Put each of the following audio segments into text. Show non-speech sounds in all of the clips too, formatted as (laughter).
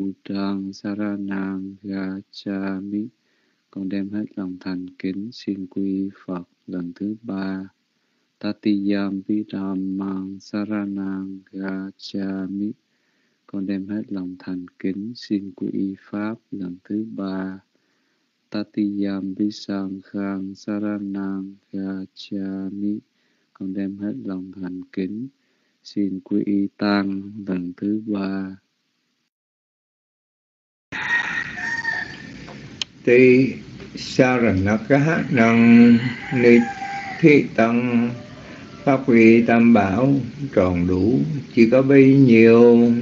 Buddhang Saranang Gacchami con đem hết lòng thành kính xin quy Phật lần thứ ba. Tatiyam Vidamang Saranang Gacchami con đem hết lòng thành kính xin quy Pháp lần thứ ba. Tatiyam Visankhang Saranang Gacchami con đem hết lòng thành kính xin quy y tăng lần thứ ba. Ti saranaka năng ni thi tăng. Pháp quy tam bảo tròn đủ chỉ có bấy nhiêu.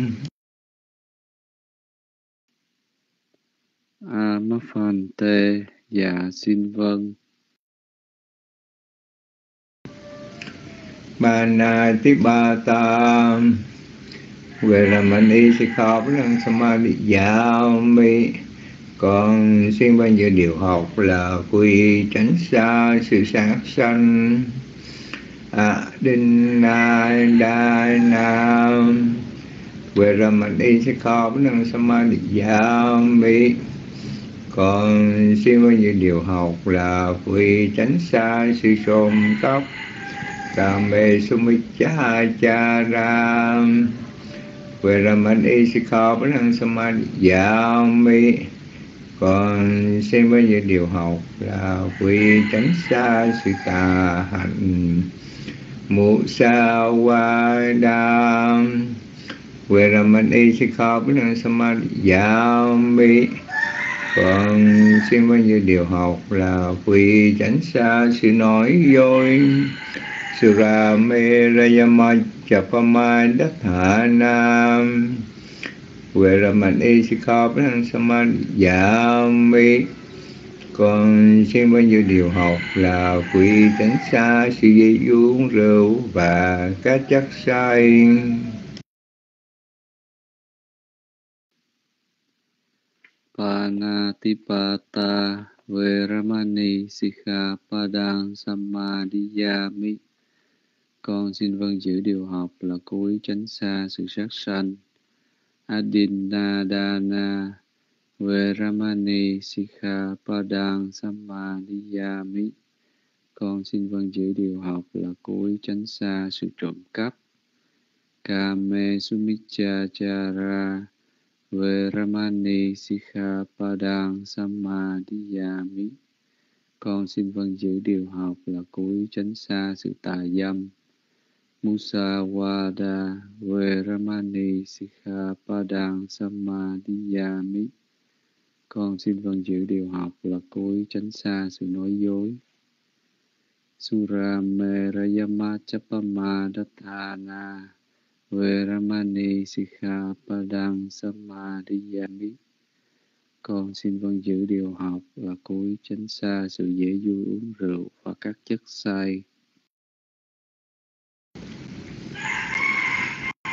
A ma phan tê dạ xin vâng. Ba na ti ba ta về là mình đi sẽ khó với năng samadhi giáo mi con xin bao nhiêu điều học là quy tránh xa sự sát sanh. À, đinh na đa na về rồi mình đi sẽ khó với năng samadhi giáo mi. Còn xin bao nhiêu điều học là quy tránh xa sự trộm cắp cà mê sumicha cha ra. Về rồi mình đi sẽ khó với năng samadhi giáo mi còn xem bao nhiêu điều học là quy tránh xa sự tà hạnh. Mụ sa qua đa về là mình y sẽ khó với năng samadhi dạ giảm mi. Còn xem bao nhiêu điều học là quy tránh xa sự nói dối. Sura me rayama chapama đất hạ nam về ra Mạnh y sẽ khó với năng samadhi giáo mi con xin bao nhiêu điều học là quỷ tránh xa sự dây uống rượu và các chất say Panatipata Veramani Sikhapadang Samadhiyami Con xin vâng giữ điều học là cố ý tránh xa, sự sát sanh. Adinadana Veramani Sikhapadang Samadhiyami Con xin vâng giữ điều học là cố ý tránh xa sự trộm cắp. Kame Sumichachara Veramani Sikhapadang Samadhiyami Con xin vâng giữ điều học là cố ý tránh xa sự tà dâm. Musawada Veramani Sikhapadang Samadhiyami Con xin vâng giữ điều học là cố ý tránh xa sự nói dối. Suramerayama Chapama Dathana Veramani Sikhapadang Samadhiyami Con xin vâng giữ điều học là cố ý tránh xa sự dễ vui uống rượu và các chất say.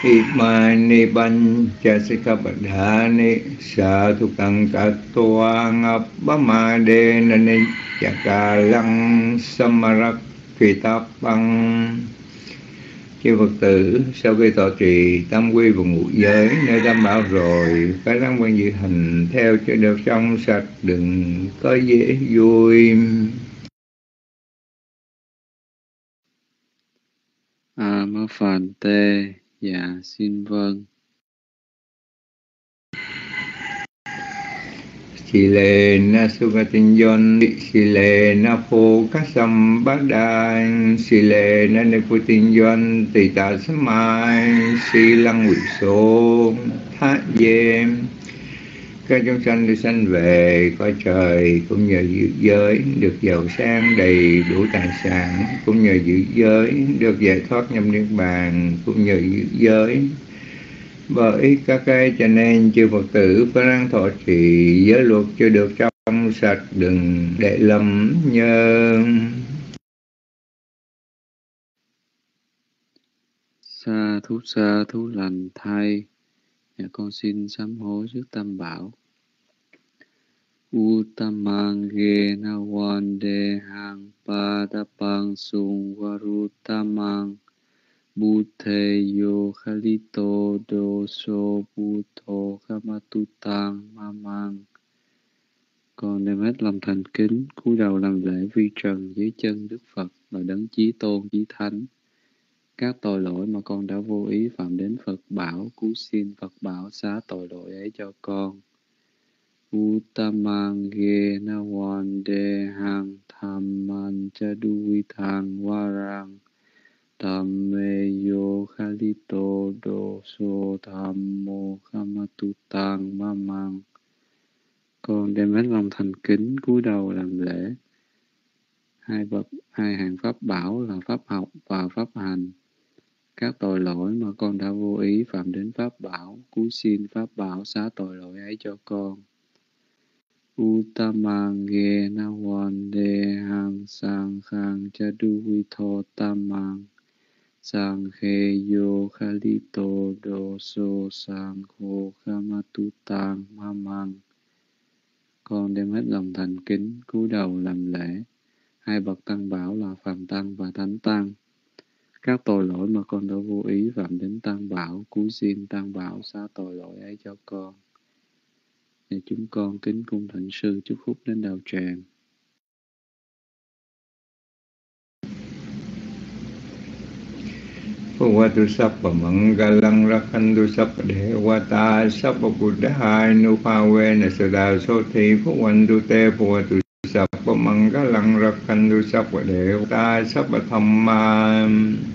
Imani panca sikappadhani satukang nani appamadena samarak kitapang Chư Phật tử, sau khi tọa trì tam quy và ngũ giới nơi tam bảo rồi, phải năng quan dự hành theo cho được trong sạch, đừng có dễ vui. A ma phàn tê, dạ xin vâng. Sile na sugatinyon, sile na phu kasam badai, sile na niputinyon, tita samai, si lăng quỷ số, thát dê. Các chúng sanh được sanh về coi trời cũng nhờ giữ giới, được giàu sang đầy đủ tài sản cũng nhờ giữ giới, được giải thoát nhâm niết bàn cũng nhờ giữ giới bởi các cái cho nên chư Phật tử phải ráng thọ trì giới luật cho được trong sạch đừng để lầm nhơ Sa thú sa thú lành thay. Dạ con xin sám hối trước tam bảo. Uttamang ge na wan de hang pa da pang sung varutamang Bute yo khalito do so buto kamatutang mamang con đem hết lòng thành kính, cúi đầu làm lễ vi trần dưới chân Đức Phật và đấng chí tôn, chí thánh các tội lỗi mà con đã vô ý phạm đến Phật bảo cứu xin Phật bảo xá tội lỗi ấy cho con. Uttamange nawande hang thamman chaduitang warang Tammeyo khalito do so thammo kamatutang mamang. Con đem hết lòng thành kính cúi đầu làm lễ. Hai bậc hai hàng pháp bảo là pháp học và pháp hành các tội lỗi mà con đã vô ý phạm đến pháp bảo cú xin pháp bảo xá tội lỗi ấy cho con. Uttamange nawande hang sang khang chaduwito tamang sang khe yo khalito do so sang khô kamatutang mamang con đem hết lòng thành kính cúi đầu làm lễ. Hai bậc tăng bảo là phàm tăng và thánh tăng các tội lỗi mà con đã vô ý phạm đến tăng bảo cúi xin tăng bảo xá tội lỗi ấy cho con. Để chúng con kính cung thỉnh sư chúc phúc đến đạo tràng. Vatu Sappa Mangalang Rakhantu Sappa Devata Sappa Buddhaya Nupavena Sada Soti Bhavantu Te Bhavatu Sappa Mangalang Rakhantu Sappa Devata Sappa Thamma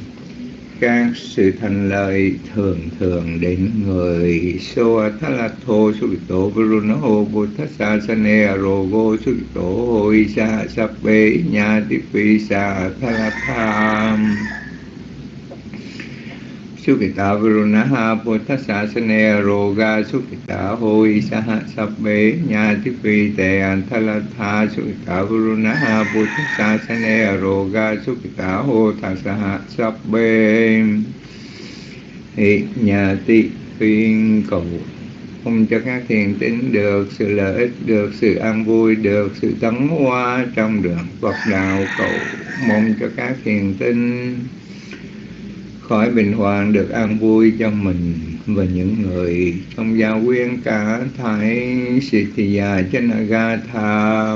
các sự thành lợi thường thường đến người. So thalato sukito bruno buddhasa sane rogo sukito hoi sa sape nha tipi sa thalatham Sukita Virunaha Buddhasa Sane Roga Sukita Hoi Saha Sabbe Nyati Pite Antalatha Sukita Virunaha Buddhasa Sane Roga Sukita Ho Tasaha Sabbe Hị nhà tị phiên cầu. Không cho các thiền tín được sự lợi ích, được sự an vui, được sự tấn hoa trong đường Phật đạo cầu. Mong cho các thiền tinh khỏi bình hoàng được an vui cho mình và những người trong gia quyến cả thải Siddhiya Chanagatha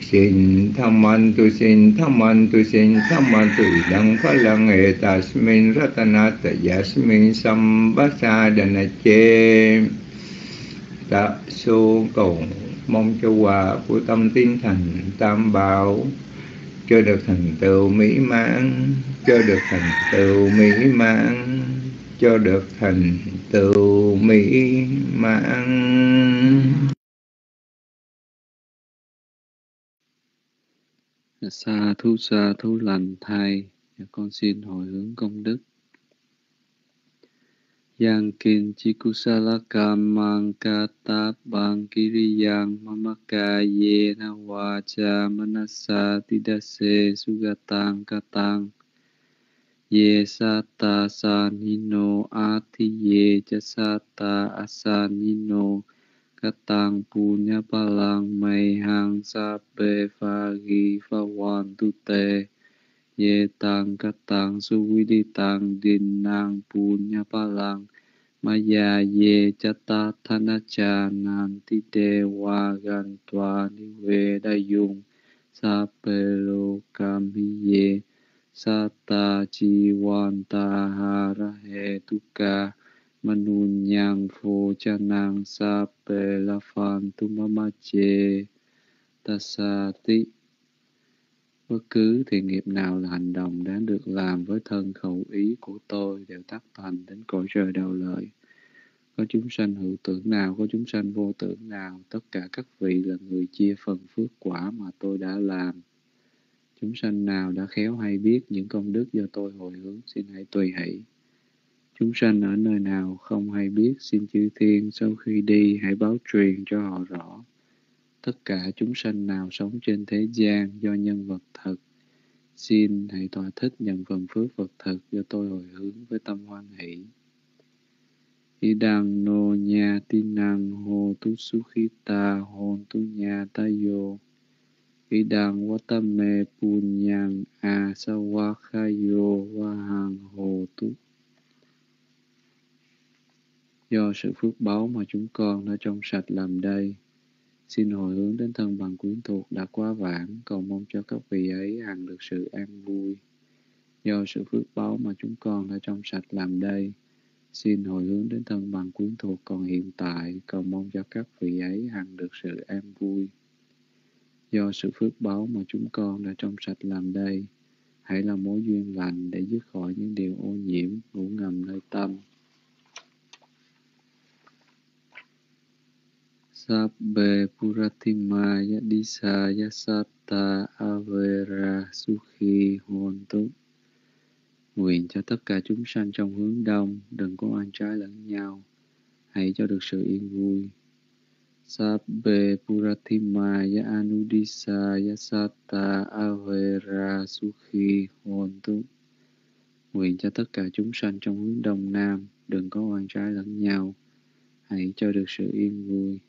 xin tham an tu xin, tham an tu xin, tham an tu đăng phá lăng hệ tasmin ratanata yasmin sambasa đana chê. Tạ số cầu, mong cho hòa của tâm tinh thành tam bảo cho được thành tựu mỹ mãn cho được thành tựu mỹ mãn cho được thành tựu mỹ mãn. Dạ xa, thú xa, thú lành thay. Dạ, con xin hồi hướng công đức yang kin chikusala kamang kata bang kiriyang mamaka ye na wacha manasa tidase sugatang katang. Ye sata sanino ati ye jasata asanino katang punya palang may hang sape phagi phawan tu te ye tang katang suwidi tang din nang punya palang maya ye chata thana cha nan ti te wa gan twa ni we da yung. Sape lo cam hi ye. Sata Jiwanta Hetuka Manunyang Phô Cha Nang Sa pe La Phan tu ma ma che. Ta sa ti Bất cứ thiện nghiệp nào là hành động đáng được làm với thân khẩu ý của tôi đều tác thành đến cõi trời đầu lợi. Có chúng sanh hữu tưởng nào, có chúng sanh vô tưởng nào, tất cả các vị là người chia phần phước quả mà tôi đã làm Chúng sanh nào đã khéo hay biết những công đức do tôi hồi hướng, xin hãy tùy hỷ. chúng sanh ở nơi nào không hay biết xin chư thiên sau khi đi hãy báo truyền cho họ rõ tất cả chúng sanh nào sống trên thế gian do nhân vật thật. Xin hãy tòa thích nhận phần phước vật thật do tôi hồi hướng với tâm hoan hỷ. Idang no nha tinang ho tu sukhita hon tu nha tayo Idang watame punyang asawakayo wahang ho tu. Do sự phước báu mà chúng con đã trong sạch làm đây, xin hồi hướng đến thân bằng quyến thuộc đã quá vãng, cầu mong cho các vị ấy hằng được sự an vui. Do sự phước báu mà chúng con đã trong sạch làm đây, xin hồi hướng đến thân bằng quyến thuộc còn hiện tại, cầu mong cho các vị ấy hằng được sự an vui. Do sự phước báu mà chúng con đã trong sạch làm đây, hãy là mối duyên lành để dứt khỏi những điều ô nhiễm, ngủ ngầm nơi tâm. Sabbe Puratimaya Disaya Satta Avera Sukhi Hontu Nguyện cho tất cả chúng sanh trong hướng đông đừng có oan trái lẫn nhau, hãy cho được sự yên vui. Sabbe Puratimaya Anudisaya Satta Avera Sukhi Hontu Nguyện cho tất cả chúng sanh trong hướng đông nam đừng có oan trái lẫn nhau, hãy cho được sự yên vui.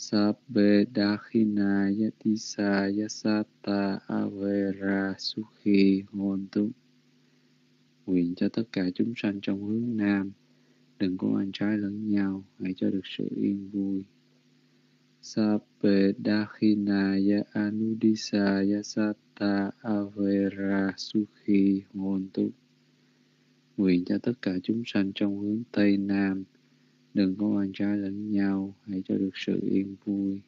Sabbe Dakhinaya Tisaya Sata Avera Sukhi Hontu Nguyện cho tất cả chúng sanh trong hướng Nam đừng có oan trái lẫn nhau, hãy cho được sự yên vui. Sabbe Dakhinaya Anudisaya Sata Avera Sukhi Hontu Nguyện cho tất cả chúng sanh trong hướng Tây Nam Đừng có oan trái lẫn nhau, hãy cho được sự yên vui.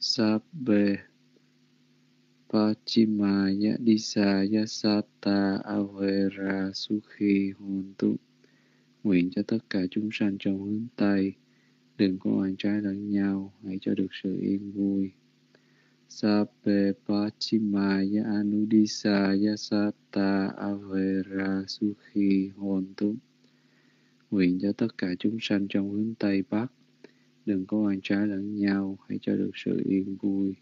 Sabbe Pachimaya Disaya Sata Avera Sukhi Hontu Nguyện cho tất cả chúng sanh trong hướng Tây, đừng có oan trái lẫn nhau, hãy cho được sự yên vui. Sabbe Pachimaya Anudisaya Sata Avera Sukhi Hontu Nguyện cho tất cả chúng sanh trong hướng Tây Bắc, đừng có oan trái lẫn nhau, hãy cho được sự yên vui.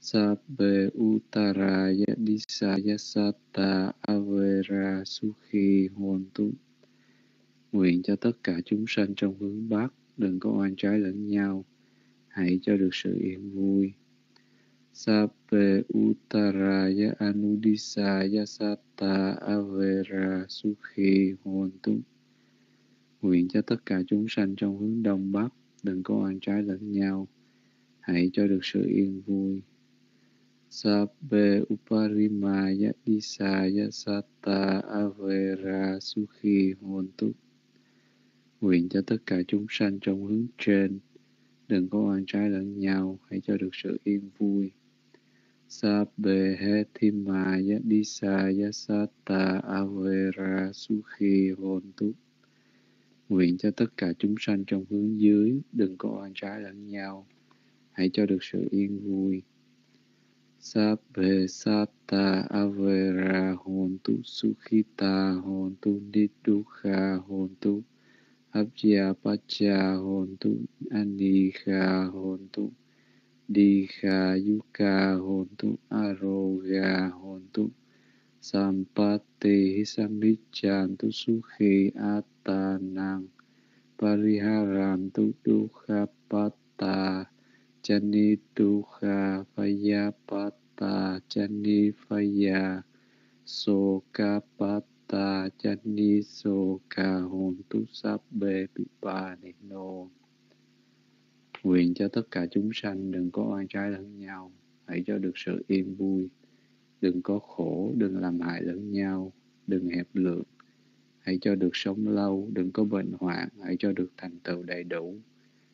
Sabbe Uttara Yadisa Satta Avera Sukhi Hontu Nguyện cho tất cả chúng sanh trong hướng Bắc, đừng có oan trái lẫn nhau, hãy cho được sự yên vui. Sabbe Uttaraya Anudisaya Satta Avera Sukhi Hontu Nguyện cho tất cả chúng sanh trong hướng Đông Bắc đừng có oan trái lẫn nhau, hãy cho được sự yên vui. Sabbe uparima disaya yasata avera sukhi hontu. Nguyện cho tất cả chúng sanh trong hướng trên đừng có oan trái lẫn nhau, hãy cho được sự yên vui. Sabbe hetima disaya yasata avera sukhi hontu Nguyện cho tất cả chúng sanh trong hướng dưới đừng có oan trái lẫn nhau, hãy cho được sự yên vui. Sabbe satta avera hontu sukhita hontu nidukha hontu abhya pacha hontu anikha hontu dikha yuka hontu aroga hontu sampati samichantu sukhi atanang pariharantu pata chani dukha payapata chani paya sokapata chani soka hontu sabbe pipanino Nguyện cho tất cả chúng sanh đừng có oan trái lẫn nhau, hãy cho được sự yên vui đừng có khổ, đừng làm hại lẫn nhau, đừng hẹp lượng. Hãy cho được sống lâu, đừng có bệnh hoạn, hãy cho được thành tựu đầy đủ.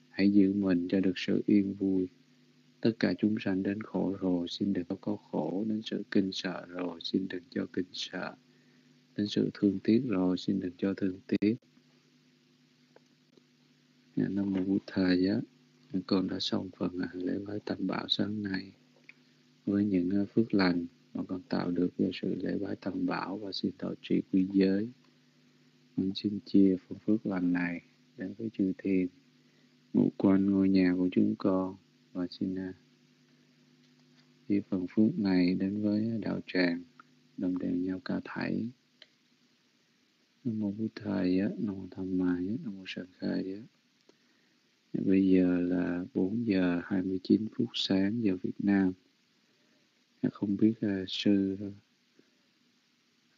Hãy giữ mình cho được sự yên vui. Tất cả chúng sanh đến khổ rồi, xin đừng có khổ, đến sự kinh sợ rồi, xin đừng cho kinh sợ. Đến sự thương tiếc rồi, xin đừng cho thương tiếc. Dạ, Nam Mô Bụt Thầy á, con đã xong phần à, lễ bái tam bảo sáng nay với những à, phước lành mà còn tạo được do sự lễ bái tam bảo và sự tổ trì quy giới. Con xin chia phần phước lành này đến với chư thiên ngụ quanh ngôi nhà của chúng con và xin à, chia phần phước này đến với đạo tràng, đồng đều nhau ca thảy. Nam mô bố thầy á, nam mô tham mai á, nam mô sanh khai á. Bây giờ là 4 giờ 29 phút sáng giờ Việt Nam không biết uh, sư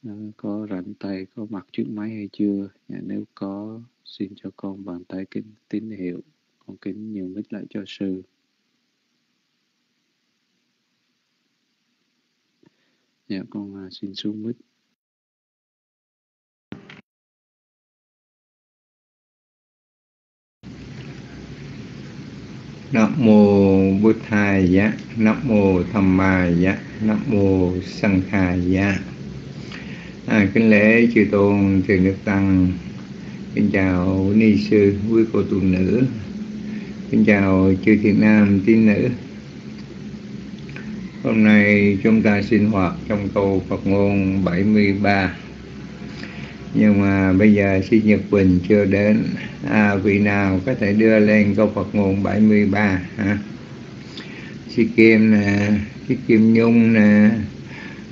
uh, có rảnh tay có mặt trước máy hay chưa? Dạ, nếu có xin cho con bàn tay kính tín hiệu. Con kính nhiều mít lại cho sư. Dạ con uh, xin xuống mít. Mô Bụt Thầy giá, Nam mô Tham Ma giá, Nam mô Sanh Khai giá. À, kính lễ chư tôn thượng đức tăng, kính chào ni sư, quý cô tu nữ, kính chào chư thiện nam tín nữ. Hôm nay chúng ta sinh hoạt trong câu Phật ngôn 73 nhưng mà bây giờ si Nhật bình chưa đến. À, vị nào có thể đưa lên câu Phật nguồn 73 hả? Si Kim nè si Kim Nhung nè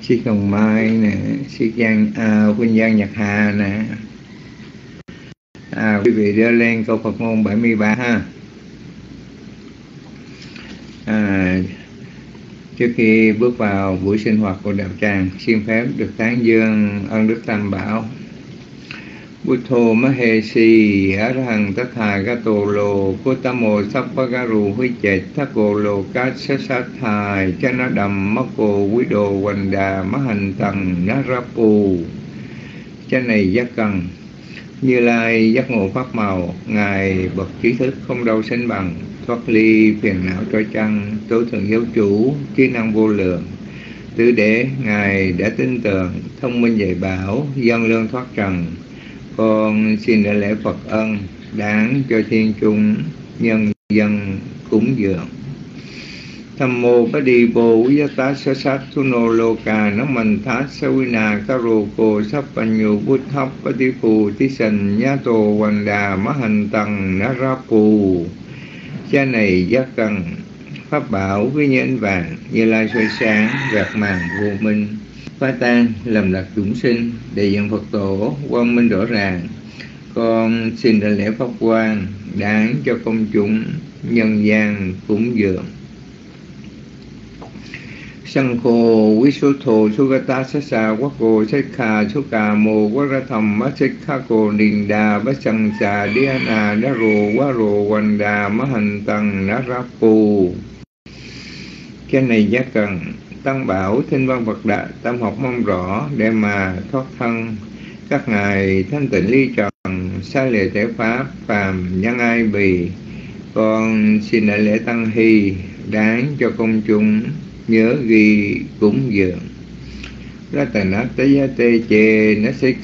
si Hồng Mai nè si Giang à, Quynh Giang Nhật Hà nè. À, quý vị đưa lên câu Phật ngôn 73 ha? À, trước khi bước vào buổi sinh hoạt của đạo tràng xin phép được tán dương ơn đức tam bảo. Buddho Mahesi Sappagaru Cát Sát Sát Đầm Quý Đồ Đà Hành Tầng Cha này giác cần Như Lai giác ngộ pháp màu, Ngài bậc trí thức không đâu sánh bằng, Thoát ly phiền não trói chăng tối thường giáo chủ, Trí năng vô lượng. Tứ đế, Ngài đã tin tưởng Thông minh dạy bảo, Dân lương thoát trần con xin đại lễ Phật ân, đáng cho thiên chúng nhân dân cúng dường. Tham mô bá đi bồ quý tá sa sát tu nô lô cà nó mình thá sa vi nà ca rô cô sắp bà nhu bút hấp bá đi phù tí sành nhá tô hoàng đà má hành tầng ná ra phù cha này giác cần pháp bảo với nhân vàng như lai soi sáng gạt màn vô minh phá tan làm lạc chúng sinh, đại diện phật tổ quang minh rõ ràng. Con xin đại lễ pháp quan đáng cho công chúng, nhân gian cúng dường. Sân khô quý số thù, số gata sát sa, quá cô sát kha, số cà mô, quá ra thầm, má sát kha cô đình đà bá sân xà đi à, na đá rồ, quá rồ, hoành đà, má hành tầng đá ra phù cái này giá cần. Tăng Bảo Thinh Văn Phật Đại Tâm học mong rõ để mà thoát thân. Các ngài thanh tịnh ly trần xa lìa thể pháp, phàm nhân ai bì. Con xin đại lễ tăng hy, đáng cho công chúng nhớ ghi cúng dường. Ratanatayate che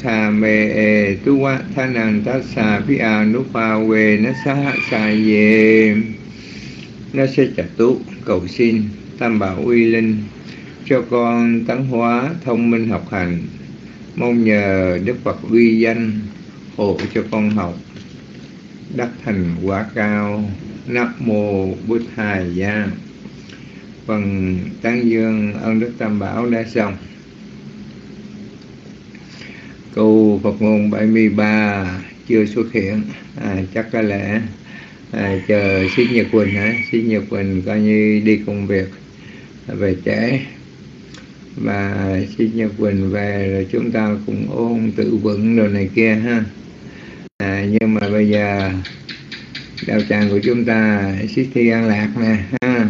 kha mê e tu quá thanh nằng ta xa phi a nu pa we nasaha xa về nó sẽ chặt tú, cầu xin, tam bảo uy linh cho con tấn hóa thông minh học hành. Mong nhờ đức phật uy danh hộ cho con học đắc thành quả cao. Nam mô bút hài gia. Phần tán dương ơn đức tam bảo đã xong. Câu phật ngôn 73 chưa xuất hiện. À, chắc có lẽ à, chờ sĩ nhật quỳnh hả? Sĩ nhật quỳnh coi như đi công việc về trễ và khi Nhật Quỳnh về rồi chúng ta cùng ôn tự vựng đồ này kia ha. À, nhưng mà bây giờ đạo tràng của chúng ta xích thi an lạc nè ha.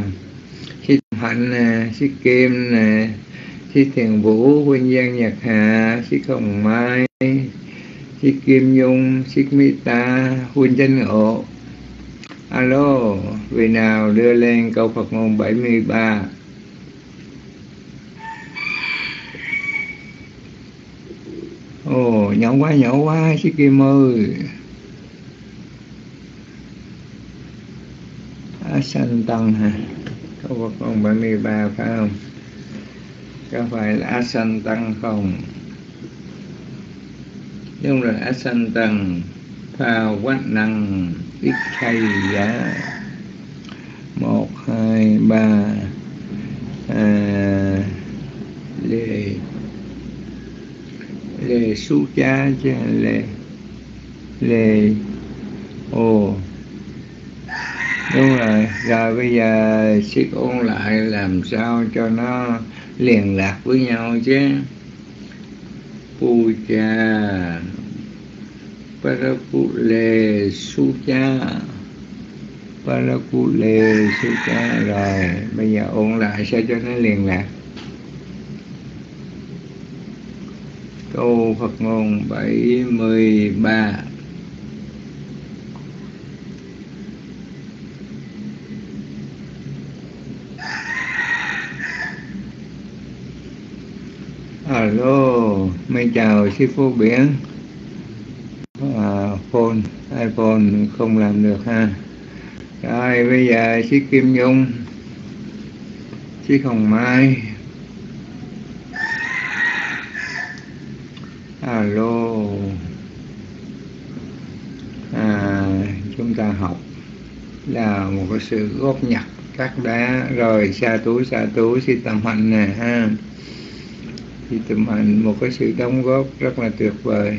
Xích hạnh nè xích kim nè xích thiền vũ huynh giang nhật hà xích hồng mai xích kim nhung xích mỹ ta huynh chân ngộ. Alo vị nào đưa lên câu phật ngôn 73 ồ nhỏ quá nhỏ quá sư kim ơi. À, sanh tăng hả? Có một con 73 phải không? Có phải là asan tăng không? Đúng rồi asan tăng. Pha quát năng ít khay giá. Một hai ba. À, lê lê su cha chứ lê lê ô. Đúng rồi rồi bây giờ siết ôn lại làm sao cho nó liền lạc với nhau chứ? Puja parapu sucha Su sucha rồi, bây giờ ôn lại sao cho nó liền lạc? Câu Phật ngôn 73 alo mình chào sư phụ biển. À, phone iphone không làm được ha. Rồi bây giờ sư kim nhung. Sư hồng mai alo. À, chúng ta học là một cái sự góp nhặt các đá. Rồi xa túi xa túi si tâm hạnh nè ha. Si tâm hạnh một cái sự đóng góp rất là tuyệt vời.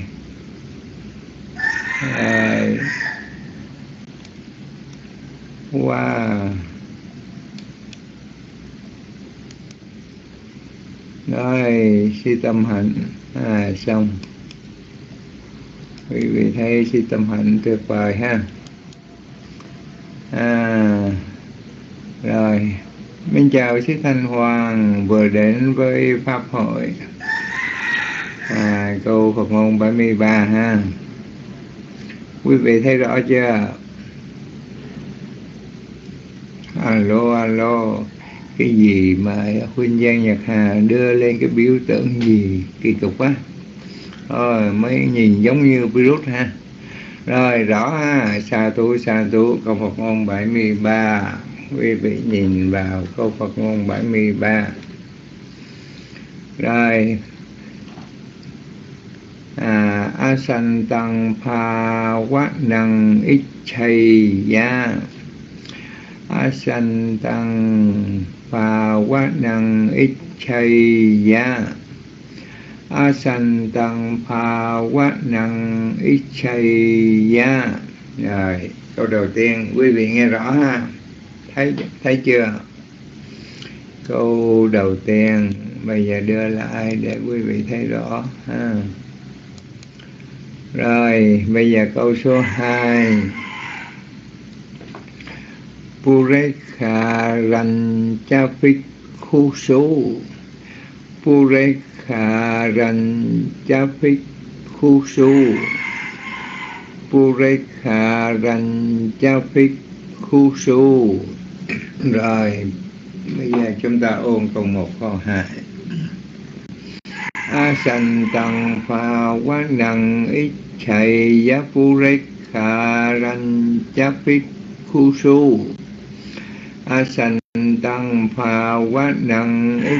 À, wow. Rồi si tâm hạnh. À xong quý vị thấy si tâm hạnh tuyệt vời ha. À rồi. Mình chào sư Thanh Hoàng vừa đến với Pháp hội. À, Câu Phật ngôn 73 ha. Quý vị thấy rõ chưa? Alo, alo. Cái gì mà Huynh Giang Nhật Hà đưa lên cái biểu tượng gì kỳ cục quá? Rồi mới nhìn giống như virus ha. Rồi rõ ha. Sa tu sa tu câu Phật ngôn 73 quý vị nhìn vào câu Phật ngôn 73 rồi à, asan tăng pha quá năng ít chay ya asan tăng pha quá năng ít chay ya asan tăng năng ya rồi, câu đầu tiên, quý vị nghe rõ ha? Thấy thấy chưa? Câu đầu tiên, bây giờ đưa lại để quý vị thấy rõ ha? Rồi, bây giờ câu số 2 Purekha Ranchapik khu số Purekha Ranchapik khu số Purekha Ranchapik khu số rồi, bây giờ chúng ta ôn cùng một câu hai. A san tăng pha quán năng ít chạy giá phu rê khả ranh cha phít khu su a san tăng pha quán năng ít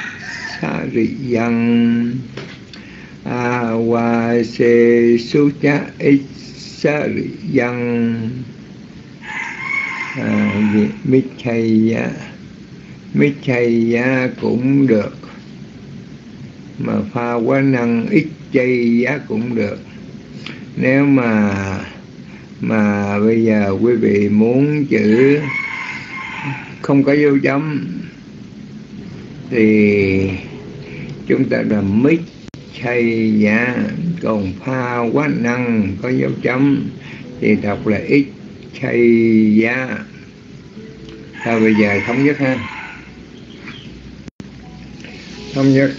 giá phu rê kha ganh se su cha ít sa awa se su cha isari yang à, awa se cũng được. Mà pha quá năng ít chay giá cũng được. Nếu mà mà bây giờ quý vị muốn chữ không có dấu chấm, thì chúng ta là mít, chay giá còn pha quá năng, có dấu chấm, thì đọc là ít, chay giá thôi bây giờ thống nhất ha. Thống nhất.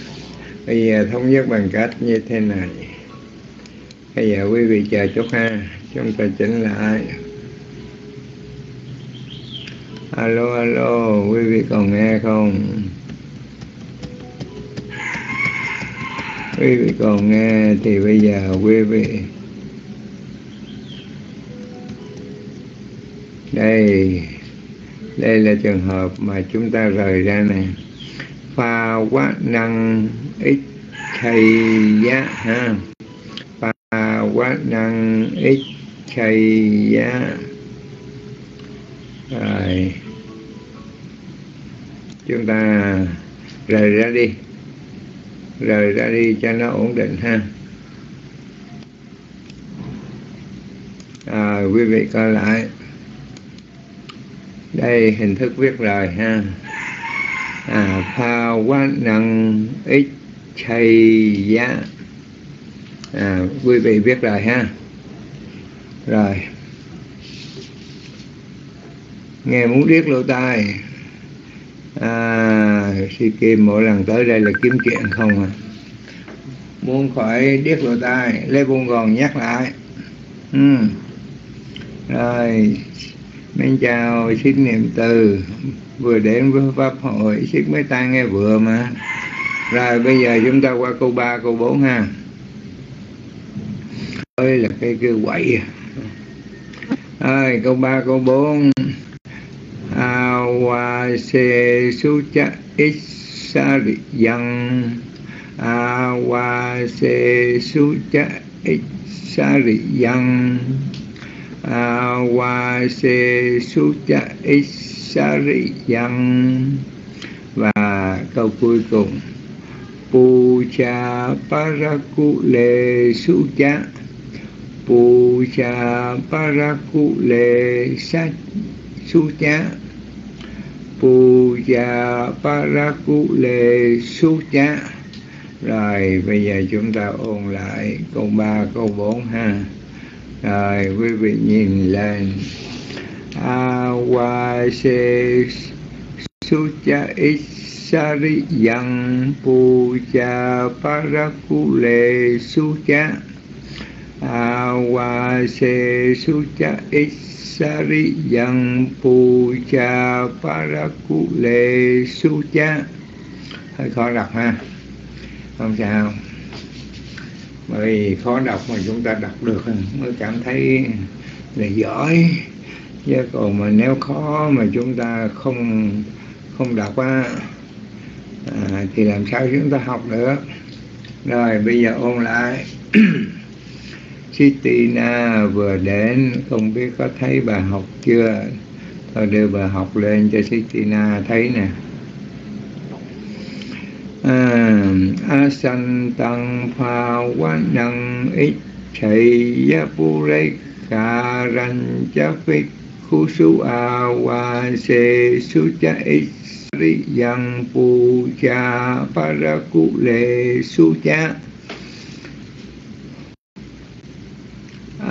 Bây giờ thống nhất bằng cách như thế này. Bây giờ quý vị chờ chút ha. Chúng ta chỉnh lại. Alo alo, quý vị còn nghe không? Quý vị còn nghe thì bây giờ quý vị. Đây đây là trường hợp mà chúng ta rời ra này pha quá năng ít thầy giá ha. Pha quá năng ít thầy giá. Rồi. Chúng ta rời ra đi rời ra đi cho nó ổn định ha. À, quý vị coi lại. Đây hình thức viết rời ha. À pha quá năng ít chay giá. À, quý vị viết rồi ha. Rồi. Nghe muốn điếc lỗ tai. À si kim mỗi lần tới đây là kiếm chuyện không à? Muốn khỏi điếc lỗ tai lê buông gòn nhắc lại. Ừ. rồi, mình chào xin niệm từ. Vừa đến với pháp hội, xích mới tai nghe vừa mà. Rồi, bây giờ chúng ta qua câu 3 câu 4 ha. Ơi là cái kêu quậy à. ơi câu 3 câu 4 awa se su cha isari su cha Issariyang Awase Sucha Issariyang Awase Sucha Issariyang Và câu cuối cùng Puja Parakule Sucha Puja Parakule Sucha pu cha paraku le sa le su cha rồi, bây giờ chúng ta ôn lại câu 3 câu 4 ha. Rồi, quý vị nhìn lên. Awa se sucha isari yang puja parakule sucha awa se sucha isari yang puja parakule sucha hơi khó đọc ha. Không sao. Bởi khó đọc mà chúng ta đọc được mới cảm thấy là giỏi. Chứ còn mà nếu khó mà chúng ta không không đọc á à, thì làm sao chúng ta học được? Rồi bây giờ ôn lại. (clears throat) Sitina vừa đến không biết có thấy bà học chưa? Thôi đưa bà học lên cho Sitina thấy nè. À, asan tăng pha chapik năng ít sucha ya yang rê parakule sucha cha phích khu su a wa se su cha isari yang pu cha paraku lê su cha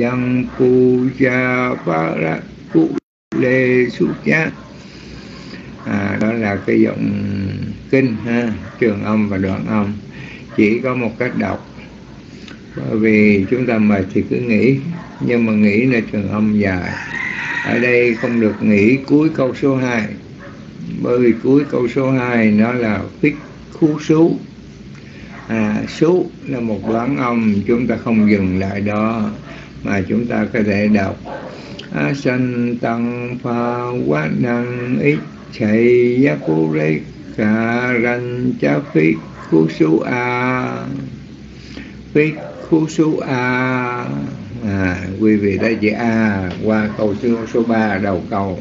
yang pu cha paraku le su à, đó là cái giọng kinh ha trường âm và đoạn âm. Chỉ có một cách đọc. Bởi vì chúng ta mệt thì cứ nghĩ nhưng mà nghĩ là trường âm dài. Ở đây không được nghĩ cuối câu số 2 bởi vì cuối câu số 2 nó là phích khu số à, số là một đoạn âm chúng ta không dừng lại đó mà chúng ta có thể đọc. A sanh tăng pha quá năng ít chạy giá cú rê cả ranh cha phí khu su a. Phí khu su a. À, quý vị đã chữ a qua câu số số ba đầu câu.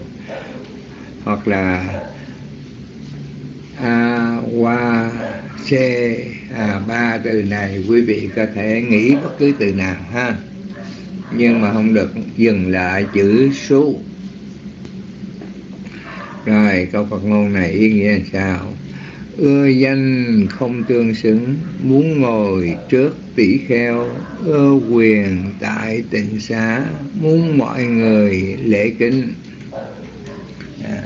Hoặc là a qua c à, ba từ này quý vị có thể nghĩ bất cứ từ nào ha. Nhưng mà không được dừng lại chữ số rồi câu Phật ngôn này ý nghĩa là sao? Ưa danh không tương xứng muốn ngồi trước tỷ kheo ưa quyền tại tịnh xá muốn mọi người lễ kính à,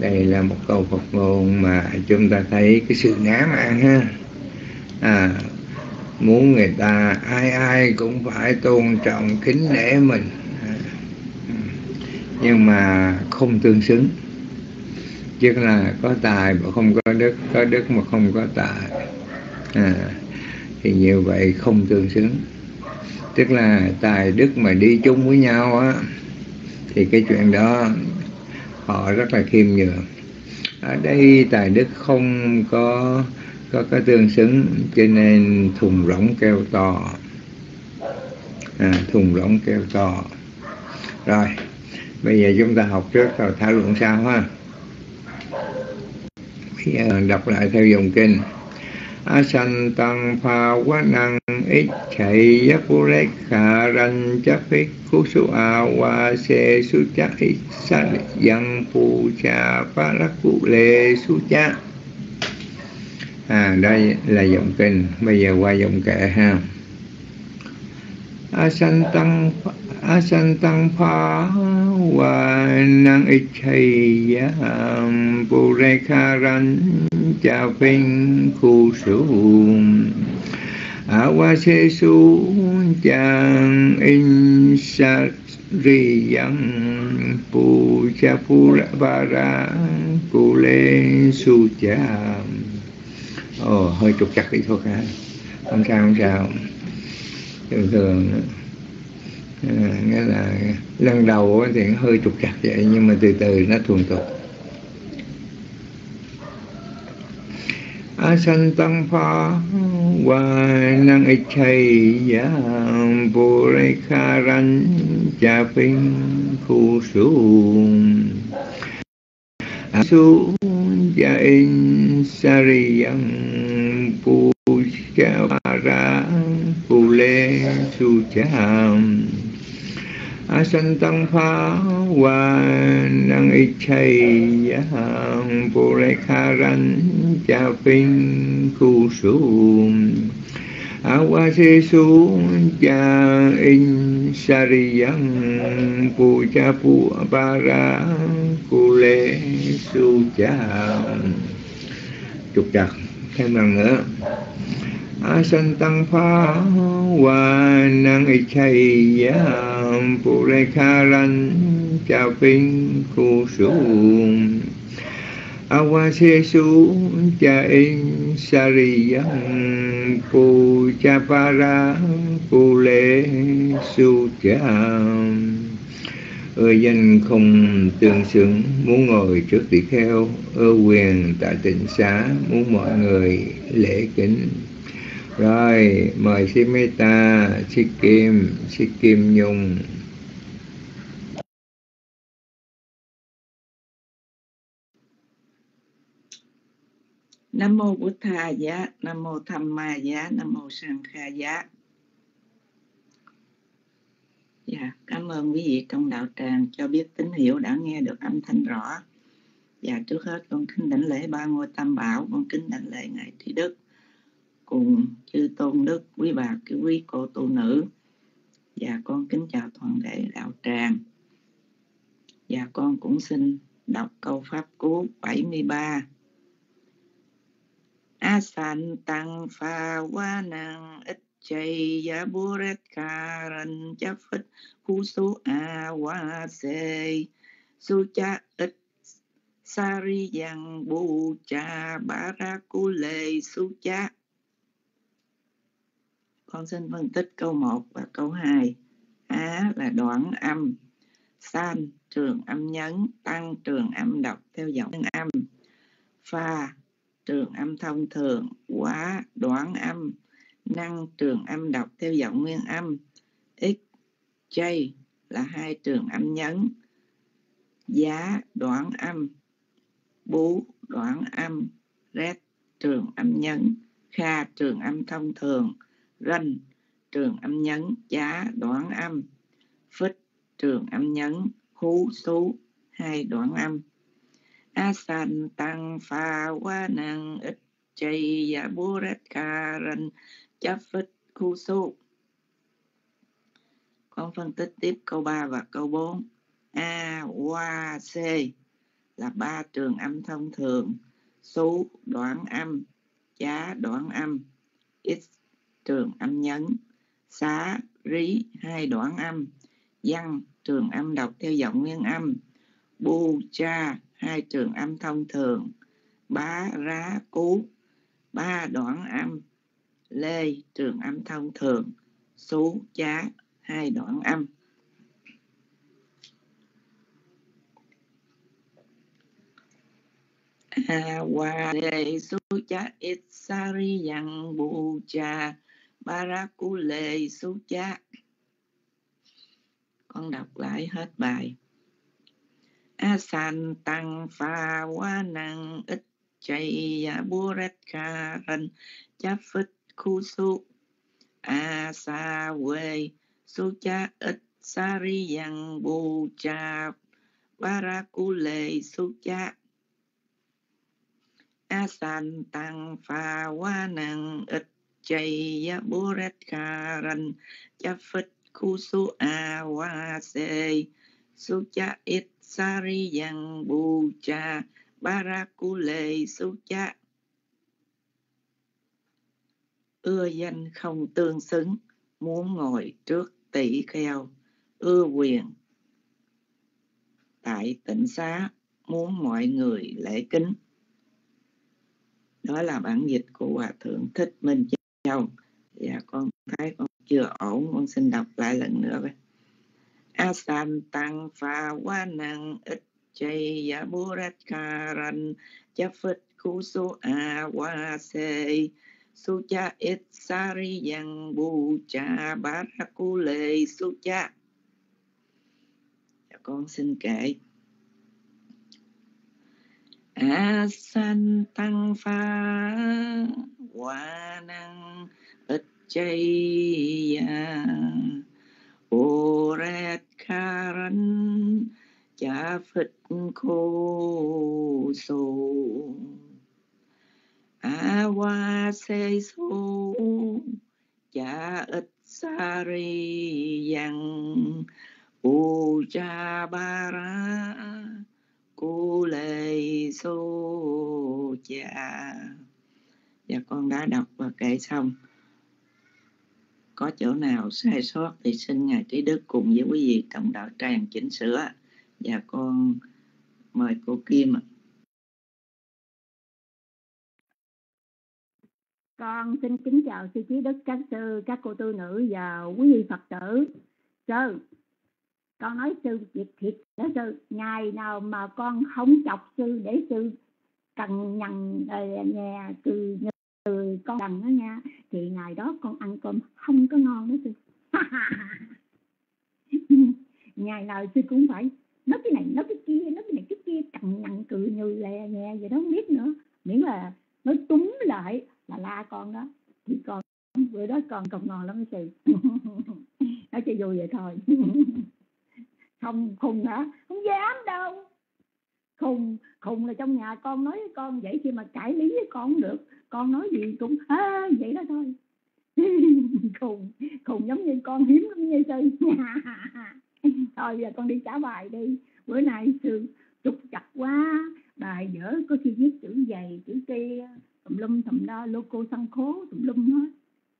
đây là một câu Phật ngôn mà chúng ta thấy cái sự ngã mạn ha. À, muốn người ta ai ai cũng phải tôn trọng kính nể mình. À, nhưng mà không tương xứng. Chứ là có tài mà không có đức có đức mà không có tài. À, thì như vậy không tương xứng. Tức là tài đức mà đi chung với nhau á thì cái chuyện đó họ rất là khiêm nhường. Ở đây tài đức không có có có tương xứng cho nên thùng rỗng kêu to. À, thùng rỗng kêu to. Rồi bây giờ chúng ta học trước rồi thảo luận sau ha. Bây giờ đọc lại theo dòng kinh asantampawanang ichayapurekaran chapik kusuawa se sucha isat yang pucha à đây là giọng kinh. Bây giờ qua giọng kệ ha. Asantang asantang pha wa kha ichayam purekaran chapin khu su awase su chang in sa ri yang pu cha pu ra ra cu lê su cha ồ, hơi trục chặt đi thôi ha không sao không sao. Thường thường Ừ, nghĩa là lần đầu thì hơi trục chặt vậy, nhưng mà từ từ nó thuần tục. Asantang pha wa nang ichai kha ran cha pin khu su su ya in sariyang pu cha ra pu le su cha asantam pha wa nang ichai ya purikaran cha pin khu su awa se su cha in sariyang pu cha pu para cu lê su cha trục chặt thêm lần nữa asantang pha wa nang ichai ya purekaran cha pin ku su awasesu cha in sariyang pu cha para pu lê su cha ơ danh không tương xứng, muốn ngồi trước tỷ kheo, ơ quyền tại tịnh xá, muốn mọi người lễ kính rồi mời chị Mê Ta chị kim chị kim nhung Nam mô Bụt Tha Giá, Nam mô Tham Ma Giá, Nam mô Sang Kha Giá. Dạ, cảm ơn quý vị trong đạo tràng cho biết tín hiệu đã nghe được âm thanh rõ. Dạ, trước hết con kính đảnh lễ ba ngôi tam bảo, con kính đảnh lễ ngài Trí Đức cùng chư tôn đức, quý bà, quý cô tu nữ. và con kính chào toàn thể đạo tràng. và con cũng xin đọc câu pháp cú 73 Asantang pha quá năng ít chay ya buret karan cha phất khu su a wa se su cha ít sari yang bu cha barakule su cha con xin phân tích câu 1 và câu 2 á là đoạn âm. San, trường âm nhấn. Tăng, trường âm đọc theo giọng âm. Pha, trường âm thông thường. Quá, đoạn âm. Năng, trường âm đọc theo giọng nguyên âm. X, j là hai trường âm nhấn. Giá, đoạn âm. Bú, đoạn âm. Rét, trường âm nhấn. Kha, trường âm thông thường ranh, trường âm nhấn chá đoạn âm. Phích, trường âm nhấn, hú, xú, hai đoạn âm. Asan, tăng, pha, quá, năng, ít chay ya buret karan chấp, phích, khu, xú. Con phân tích tiếp câu 3 và câu 4 a qua c là ba trường âm thông thường. Số đoạn âm. Chá đoạn âm. X trường âm nhấn, xá, rí, hai đoạn âm, văn, trường âm đọc theo giọng nguyên âm, bu, cha, hai trường âm thông thường, bá, rá, cú, ba đoạn âm, lê, trường âm thông thường xú chá, hai đoạn âm. Awale ri Itsari Yang Bucha Barakule Sucha Con đọc lại hết bài. Asan Tăng Pha quá Năng Ít Chay Buret Karan Cháp Phích Khu Su Asa Quê Sucha Ít Sari Yang Bucha Barakule Sucha asan tăng pha quá năng ít chay ya buret karan cha phích khu su a wa se su cha sari yang bu cha barakule su cha ưa danh không tương xứng, muốn ngồi trước tỷ kheo. Ưa quyền. Tại tịnh xá, muốn mọi người lễ kính. Đó là bản dịch của hòa thượng thích minh chồng. Dạ con thấy con chưa ổn con xin đọc lại lần nữa vậy asan tăng pha quá năng ít chay ya burat karan chấp kusu khu su a wa se su cha ít sari yang bu cha baraku lệ su cha. Dạ, con xin kể. A san tăng pha hoa năng, ít chay ya ô rét karan cha phật khô sô a wa se sô cha ít sa ri yang ô cha ba ra cô lê sô cha và con đã đọc và kể xong. Có chỗ nào sai sót thì xin ngài trí đức cùng với quý vị cộng đạo tràng chỉnh sửa. Và con mời cô kim ạ. Con xin kính chào sư trí đức, các sư, các cô tư nữ và quý vị phật tử. Sư, con nói sư việc thiệt đó sư. Ngày nào mà con không chọc sư để sư cần nhằn ờ, nhà nghe từ từ con đằng đó nha, thì ngày đó con ăn cơm không có ngon đó sư. (laughs) Ngày nào sư cũng phải nói cái này, nói cái kia, nói cái này cái kia, cằn nhằn cự như lè nhẹ vậy đó không biết nữa. Miễn là nói túng lại là la con đó. Thì con, bữa đó con còn ngon lắm sư. (laughs) Nói chơi vui vậy thôi. (laughs) Không, khùng hả? Không dám đâu khùng khùng là trong nhà con nói với con vậy khi mà cãi lý với con không được. Con nói gì cũng à, vậy đó thôi. (laughs) Khùng khùng giống như con hiếm lắm như sư (laughs) thôi giờ con đi trả bài đi. Bữa nay sư trục chặt quá. Bài dở có khi viết chữ dày chữ kia tùm lum tùm đo cô sân khố tùm lum hết.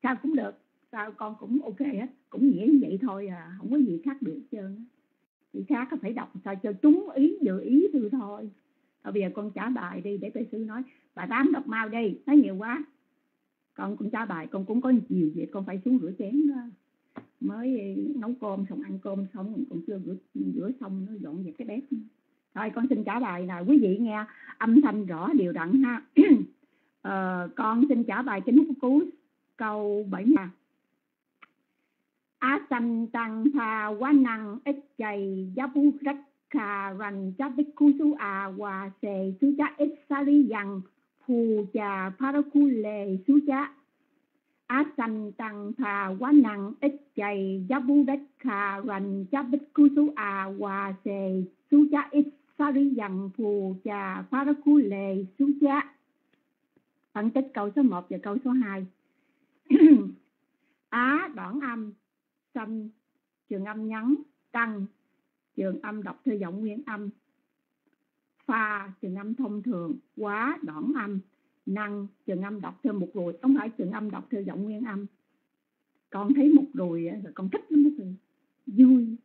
Sao cũng được sao con cũng ok hết cũng nghĩa như vậy thôi à không có gì khác được hết trơn chị khác có phải đọc sao cho trúng ý dự ý thư thôi. Thôi bây giờ con trả bài đi để thầy sư nói bà tám đọc mau đi nói nhiều quá. Con cũng trả bài con cũng có nhiều việc con phải xuống rửa chén đó. Mới nấu cơm xong ăn cơm xong còn chưa rửa rửa xong nó dọn dẹp cái bếp. Thôi con xin trả bài nào. Quý vị nghe âm thanh rõ đều đặn ha. (clears throat) Ờ, con xin trả bài chính cú câu bảy mươi á sanh tăng tha quá năng ít chày giá bú rách rành Ran Cha khu Su A hòa xề Su Cha Ít sa ri dằng Phù Cha khu lề Su Cha Á Sanh Tăng tha Quá Năng Ít Chày Yabu Đất rành Ran Cha khu Su A hòa xề Su Cha Ít sa ri dằng Phù Cha khu lề Su Cha phân tích câu số 1 và câu số 2 (clears throat) á đoạn âm xanh trường âm ngắn, tăng trường âm đọc theo giọng nguyên âm pha trường âm thông thường quá đoạn âm năng trường âm đọc theo một rồi không phải trường âm đọc theo giọng nguyên âm. Con thấy một rồi rồi con thích lắm đó vui.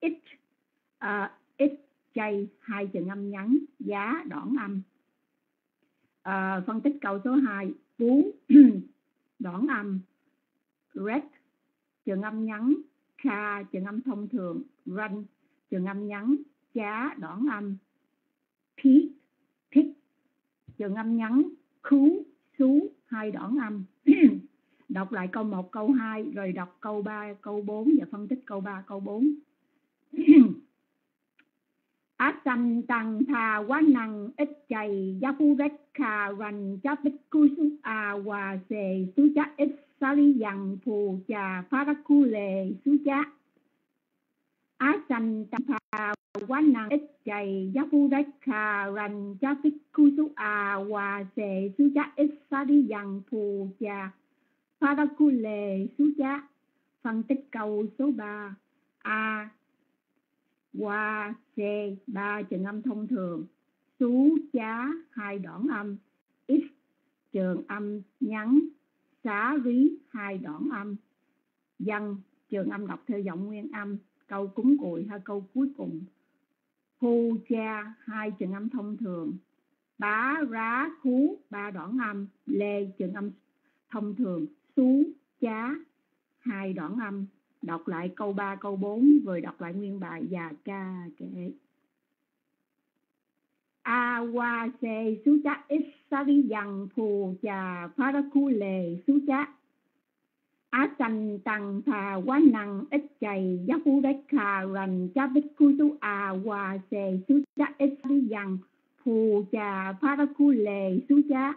Ít uh, ít chay hai trường âm ngắn, giá đoạn âm. Uh, phân tích câu số 2 phú (clears throat) đoạn âm red trường âm ngắn kha trường âm thông thường run trường âm ngắn chá đoạn âm pí thích trường âm ngắn khú xú hai đoạn âm (clears throat) đọc lại câu 1, câu 2 rồi đọc câu 3, câu 4 và phân tích câu 3, câu 4 (clears throat) á sanh tăng tha quá năng ít chày giá phu rách khà rành chá bích cú xú à hòa xề xú chá ít sa li dằng phù trà phá rắc khu lề su cha á sanh tam thà quá năng, ít chày gia phu rách khà rành cha bích khu su a à, hòa sề su cha ít sa li dằng phù trà phá rắc khu lề su cha phân tích câu số 3 a. Hòa xe ba trường âm thông thường. Xú chá, hai đoạn âm. X trường âm nhắn xá rí hai đoạn âm. Dân trường âm đọc theo giọng nguyên âm. Câu cúng cùi hay câu cuối cùng. Phu cha hai trường âm thông thường. Bá rá khú ba đoạn âm. Lê trường âm thông thường. Xú chá hai đoạn âm. Đọc lại câu 3, câu 4 rồi đọc lại nguyên bài và ca kệ a qua c xú chá x sa isari dằng phù trà phá ra khu lề, xú chá. Á sành tằng thà, quá năng, ít chày, giá phú đếch khà rành, chá bích khu tú à hòa xề xú chá, ít sa isari dằng phù trà phá ra khu lề, xú chá.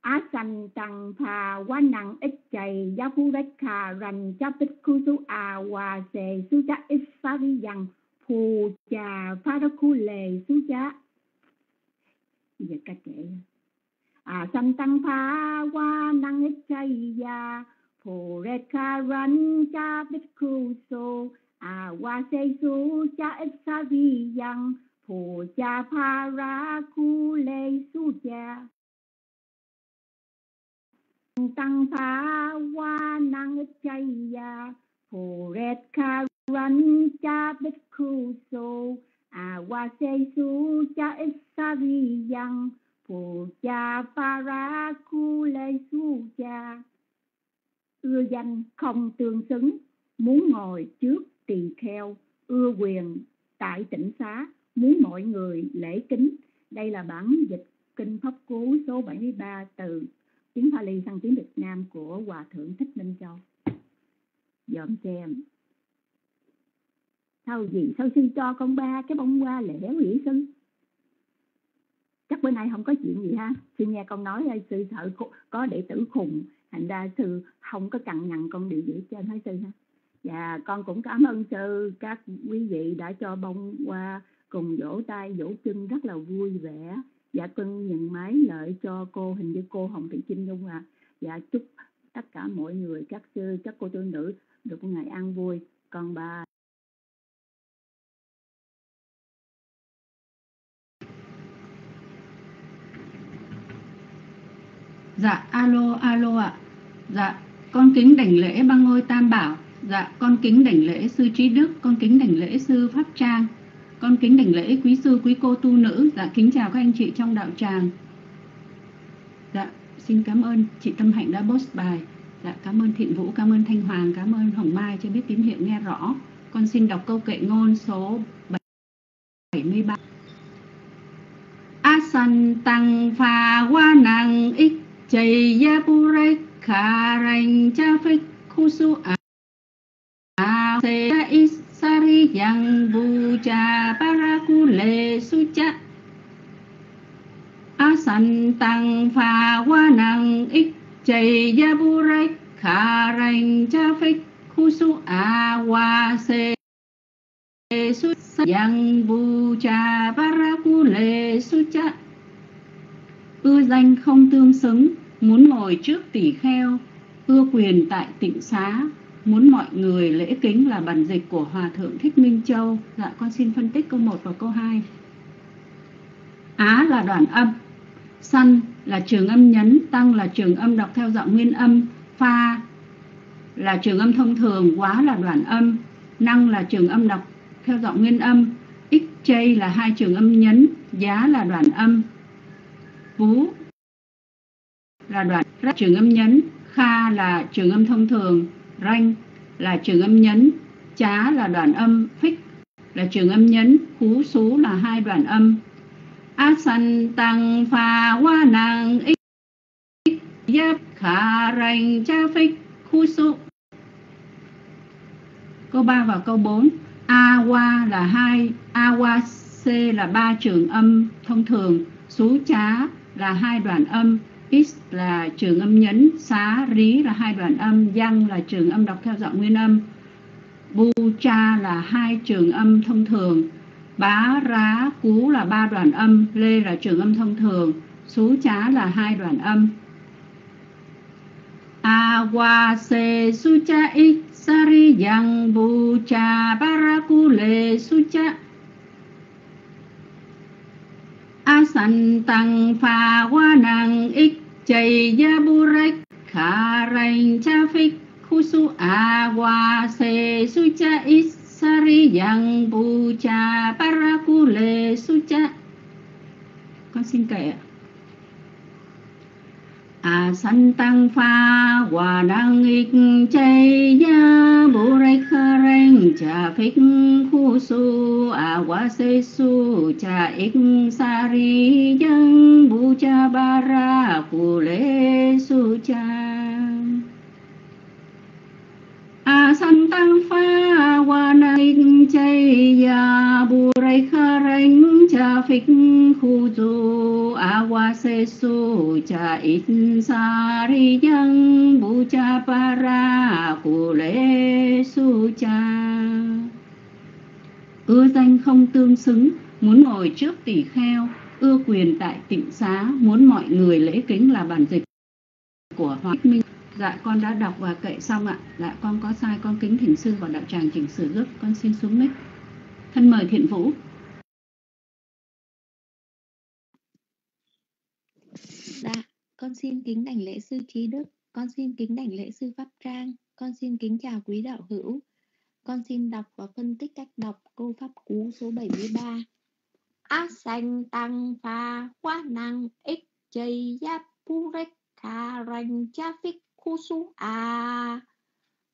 Á sành tằng thà, quá nặng ít chày, giá phú đách khà rành, chá bích khu tú à hòa xề xú chá, ít sa vi dằng phù trà phá ra khu lề, xú chá cha giờ cách kể à sanh tăng pha quá năng ít chay ya phù re ca ran cha bích khu so, à hòa se su cha ít sa vi yang phù cha pha ra khu lê su cha tăng phá hoa năng chay ya phù re ca ran cha bích khu so. À, Awa seisu cha ít sa yang cha para ra khu lê su cha. Ưa danh không tương xứng, muốn ngồi trước tỳ kheo, ưa quyền, tại tỉnh xá, muốn mọi người lễ kính. Đây là bản dịch kinh pháp cú số 73 từ tiếng Pali sang tiếng Việt Nam của Hòa Thượng Thích Minh Châu. Dòm xem sao gì? Sao sư cho con ba cái bông hoa lẻ quỷ sư chắc bữa nay không có chuyện gì ha. Sư nghe con nói là sư sợ có đệ tử khùng. Thành ra sư không có cằn nhằn con điều gì trên hết sư ha. Và con cũng cảm ơn sư. Các quý vị đã cho bông hoa cùng vỗ tay, vỗ chân rất là vui vẻ. Dạ cưng nhận máy lợi cho cô, hình như cô hồng thị trinh nhung à. Dạ chúc tất cả mọi người, các sư, các cô tu nữ được một ngày an vui. Còn bà dạ alo alo ạ. Dạ con kính đảnh lễ băng ngôi tam bảo. Dạ con kính đảnh lễ sư trí đức, con kính đảnh lễ sư pháp trang, con kính đảnh lễ quý sư, quý cô tu nữ. Dạ kính chào các anh chị trong đạo tràng. Dạ xin cảm ơn chị tâm hạnh đã post bài. Dạ cảm ơn thiện vũ, cảm ơn thanh hoàng, cảm ơn hồng mai cho biết tín hiệu nghe rõ. Con xin đọc câu kệ ngôn số 73 asan tăng pha qua năng ích chay ya purek kha ranh cha phích khu su a se is sari yang bu cha parakule su cha asan tăng pha wa năng ích chay ya bu rai kha ranh cha phích khu su a wa se su yang bu cha parakule su cha ưa danh không tương xứng, muốn ngồi trước tỷ kheo, ưa quyền tại tịnh xá, muốn mọi người lễ kính là bản dịch của hòa thượng thích minh châu. Dạ con xin phân tích câu 1 và câu 2 á là đoạn âm săn là trường âm nhấn, tăng là trường âm đọc theo giọng nguyên âm, pha là trường âm thông thường, quá là đoạn âm, năng là trường âm đọc theo giọng nguyên âm x chay là hai trường âm nhấn, giá là đoạn âm vú là đoạn trường âm nhấn. Kha là trường âm thông thường. Ranh là trường âm nhấn. Chá là đoạn âm. Phích là trường âm nhấn. Khú xú là hai đoạn âm. Asan tăng pha hoa nàng ích. Giáp khả rành cha phích. Khu xú. Câu 3 và câu 4 a wa là hai. A wa c là ba trường âm thông thường. Xú chá là hai đoạn âm X là trường âm nhấn, xá, rí là hai đoạn âm, văn là trường âm đọc theo giọng nguyên âm, bu, cha là hai trường âm thông thường, bá, rá, cú là ba đoạn âm, lê là trường âm thông thường, xú, chá là hai đoạn âm. A, wa, se, su, cha, x, sari, yang, bu, cha, baraku, lê, su, cha. A tăng pha hoa năng ích chay ya bu rách, khả rành cha phích, khu su a hoa se su cha ít sari yang bu cha para ku le su cha. Con xin kể ạ. À, a san tăng pha hòa năng ích chay ya bu rai kha rành cha phích khu su. A hòa sê su cha ích sa ri yang bu cha ba ra khu lê su cha. À, a san tăng pha wa na ing chay ya bu rai kha ranh cha phích khu du a wa se su cha ít sa ri yang bu cha bara ku le su cha. Ưa danh không tương xứng, muốn ngồi trước tỷ kheo, ưa quyền tại tịnh xá, muốn mọi người lễ kính là bản dịch của Hoàng Minh dạ con đã đọc và kệ xong ạ. Dạ con có sai con kính thỉnh sư và đạo tràng chỉnh sửa giúp con xin xuống mic. Thân mời thiện vũ. Dạ, con xin kính đảnh lễ sư trí đức, con xin kính đảnh lễ sư pháp trang, con xin kính chào quý đạo hữu. Con xin đọc và phân tích cách đọc câu pháp cú số 73. A sanh tăng pha quá năng ích chây giáp pu rách kha ranh cha phích khu su a.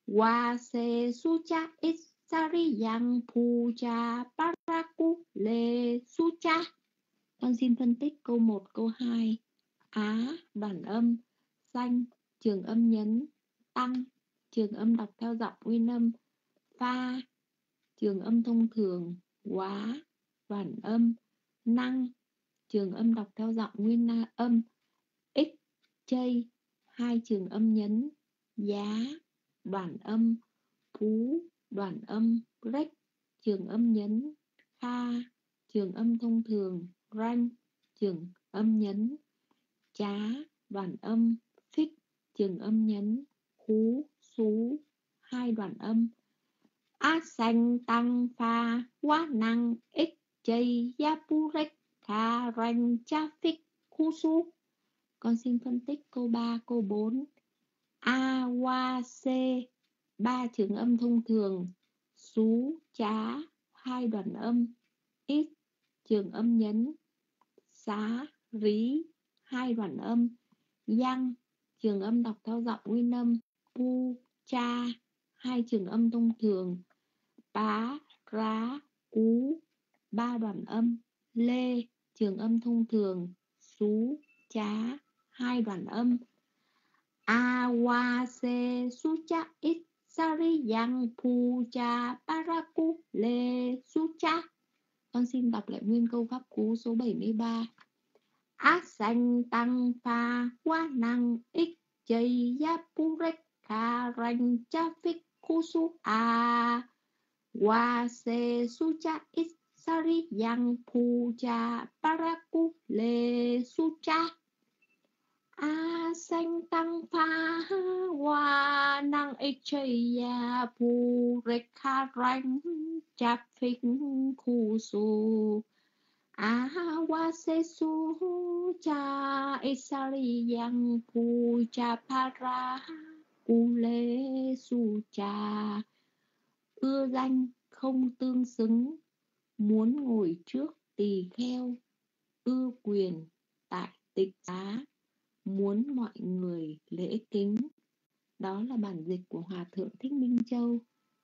Wa se su cha ít sari yang pu cha paraku le su cha con xin phân tích câu 1, câu 2. Á, đoạn âm, xanh, trường âm nhấn, tăng, trường âm đọc theo giọng nguyên âm, pha, trường âm thông thường, quá, đoạn âm, năng, trường âm đọc theo giọng nguyên âm, x, chay, hai trường âm nhấn, giá, đoạn âm, phú, đoạn âm, rách, trường âm nhấn, kha, trường âm thông thường, ranh, trường âm nhấn, chá, đoạn âm, phích, trường âm nhấn, khú, xú, hai đoạn âm, á xanh tăng pha, quá năng, ích, chay, giá pu rách, kha, ranh, cha phích, khu xú. Con xin phân tích câu 3, câu 4. A, wa, c, ba trường âm thông thường, xú, chá, hai đoạn âm, ít, trường âm nhấn, xá, rí, hai đoạn âm, giăng, trường âm đọc theo giọng nguyên âm, pu, cha, hai trường âm thông thường, bá, rá, cú, ba đoạn âm, lê, trường âm thông thường, xú, chá, hai đoạn âm, a, wa, se, su, cha, ít, Sariyang Puja Paraku Le Sucha. Con xin đọc lại nguyên câu pháp cú số 73. Á sanh tăng pha qua năng ích chay ya purek kha ranh cha phích kusu a wa se sucha is sari yang puja paraku le su cha a sanh tăng pha hoa năng ích chay ya purek khu su, cha phích se su cha isari yang pu cha para ule su cha ưa danh không tương xứng muốn ngồi trước tỳ kheo ưa quyền tại tịch giá muốn mọi người lễ kính. Đó là bản dịch của hòa thượng thích minh châu.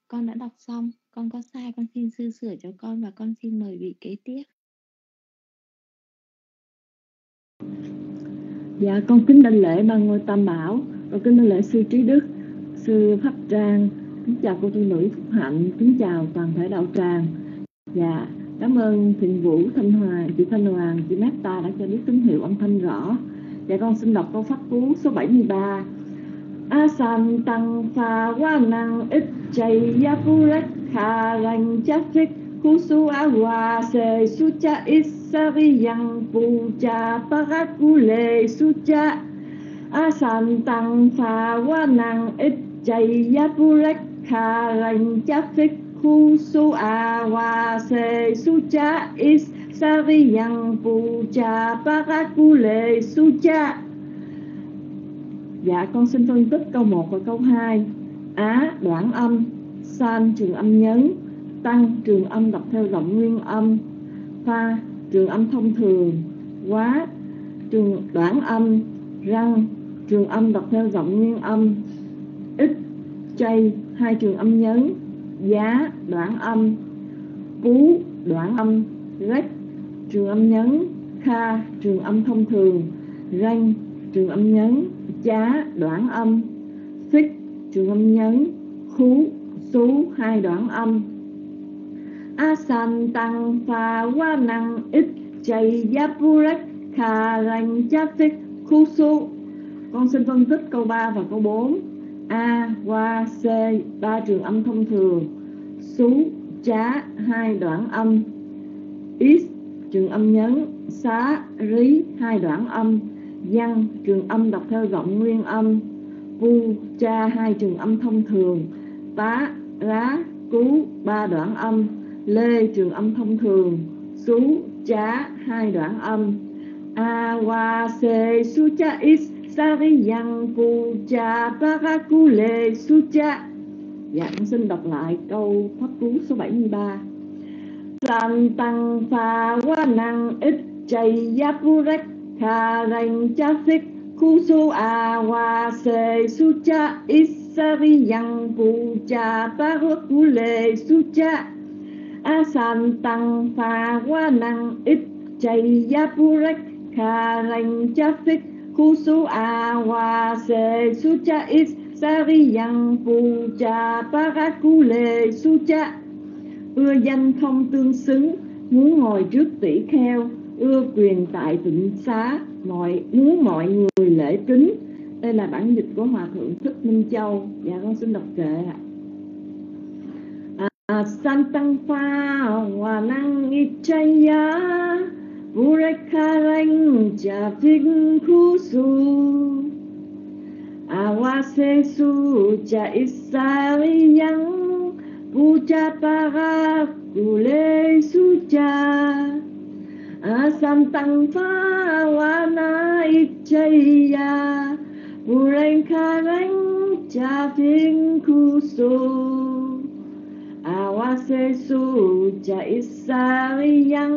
Con đã đọc xong con có sai con xin sư sửa cho con và con xin mời vị kế tiếp. Dạ con kính đảnh lễ ba ngôi tam bảo Con kính đảnh lễ sư trí đức Sư Pháp Trang. Kính chào cô tu nữ Phúc Hạnh Kính chào toàn thể đạo tràng. Dạ cảm ơn Thịnh Vũ Thanh Hòa Chị Thanh Hoàng, chị Meta đã cho biết tín hiệu âm thanh rõ. Dạ con xin đọc câu pháp cú số 73 Asan tăng pha wa năng ít chay ya purek kha ranh chát phích Kusu awa se sucha isariyang puja parakule sucha Asam tăng pha wa năng ít chay ya purek kha ranh chát phích Kusu awa se sucha sariyang puja parakule sucha Dạ con xin phân tích câu 1 và câu 2 Á, đoạn âm. San, trường âm nhấn. Tăng, trường âm đọc theo giọng nguyên âm. Pha trường âm thông thường. Quá, trường đoạn âm. Răng, trường âm đọc theo giọng nguyên âm. Ít, chay, hai trường âm nhấn. Giá, đoạn âm. Cú đoạn âm. Rách trường âm nhấn Kha trường âm thông thường Ranh trường âm nhấn chá đoạn âm xích trường âm nhấn khú xú hai đoạn âm. Asan tăng pha qua năng ít chay yapurek kha ranh chá xích khú xú. Con xin phân tích câu 3 và câu 4 A, qua C, ba trường âm thông thường Xú, chá, hai đoạn âm. Is, trường âm nhấn Xá, rí, hai đoạn âm văn trường âm đọc theo giọng nguyên âm vu cha hai trường âm thông thường tá rá cú ba đoạn âm lê trường âm thông thường xú chá hai đoạn âm. A wa se su cha is sari yang pu cha paraku lê su cha. Dạ con xin đọc lại câu pháp cú số 73 san tăng pha quá năng, ít chay yapurek kha rành cha xích, khu su a wa sê su cha. Isari yang pu cha ta hốt cu lê su cha. A san tăng pha quá năng, ít chay ya pu rách. Kha rành cha xích, khu su a wa sê su cha. Isari yang pu cha ta hốt cu lê su cha ưa danh không tương xứng muốn ngồi trước tỷ kheo ưa quyền tại tịnh xá mọi muốn mọi người lễ kính. Đây là bản dịch của hòa thượng thích minh châu. Dạ con xin đọc kệ ạ. À, san tăng pha hòa năng ichaya Urekarang japing kusu Awase su. À, Cha isariyang Ucha para kule sucha Asam tang pha wana ichaya Urenkarang japing kuso Awase su cha isariyang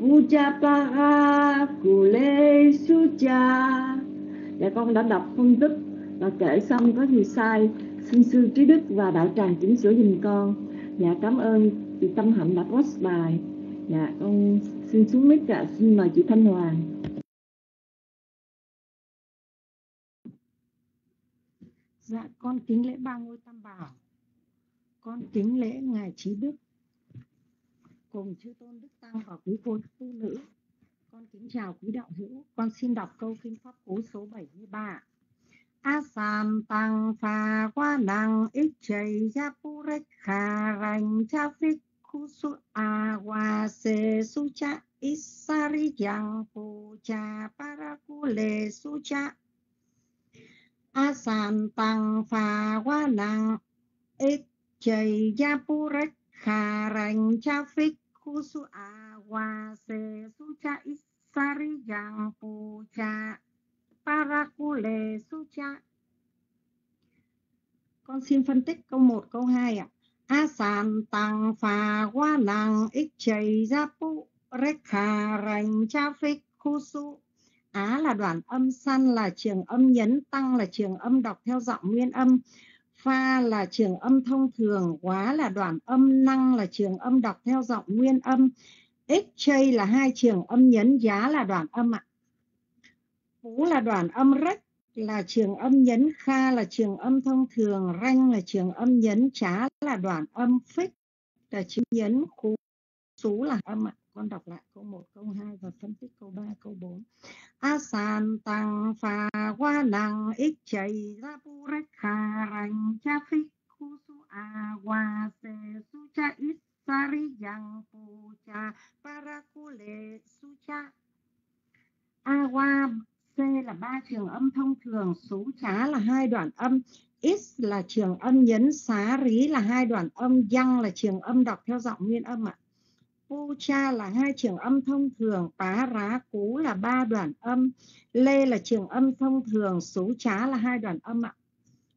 Ucha para kule sucha Dạ con đã đọc phân tích và kể xong có gì sai. Xin sư Trí Đức và Đạo Tràng chỉnh sửa giùm con Dạ cảm ơn chị Tâm Hạnh đã post bài Dạ con xin xuống mic ạ Xin mời chị Thanh Hoàng Dạ con kính lễ ba ngôi tam bảo. Con kính lễ ngài trí đức cùng chư tôn đức tăng và quý cô tu nữ. Con kính chào quý đạo hữu. Con xin đọc câu kinh pháp cú số 73. Asam tăng pha qua năng ít chảy gia pu rek kha rành cha phích khu su a wa se su cha isari yang pu cha parakule su cha Asam tăng pha qua năng ít chảy gia pu rek kha rành cha phích khu su a wa se su cha isari yang pu cha Parakule Sucha. Con xin phân tích câu 1, câu 2 ạ. A sàn pha phà qua nàng ích chảy ra pu rekha rành cha phích khu su. Á là đoạn âm san là trường âm nhấn, tăng là trường âm đọc theo giọng nguyên âm. Pha là trường âm thông thường, quá là đoạn âm, năng là trường âm đọc theo giọng nguyên âm. X chay là hai trường âm nhấn, giá là đoạn âm ạ. Phú là đoạn âm rách là trường âm nhấn, kha là trường âm thông thường, ranh là trường âm nhấn, trá là đoạn âm phích là chữ nhấn, khú sú là âm ạ. Con đọc lại câu 1, câu 2 và phân tích câu 3, câu 4. A san tăng pha qua năng ích chảy ra pu rách kha ranh cha phích khu su a wa se su cha ít sari yang pu cha parakule su cha a wa C là ba trường âm thông thường, số trá là hai đoạn âm, X là trường âm nhấn, xá rí là hai đoạn âm, Yang là trường âm đọc theo giọng nguyên âm ạ. pu cha là hai trường âm thông thường, Pá rá cú là ba đoạn âm, Lê là trường âm thông thường, số trá là hai đoạn âm ạ.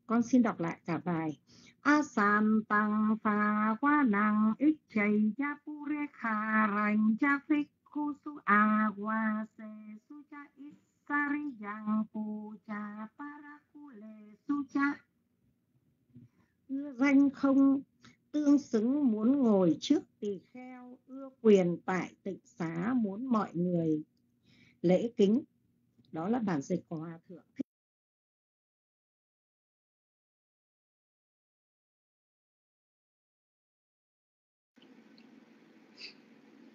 Con xin đọc lại cả bài. Asan tăng pha qua năng ít chay cha pu re kha rành cha phích khu su a wa se su cha ít Sariyang Puja Parakule Sucha Ưa danh không, tương xứng muốn ngồi trước tỳ kheo, ưa quyền tại tịnh xá muốn mọi người. Lễ kính, đó là bản dịch của hòa thượng.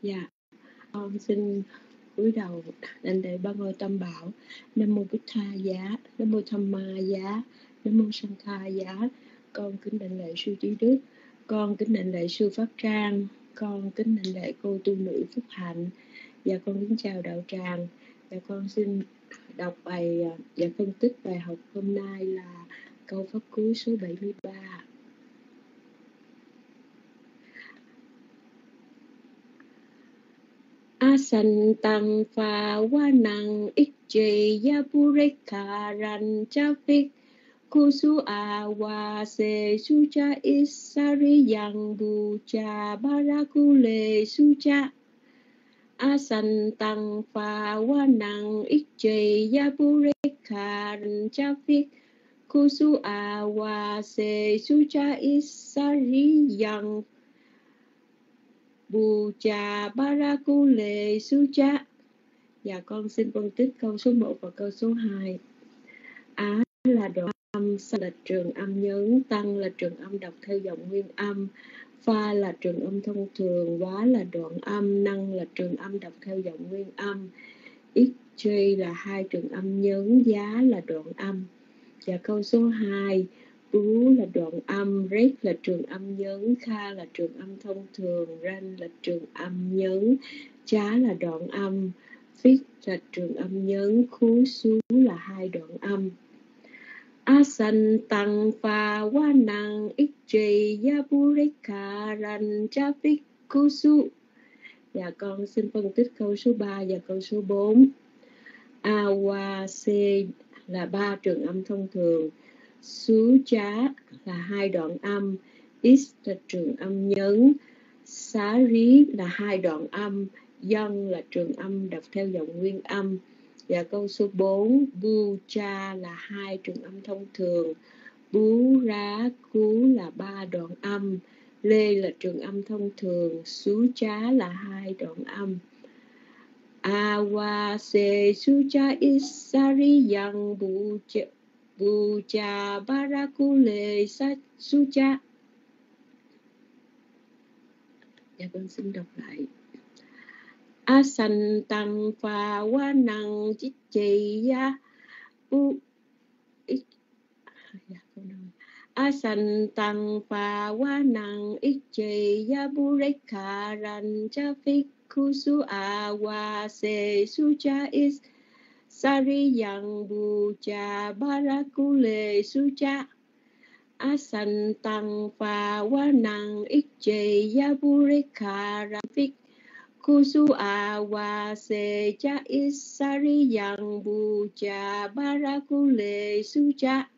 Dạ con xin cúi đầu đảnh lễ ba ngôi tam bảo. Nam mô bích tha giá, nam mô tham ma giá, nam mô sanh tha giá. Con kính đảnh lễ sư trí đức, con kính đảnh lễ sư pháp trang, con kính đảnh lễ cô tu nữ phúc hạnh. Và con kính chào đạo tràng. Và con xin đọc bài và phân tích bài học hôm nay là câu pháp cuối số 73 san tăng pha wa năng ích chê ya pureka ran cha phik kusu a wa se su cha isari yang bu cha barakule su cha a san tăng pha wa năng ích chê ya pureka ran cha phik kusu a wa se su cha isari yang Bù Chà Barakule Sucha Dạ con xin phân tích câu số 1 và câu số 2 Á là đoạn âm, sa là trường âm nhấn, tăng là trường âm đọc theo giọng nguyên âm, pha là trường âm thông thường, quá là đoạn âm, năng là trường âm đọc theo giọng nguyên âm, xj là hai trường âm nhấn, giá là đoạn âm. Và câu số 2 Ú là đoạn âm, rét là trường âm nhấn, kha là trường âm thông thường, ren là trường âm nhấn, chá là đoạn âm, phít là trường âm nhấn, khú xú là hai đoạn âm. A san tăng pha wa năng ích trì ya bureka ran cha phít khú xú. Dạ con xin phân tích câu số 3 và câu số 4. A wa se là ba trường âm thông thường Sú chá là hai đoạn âm, Is là trường âm nhấn, Xá rí là hai đoạn âm, Dân là trường âm đọc theo dòng nguyên âm. Và câu số 4, Bu cha là hai trường âm thông thường, Bú rá cú là ba đoạn âm, Lê là trường âm thông thường, Sú chá là hai đoạn âm. Awa se su cha isari yang bu Bucha Barakule Sucha Dạ con xin đọc lại. A sanh tăng pha wa năng chích chì ya u dạ con nói a sanh tăng pha wa năng ích chì ya bu rek kha ran cha phik khu su a wa se su cha is sari yang bu cha barakule su cha asan tăng pha wa năng ik che ya bureka rafik kusu awa se cha isari yang bu cha barakule su cha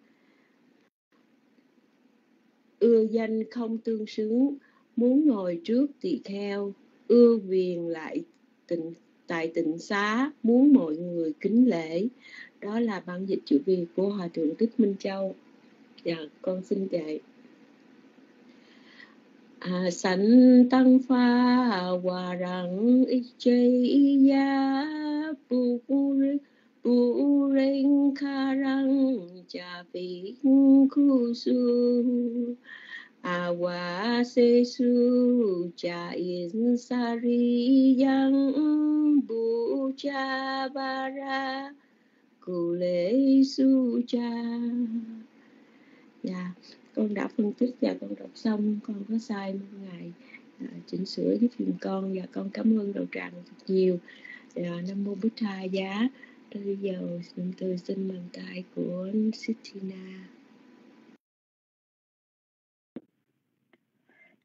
ưa danh không tương xứng, muốn ngồi trước tỳ kheo ưa quyền lại tình tại tịnh xá muốn mọi người kính lễ. Đó là bản dịch chữ việt của hòa thượng thích minh châu. Dạ con xin kệ. À, sanh tăng pha hòa rằng ít chơi ya bu bu ren kha răng cha vị khu su awa se su cha in sari yang bu cha bara cu su cha dạ con đã phân tích và con đọc xong con có sai một ngài à, chỉnh sửa giúp dùm con và con cảm ơn đầu tràng thật nhiều. À, nam mô bích tha giá bây giờ từ xin bàn tay của Sitina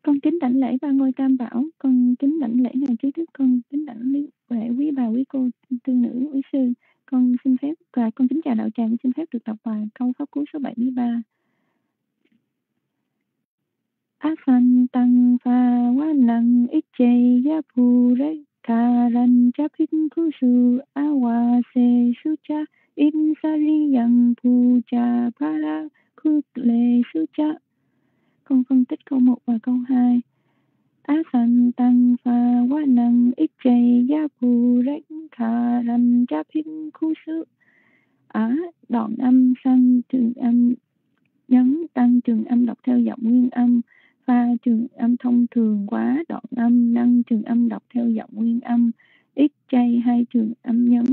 con kính đảnh lễ ba ngôi tam bảo. Con kính đảnh lễ ngài trí thức con kính đảnh lễ quý bà, quý cô, tư nữ, quý sư. Con xin phép, và con kính chào đạo tràng. Xin phép được đọc bài câu pháp cú số 73 Asantang pha wa nang iche ya pu re karan cha pin ku su awa se su cha in sa ri yang pu cha para ku lê su cha con phân tích câu 1 và câu 2 Asantang pha wa nang iche ya rách khả karan cha pin khu su á đoạn âm sang trường âm nhấn tăng trường âm đọc theo giọng nguyên âm. Pha trường âm thông thường quá đoạn âm nâng trường âm đọc theo giọng nguyên âm. Ít chay hai trường âm nhấn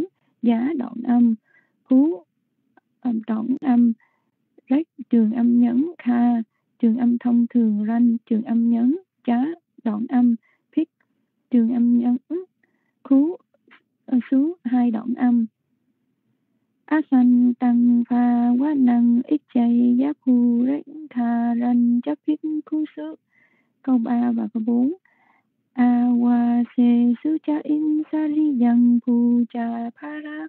giá đoạn âm cú đoạn âm rách trường âm nhấn kha trường âm thông thường ranh, trường âm nhấn, chá, đoạn âm phích trường âm nhấn, khú ờ, số hai đoạn âm. Asan tăng, pha, quá năng, ít chay, giá khu rách kha, ranh chấp phích khu số câu 3 và câu 4 a wa se su cha in sa ri yang pu cha para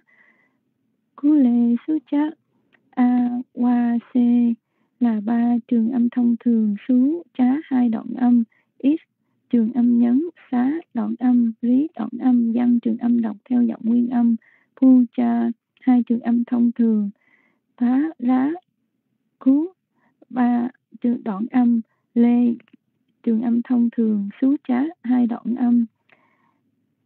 cu lệ su cha a wa se là ba, trường âm thông thường xú chá hai đoạn âm ít trường âm nhấn, xá đoạn âm, rí đoạn âm, văn trường âm đọc theo giọng nguyên âm pu cha, hai trường âm thông thường, phá, rá cú ba trường đoạn âm, lê, trường âm thông thường xú chá hai đoạn âm.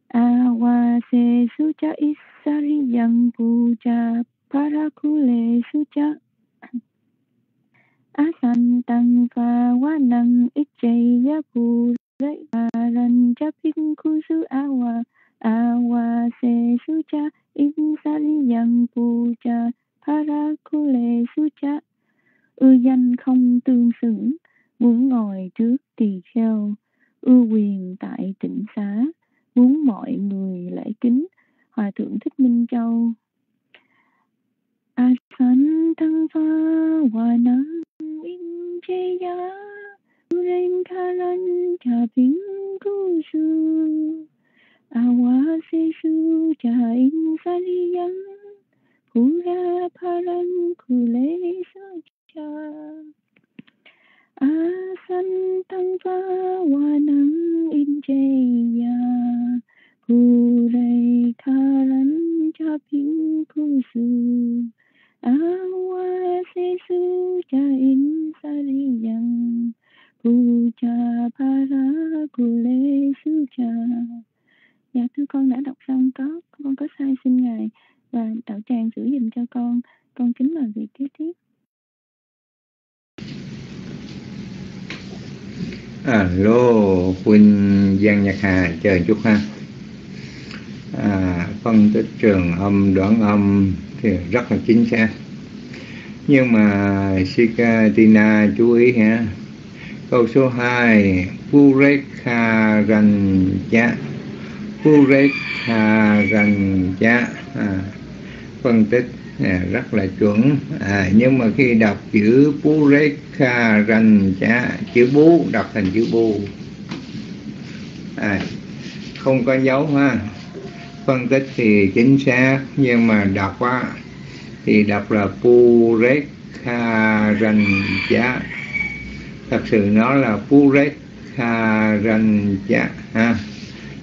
A, wa, se xú cha isari dân pu cha parakule xú trá asan tăng pha wa năng ít chay ya pu re ran cha pin ku su a wa a wa se su cha in sari yang pu cha parakule su cha ư danh không tương xứng muốn ngồi trước tỳ kheo ư quyền tại tịnh xá muốn mọi người lễ kính. Hòa thượng thích minh châu. A san tăng pha hòa năng in chê ya ren kha ran cha ping ku su a wa se su cha in in ping ku su cha in sa yang pu cha pa le su cha. Dạ thưa con đã đọc xong có con có sai xin ngài và đạo tràng sửa dùm cho con. Con kính mời vị kế tiếp. Alo huynh giang nhật hà chờ chút ha. À, phân tích trường âm đoạn âm thì rất là chính xác. Nhưng mà Sika Tina chú ý ha. Câu số 2 Purekha Rancha Purekha Rancha à, phân tích à, rất là chuẩn. À, nhưng mà khi đọc chữ Purekha Rancha chữ bú đọc thành chữ bu à, không có dấu ha phân tích thì chính xác nhưng mà đọc á thì đọc là purekharanja. Thật sự nó là Purekharanja ha.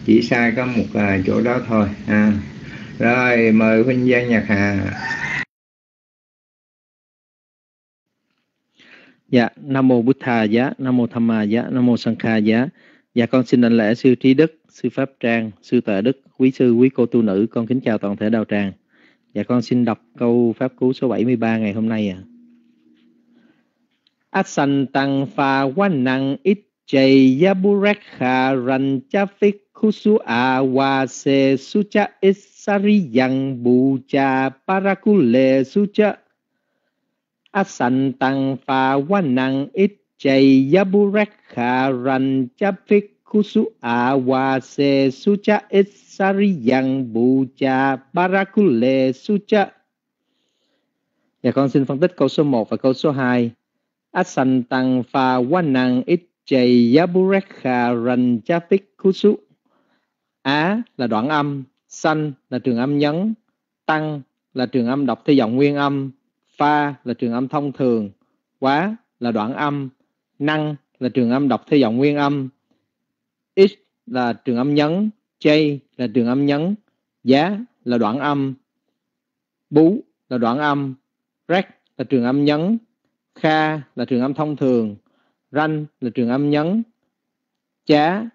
Chỉ sai có một à, chỗ đó thôi ha. Rồi mời huynh Giang Nhật Hà. Dạ, Nam Mô bút Thà Giá, Nam Mô Tham Ma Giá, Nam Mô sanh Kha Giá. Dạ con xin đảnh lễ sư Trí Đức, sư Pháp Trang, sư Tuệ Đức, quý sư, quý cô tu nữ, con kính chào toàn thể đạo tràng. Dạ con xin đọc câu Pháp Cú số 73 ngày hôm nay ạ. À. Asan tăng pha quan năng ít chay yaburekha ran chafik khusu a wa se sucha isari yang bu cha parakule sucha Asan tăng pha quan năng ít chay yaburekha ran cha phích a wa se sucha isari yang bu cha parakule sucha Dạ con xin phân tích câu số 1 và câu số 2 Asantang pha wanang itchay yaburekha ranchapik kusu. Á là đoạn âm, san là trường âm nhấn, tăng là trường âm đọc theo giọng nguyên âm, pha là trường âm thông thường, quá là đoạn âm, năng là trường âm đọc theo giọng nguyên âm, là trường âm nhấn, chay là trường âm nhấn, giá là đoạn âm, bú là đoạn âm, rec là trường âm nhấn, Kha là trường âm thông thường, Ranh là trường âm nhấn, Chá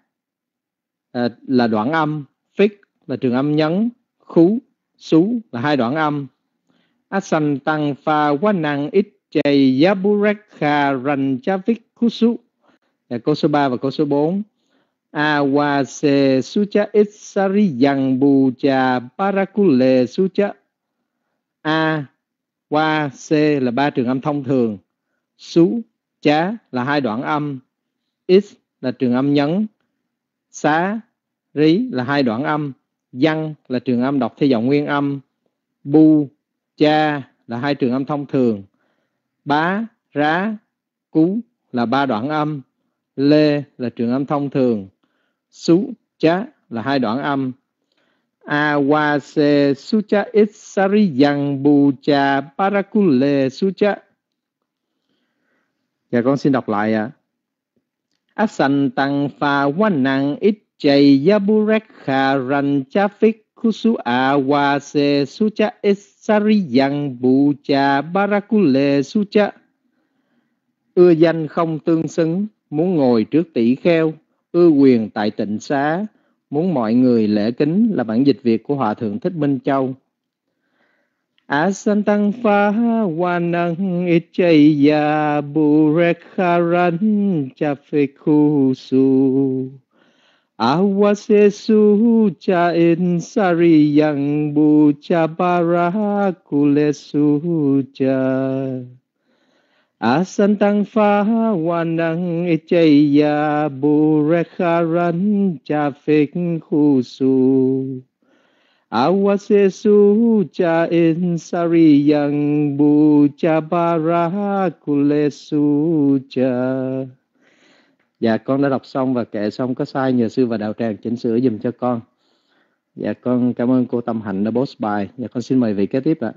là, là đoạn âm, Phích là trường âm nhấn, Khú, Xú là hai đoạn âm. Asan tăng pha quá năng ít chay yaburek kha ranh chá phích khú xú. Là dạ, câu số 3 và câu số 4. Awa se sucha ít sari yang bu cha parakule sucha. A, wa, c là ba trường âm thông thường Sú, chá là hai đoạn âm. X là trường âm nhấn. Xá, rí là hai đoạn âm. Văn là trường âm đọc theo giọng nguyên âm. Bu, cha là hai trường âm thông thường. Bá, rá, cú là ba đoạn âm. Lê là trường âm thông thường. Sú, chá là hai đoạn âm. Awase sucha itsari yang bu cha parakule sucha Dạ con xin đọc lại ạ. À. Asan tăng pha quan năng ít chay yaburekha ran chafik kusu a wa se sucha esari yang bu cha sucha. Ưa danh không tương xứng, muốn ngồi trước tỷ kheo, ưa quyền tại tịnh xá, muốn mọi người lễ kính là bản dịch Việt của Hòa Thượng Thích Minh Châu. Asantang pha wanang ichaya burekharan chafekusu. Awasesu cha in sariyang bu cha barakulesu cha. Asantang pha wanang ichaya burekharan chafekusu. Awasesu cha in sariyang bu cha barakulesu cha. Dạ con đã đọc xong và kệ xong có sai nhờ sư và đạo tràng chỉnh sửa dùm cho con. Dạ con cảm ơn cô Tâm Hạnh đã post bài. Dạ con xin mời vị kế tiếp ạ.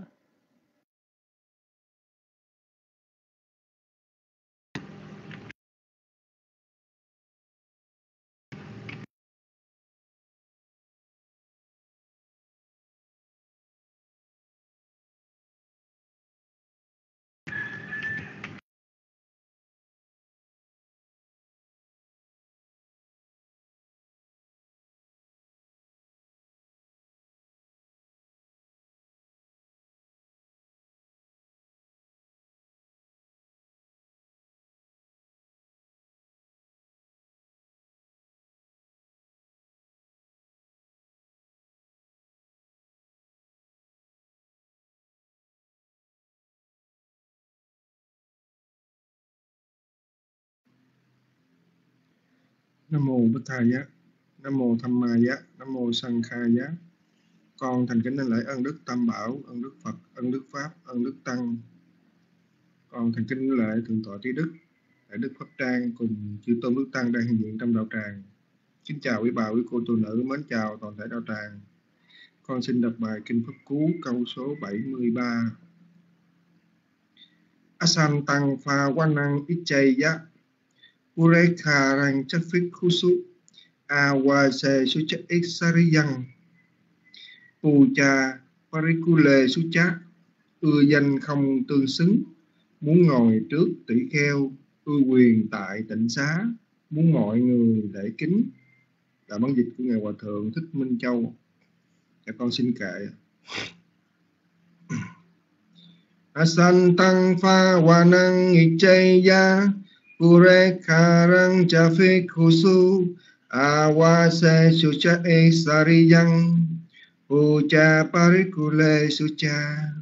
Nam mô bích tha giá nam mô tham ma giá nam mô sanh kha giá con thành kính lên lễ ân đức tam bảo, ân đức phật, ân đức pháp, ân đức tăng. Con thành kính lễ thượng tọa trí đức, đại đức pháp trang cùng chư tôn đức tăng đang hiện diện trong đạo tràng. Kính chào quý bà, quý cô tu nữ, mến chào toàn thể đạo tràng. Con xin đọc bài kinh pháp cú, câu số 73 Asan tăng pha wanang ichaya Urekharang chafik khusu. Awase sucha eksariyang Puja parikule sucha Ưa danh không tương xứng. Muốn ngồi trước tỷ kheo. Ưa quyền tại tịnh xá. Muốn mọi người lễ kính. Là bản dịch của Ngài Hòa Thượng Thích Minh Châu. Dạ con xin kệ. (clears throat) Asantang pha ya. Pure karang chafik khusu Awase sucha e sariyang Puja parikule sucha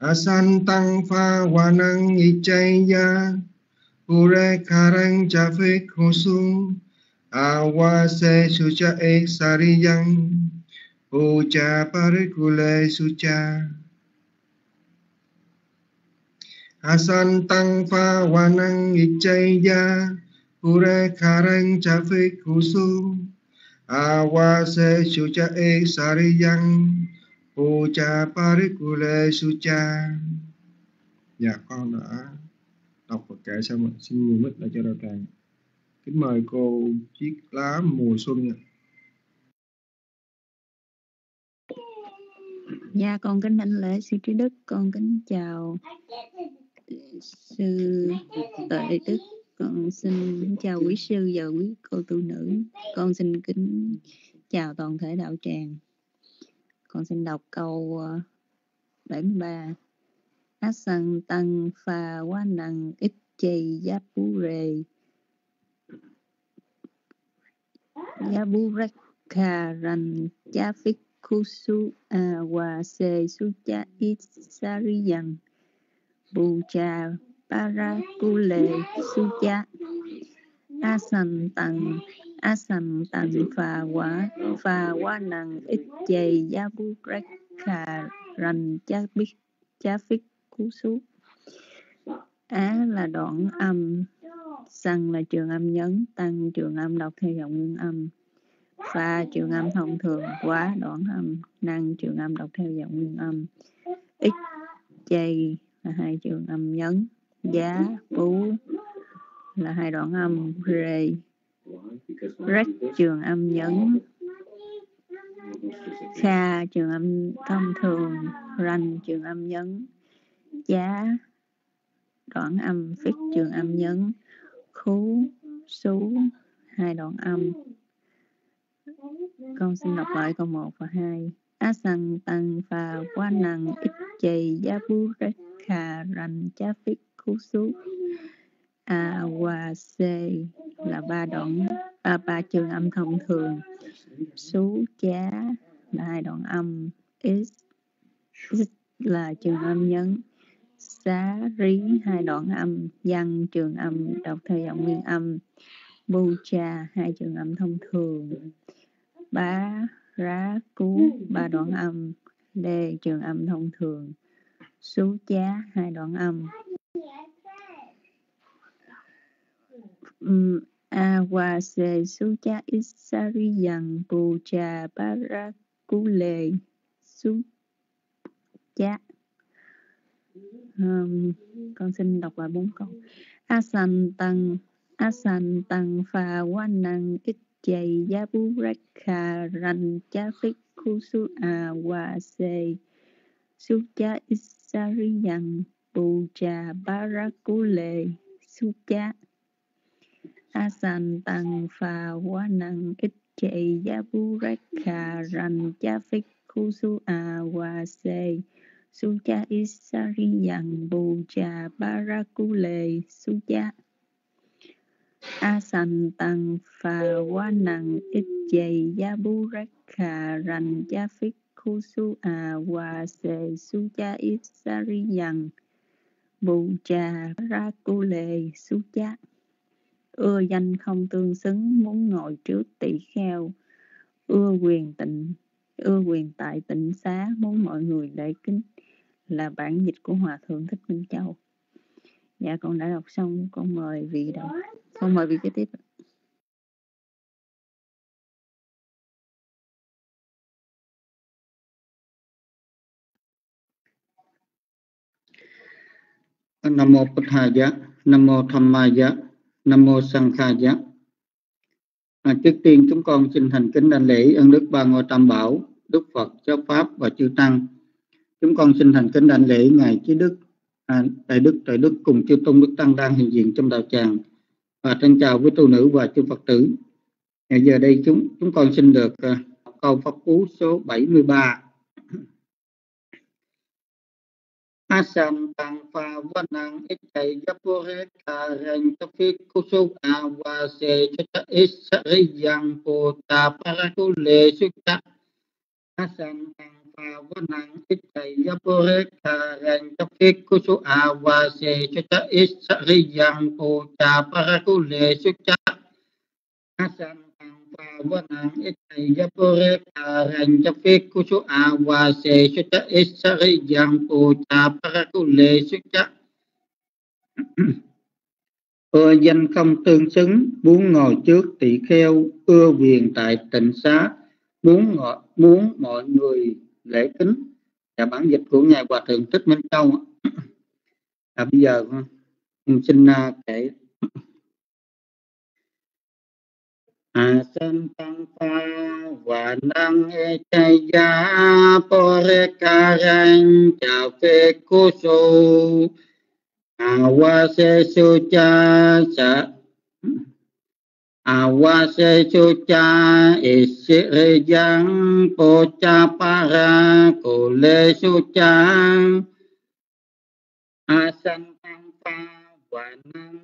Asantang pha wanang ichaya Urekharang chafik khusu Awase sucha e sariyang Puja parikule sucha Asan tăng pha wanang ichaya Urekharang chafik khusu Awase sucha e sariyang Puja parikule sucha Dạ con đã đọc và kể xong rồi. Xin nhiều mít lại cho đạo tràng. Kính mời cô Chiếc Lá Mùa Xuân ạ. Dạ con kính đảnh lễ sư trí đức, con kính chào sư tuệ đức, con xin chào quý sư và quý cô tu nữ, con xin kính chào toàn thể đạo tràng. Con xin đọc câu ờ, 73 Asan tăng pha quá năng ít chây giáp bú rề su cha ít sa ri Isariyan Bucha Parakule Sucha Asan Tăng Asan Tăng Phà Quả Phà Quá nằng Ít chày gia bu rách khà rành cha biết cha phích cú Kusu Á là đoạn âm Săn là trường âm nhấn, tăng trường âm đọc theo giọng nguyên âm. Pha trường âm thông thường, quá đoạn âm, năng trường âm đọc theo giọng nguyên âm. ít chay là hai trường âm nhấn, giá, bú là hai đoạn âm, rê, rách trường âm nhấn, kha trường âm thông thường, ranh trường âm nhấn, giá đoạn âm phích trường âm nhấn. Khú xú hai đoạn âm. Con xin đọc lại câu 1 và 2 á sang tăng pha quá năng ít chì giá bú rách khà rành cha phích khú su a và c là ba đoạn à, ba trường âm thông thường. Sú chá là hai đoạn âm. X, is là trường âm nhấn. Xá rí hai đoạn âm. Văn trường âm đọc theo giọng nguyên âm. Bu cha hai trường âm thông thường. Bá rá cú ba đoạn âm. D trường âm thông thường sú chá hai đoạn âm. Um, a wa se su cha isariyan bu cha barakule su um, con xin đọc lại bốn câu. Asan tăng asan tăng pha quan năng ít chay giá bú rách Khà Rành cha phích khu su a wa se su cha isariyan bù cha barakule su cha asan tăng Phà quan năng ít chạy gia bú rách kha, rành cha phích khu su a wa Sê Sucha Isariyan Puja Barakule Sucha Asan Tăng Phà Quá Năng Ít chạy Gia Bu Rách Khà Rành Cha Phích Khu à, Su A Hòa Sề Sucha Isariyan Buja su Sucha ưa danh không tương xứng, muốn ngồi trước tỷ kheo. Ưa quyền tịnh, ưa quyền tại tịnh xá, muốn mọi người lễ kính. Là bản dịch của hòa thượng thích minh châu. Dạ con đã đọc xong, con mời vị đọc con mời vị kế tiếp nam mô bổn thầy giá nam mô tham ma giá nam mô sang kha giá à, trước tiên chúng con xin thành kính đảnh lễ ân đức ba ngôi tam bảo đức phật giáo pháp và chư tăng. Chúng con xin thành kính đảnh lễ ngài chí đức à, đại đức đại đức cùng chư tôn đức tăng đang hiện diện trong đạo tràng. Và thân chào với tu nữ và chư phật tử. À, giờ đây chúng chúng con xin được à, uh, câu pháp cú số 73 Asam, tang, pha vanang ichai yapore karen tafi kusuk awase chata isariyang pota parakule sukta Asam, tang, pha vanang ichai yapore karen tafi kusuk awase chata isariyang pota parakule sukta Asam ca vanang itai yapore karan japik kusu awase suta isari yang puja parakule suta ưa danh không tương xứng muốn ngồi trước tỷ kheo ưa quyền tại tịnh xá muốn ngồi, muốn mọi người lễ kính. Và bản dịch của ngài hòa thượng thích minh châu à, bây giờ à, xin à, kể Asantangpa vanang echaya porekaran chave kuso awase suca sa awase suca isirejang pocha para kule suca asantangpa vanang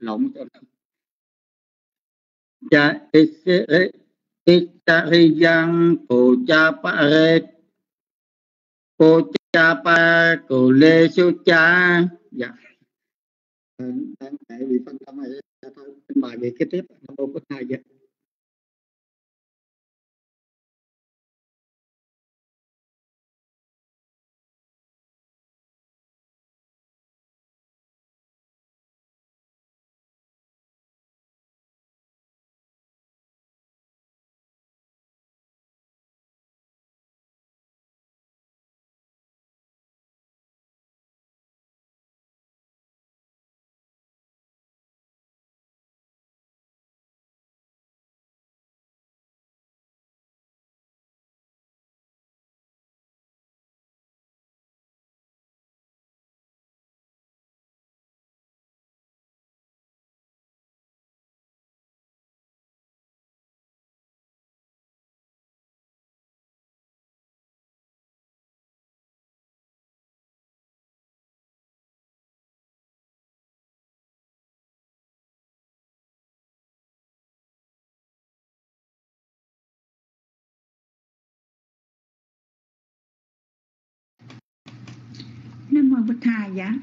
soja cho tanpa cha kaya porkan capek kusu awase soja isi isi yang lộn cha dạ. Đang tại vì phân tâm này thôi xin mời vị kế tiếp. Nam mô bổn thầy nam mô bích thầy giá.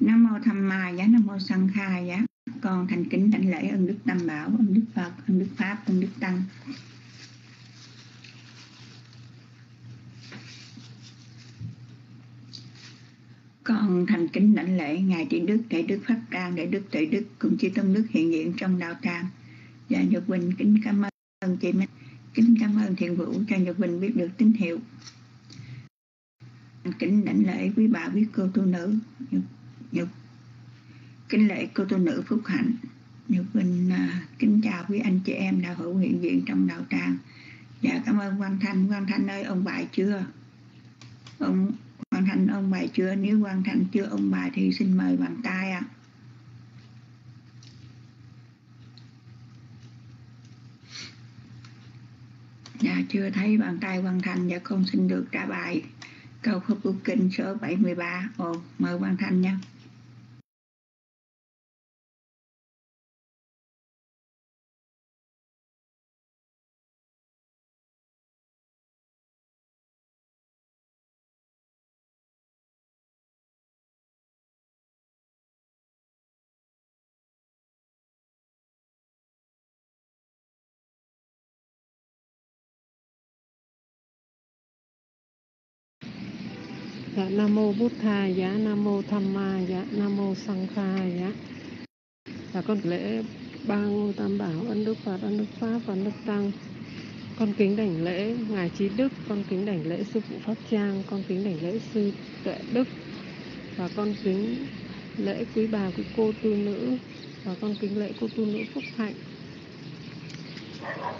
Nam mô tham ma giá, nam mô sanh kha giá. Con thành kính đảnh lễ ơn đức tam bảo ơn đức phật ơn đức pháp ơn đức tăng. Con thành kính đảnh lễ ngài trị đức đại đức pháp trang đại đức tuệ đức, cùng chư tôn đức hiện diện trong đạo tràng và dạ nhật bình kính cảm ơn chị mình kính cảm ơn thiện vũ, cho nhật bình biết được tín hiệu kính đảnh lễ quý bà quý cô tu nữ. Nhục, nhục. kính lễ cô tu nữ phúc hạnh. Nhục bình uh, à, kính chào quý anh chị em đạo hữu hiện diện trong đạo tràng. Dạ cảm ơn quang thanh. Quang thanh ơi ông bài chưa? Ông quang thanh ông bài chưa? Nếu quang thanh chưa ông bài thì xin mời bàn tay ạ. À. dạ chưa thấy bàn tay quang thanh dạ không xin được trả bài câu Pháp Cú Kinh số 73 Ồ mời quan thanh nha. Là Nam mô bút tha dạ Nam mô Tham Ma dạ Nam mô Sang Kha dạ và con lễ ba ngôi tam bảo ân đức Phật ân đức Pháp và ân đức Tăng. Con kính đảnh lễ ngài trí đức, con kính đảnh lễ sư phụ pháp trang, con kính đảnh lễ sư tuệ đức. Và con kính lễ quý bà, quý cô, tu nữ. Và con kính lễ cô tu nữ phúc hạnh.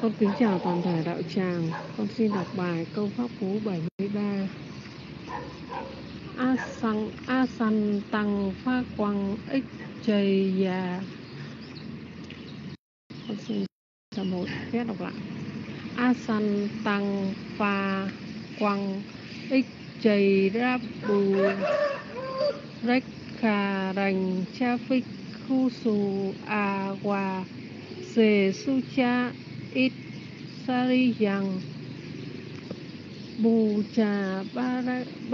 Con kính chào toàn thể đạo tràng. Con xin đọc bài câu pháp phú 73 a sang a san tăng pha quang ích chây già con xin cho một phép đọc lại. A san tăng pha quang ích chây ra bù. Rách khà rành cha phích khu su a hòa se su cha ít sari yang bù trà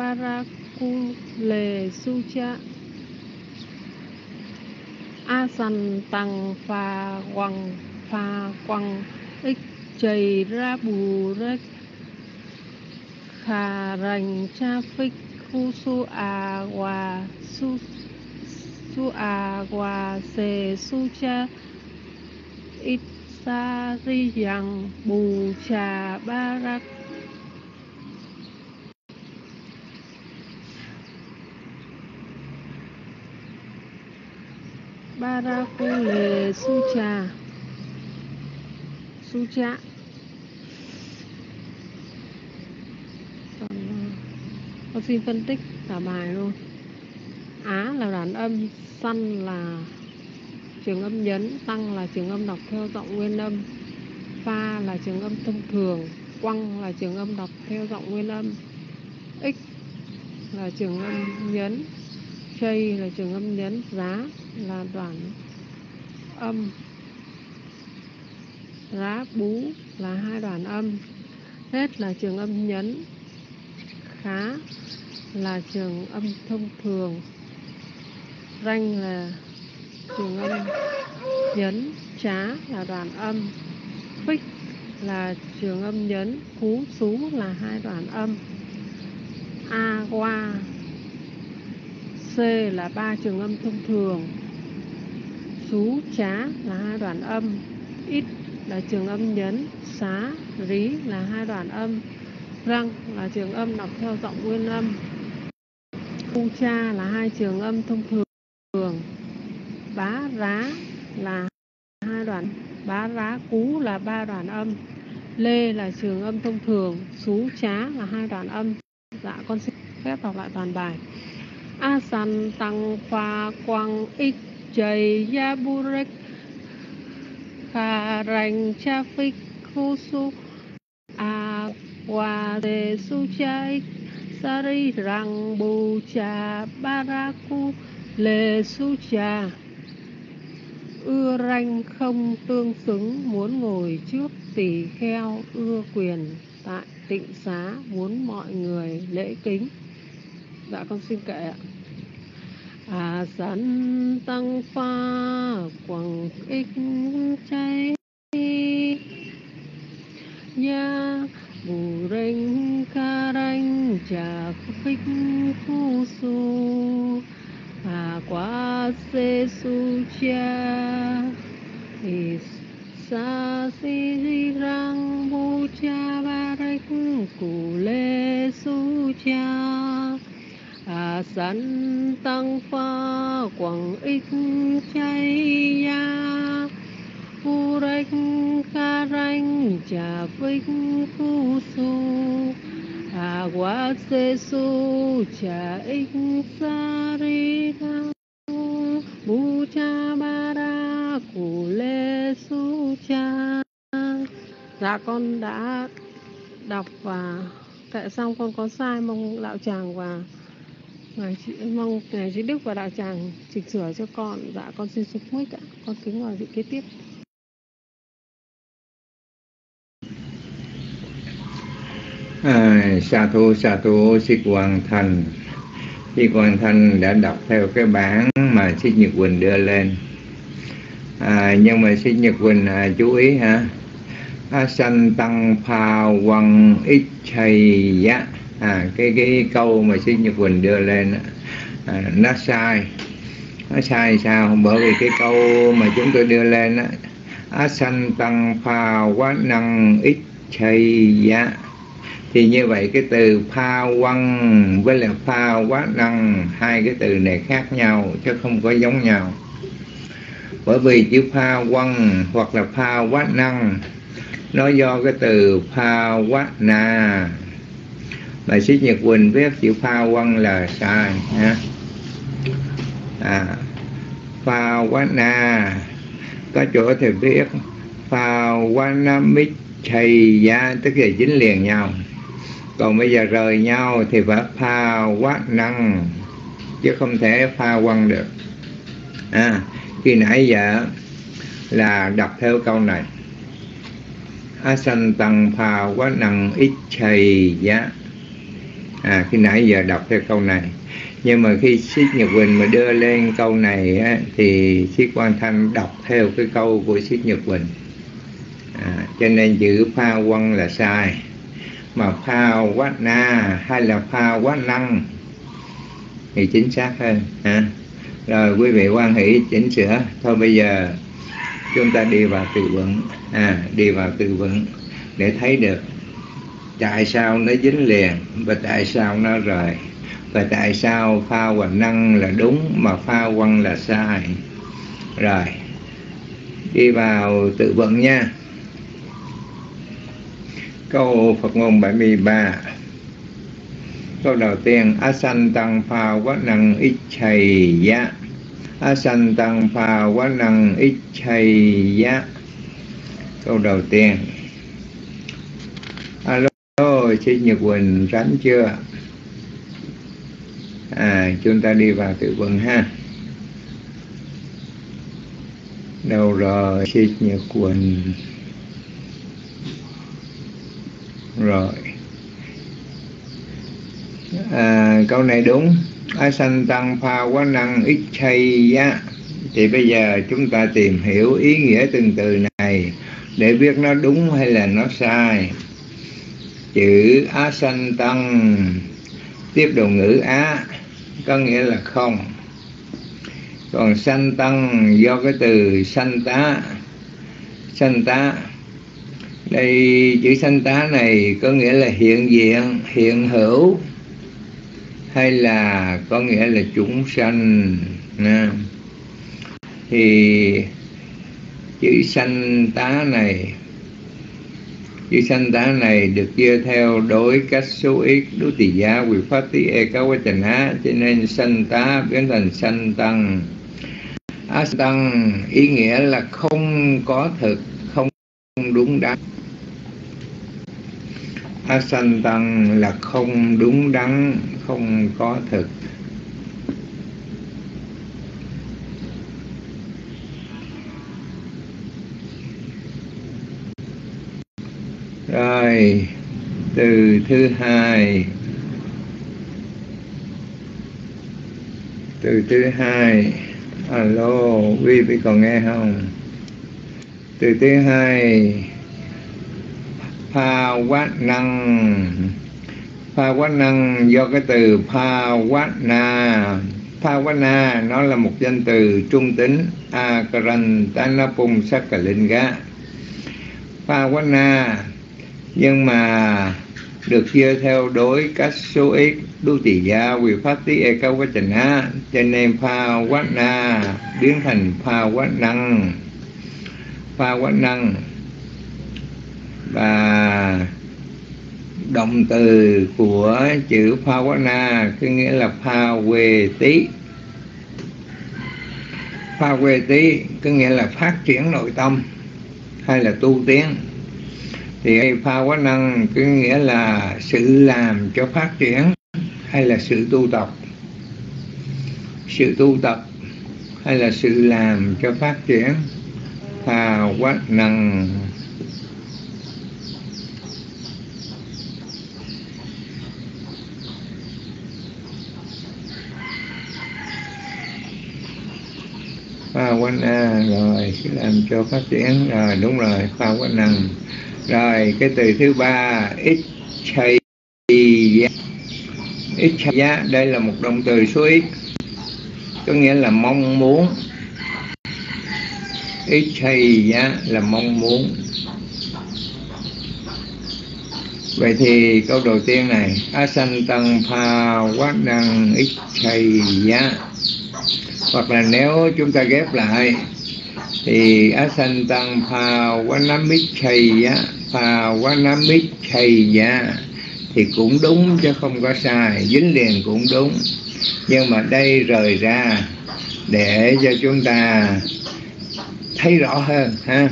bara baraku lề su cha a san tăng pha quăng pha quăng ích chầy ra bù rách khà rành cha phích khu su a hòa su su a hòa sề su cha. Ít sa ri yang bù trà ba rắc. Barakule Sucha. Sucha Còn, con xin phân tích cả bài luôn. Á là đoạn âm Săn là trường âm nhấn Tăng là trường âm đọc theo giọng nguyên âm Pha là trường âm thông thường Quăng là trường âm đọc theo giọng nguyên âm X là trường âm nhấn. Chây là trường âm nhấn, Giá là đoạn âm. Giá bú là hai đoạn âm. Hết là trường âm nhấn. Khá là trường âm thông thường. Ranh là trường âm nhấn. Trá là đoạn âm. Phích là trường âm nhấn. Cú xú là hai đoạn âm. A qua là ba trường âm thông thường. Xú chá là hai đoạn âm. Ít là trường âm nhấn. Xá, rí là hai đoạn âm. Răng là trường âm đọc theo giọng nguyên âm. U cha là hai trường âm thông thường. Bá rá là hai đoạn Bá rá cú là ba đoạn âm. Lê là trường âm thông thường. Xú chá là hai đoạn âm. Dạ con xin phép đọc lại toàn bài a san tăng pha quang ích chầy ya burek kha rành cha phích khu su a qua de su cha ích sari rang bu cha baraku lê su cha ưa ranh không tương xứng muốn ngồi trước tỳ kheo ưa quyền tại tịnh xá muốn mọi người lễ kính dạ con xin kệ ạ à san tăng pha quảng ích cháy, nha bù ranh ca ranh, trà khích khu su à quá xê su cha thì sa si răng bu cha ba rách cụ lê su cha à san tăng pha quảng ích chay ya phu rách ca ranh trà phích phu su à quá xê su trà ích sa ri đăng bu cha ba ra cụ lê su cha. Dạ con đã đọc và tại sao con có sai mong lão chàng và ngài chị mong ngài chị đức và đạo tràng chỉnh sửa cho con. Dạ con xin sụp mít ạ. Con kính vào vị kế tiếp. À, sa thu sa thu sĩ hoàn thành sĩ hoàn thành đã đọc theo cái bản mà sĩ nhật quỳnh đưa lên. À, nhưng mà sĩ nhật quỳnh à, chú ý ha. Asan tăng pha quăng ít chay giá à, cái cái câu mà sư nhật quỳnh đưa lên à, nó sai. Nó sai sao? Bởi vì cái câu mà chúng tôi đưa lên á asan tăng pha quá năng ít chay giá thì như vậy cái từ pha quăng với là pha quá năng hai cái từ này khác nhau chứ không có giống nhau. Bởi vì chữ pha quăng hoặc là pha quá năng nó do cái từ pha quá na mà sĩ nhật quỳnh viết chữ pha quân là sai ha. À, pha quá na. Có chỗ thì viết pha quá na mít chày giá tức là dính liền nhau. Còn bây giờ rời nhau thì phải pha quá năng chứ không thể pha quân được. À, khi nãy giờ là đọc theo câu này. Asan tăng pha quá năng ít chày giá à khi nãy giờ đọc theo câu này. Nhưng mà khi sĩ Nhật Quỳnh mà đưa lên câu này á, thì sĩ Quang Thanh đọc theo cái câu của sĩ Nhật Quỳnh. À, cho nên chữ pha quân là sai. Mà pha quá na hay là pha quá năng thì chính xác hơn ha? Rồi quý vị quan hỷ chỉnh sửa. Thôi bây giờ chúng ta đi vào từ vựng. À đi vào từ vựng để thấy được tại sao nó dính liền và tại sao nó rời? Và tại sao pha và năng là đúng mà pha quăng là sai? Rồi, đi vào tự vận nha. Câu Phật ngôn 73 câu đầu tiên asan tăng pha quá năng ít chày giá asan tăng pha quá năng ít chay giá câu đầu tiên chị Nhật Quỳnh rảnh chưa? À chúng ta đi vào tự vựng ha. Đâu rồi chị Nhật Quỳnh rồi. À, câu này đúng. Asan tăng pha quá năng ít chay á thì bây giờ chúng ta tìm hiểu ý nghĩa từng từ này để biết nó đúng hay là nó sai chữ á sanh tăng. Tiếp đầu ngữ á, có nghĩa là không. Còn sanh tăng, do cái từ sanh tá. Sanh tá. Đây, chữ sanh tá này có nghĩa là hiện diện, hiện hữu, hay là có nghĩa là chúng sanh, nha. thì chữ sanh tá này chữ sanh tá này được chia theo đối cách số ít. Đối tỷ giá quy phát tí e cao quá trình á, cho nên sanh tá biến thành sanh tăng. Á tăng ý nghĩa là không có thực, không đúng đắn. Sanh tăng là không đúng đắn, không có thực. Rồi, từ thứ hai. Từ thứ hai. Alo vi vi còn nghe không? Từ thứ hai. Pha quát năng. Pha quát năng do cái từ pha quát na. Pha quát na, nó là một danh từ trung tính akarantanapung sakalinga pha quát na nhưng mà được chia theo đối cách số ít đô tỷ gia quy phát tí e cao quá trình á. Cho nên pha quá na biến thành pha quá năng. Pha quá năng. Và động từ của chữ pha quá na có nghĩa là pha quê tí. Pha quê tí có nghĩa là phát triển nội tâm hay là tu tiến thì pha quá năng có nghĩa là sự làm cho phát triển hay là sự tu tập? Sự tu tập hay là sự làm cho phát triển? Pha quá năng. Pha quá a rồi làm cho phát triển, rồi, đúng rồi, pha quá năng rồi, cái từ thứ ba, ít chay. Giá dạ, đây là một động từ số ít. Có nghĩa là mong muốn. Ít chay giá là mong muốn. Vậy thì câu đầu tiên này asan tăng pha quá năng ít chay giá hoặc là nếu chúng ta ghép lại thì asan tăng pha wanamit chaya pha wanamit chaya thì cũng đúng chứ không có sai, dính liền cũng đúng. Nhưng mà đây rời ra để cho chúng ta thấy rõ hơn, ha.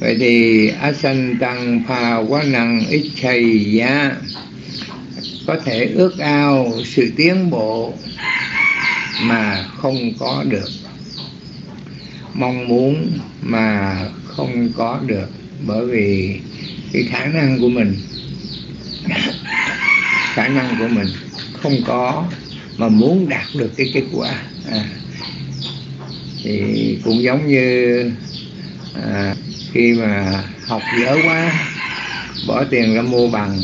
Vậy thì asan tăng pha quá năng ít chay giá có thể ước ao sự tiến bộ mà không có được mong muốn mà không có được bởi vì cái khả năng của mình. (laughs) Khả năng của mình không có mà muốn đạt được cái kết quả. À, thì cũng giống như à, khi mà học dở quá bỏ tiền ra mua bằng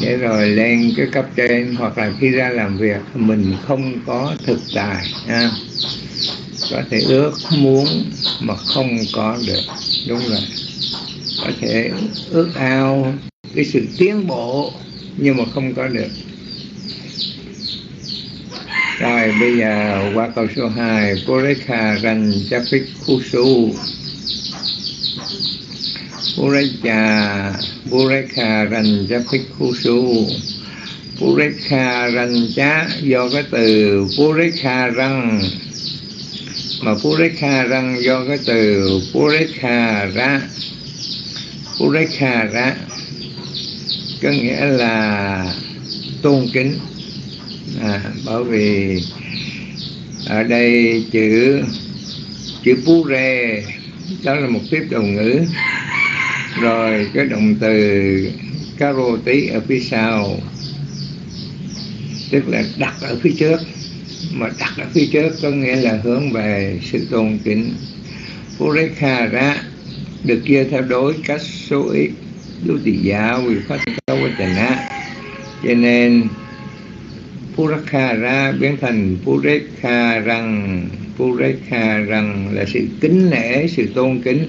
để rồi lên cái cấp trên hoặc là khi ra làm việc mình không có thực tài à, có thể ước muốn mà không có được. Đúng rồi. Có thể ước ao cái sự tiến bộ nhưng mà không có được. Rồi, bây giờ qua câu số 2 Purekha Ranh Chapik Kusu Purekha Purekha Ranh Cha Phikhusu Purekha Ranh Chá do cái từ Purekha Ranh mà Purekha Răng do cái từ Purekha Ra Purekha Ra có nghĩa là tôn kính. À, bởi vì ở đây chữ chữ Pure đó là một tiếp đầu ngữ. Rồi cái động từ caro tí ở phía sau tức là đặt ở phía trước mà đặt ở phía trước có nghĩa là hướng về sự tôn kính. Purekha ra được chia theo đối cách số ít đô tỷ giá vì phát tâu với tình á. Cho nên Purekha ra biến thành Purekha rằng Purekha rằng là sự kính nể, sự tôn kính.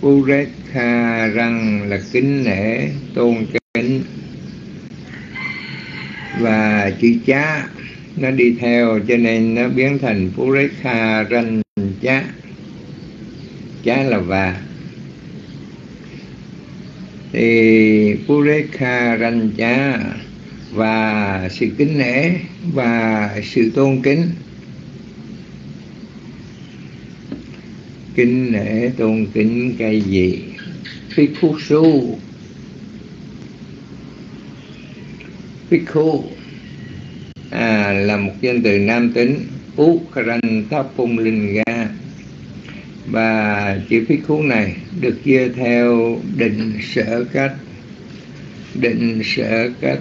Purekha rằng là kính nể, tôn kính và chữ chá, nó đi theo, cho nên nó biến thành Purekha ranh chá. Chá là và. Thì Purekha ranh chá và sự kính nể và sự tôn kính. Kính nể, tôn kính cái gì? Phikhu su. Bhikkhu à, là một danh từ nam tính Ukrantapumlinga và chữ Bhikkhu này được chia theo định sở cách định sở cách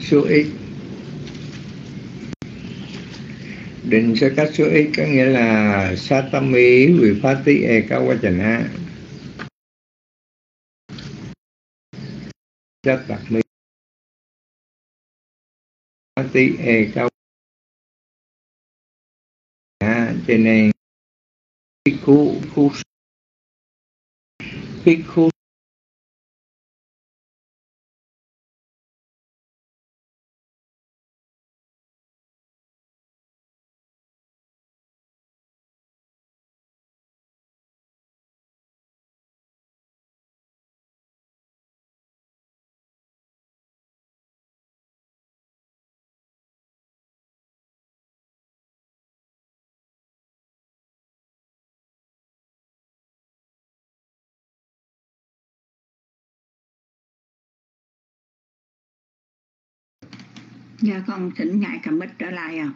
số ít định sở cách số ít có nghĩa là satami vipati ekawachana. Chất đặc mỹ cao à, cho nên khu khu khu dạ con thỉnh ngài cầm bích trở lại à.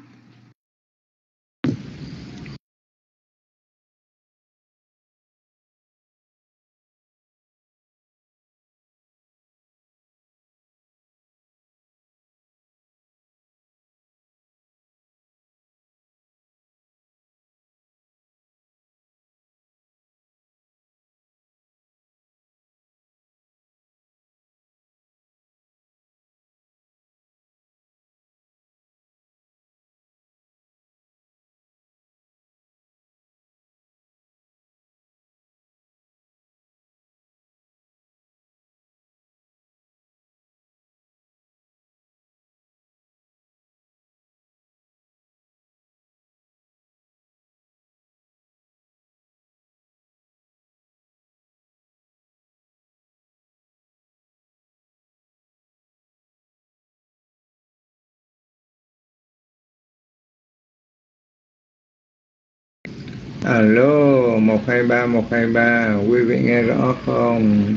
Alo, một hai ba, một hai ba, quý vị nghe rõ không?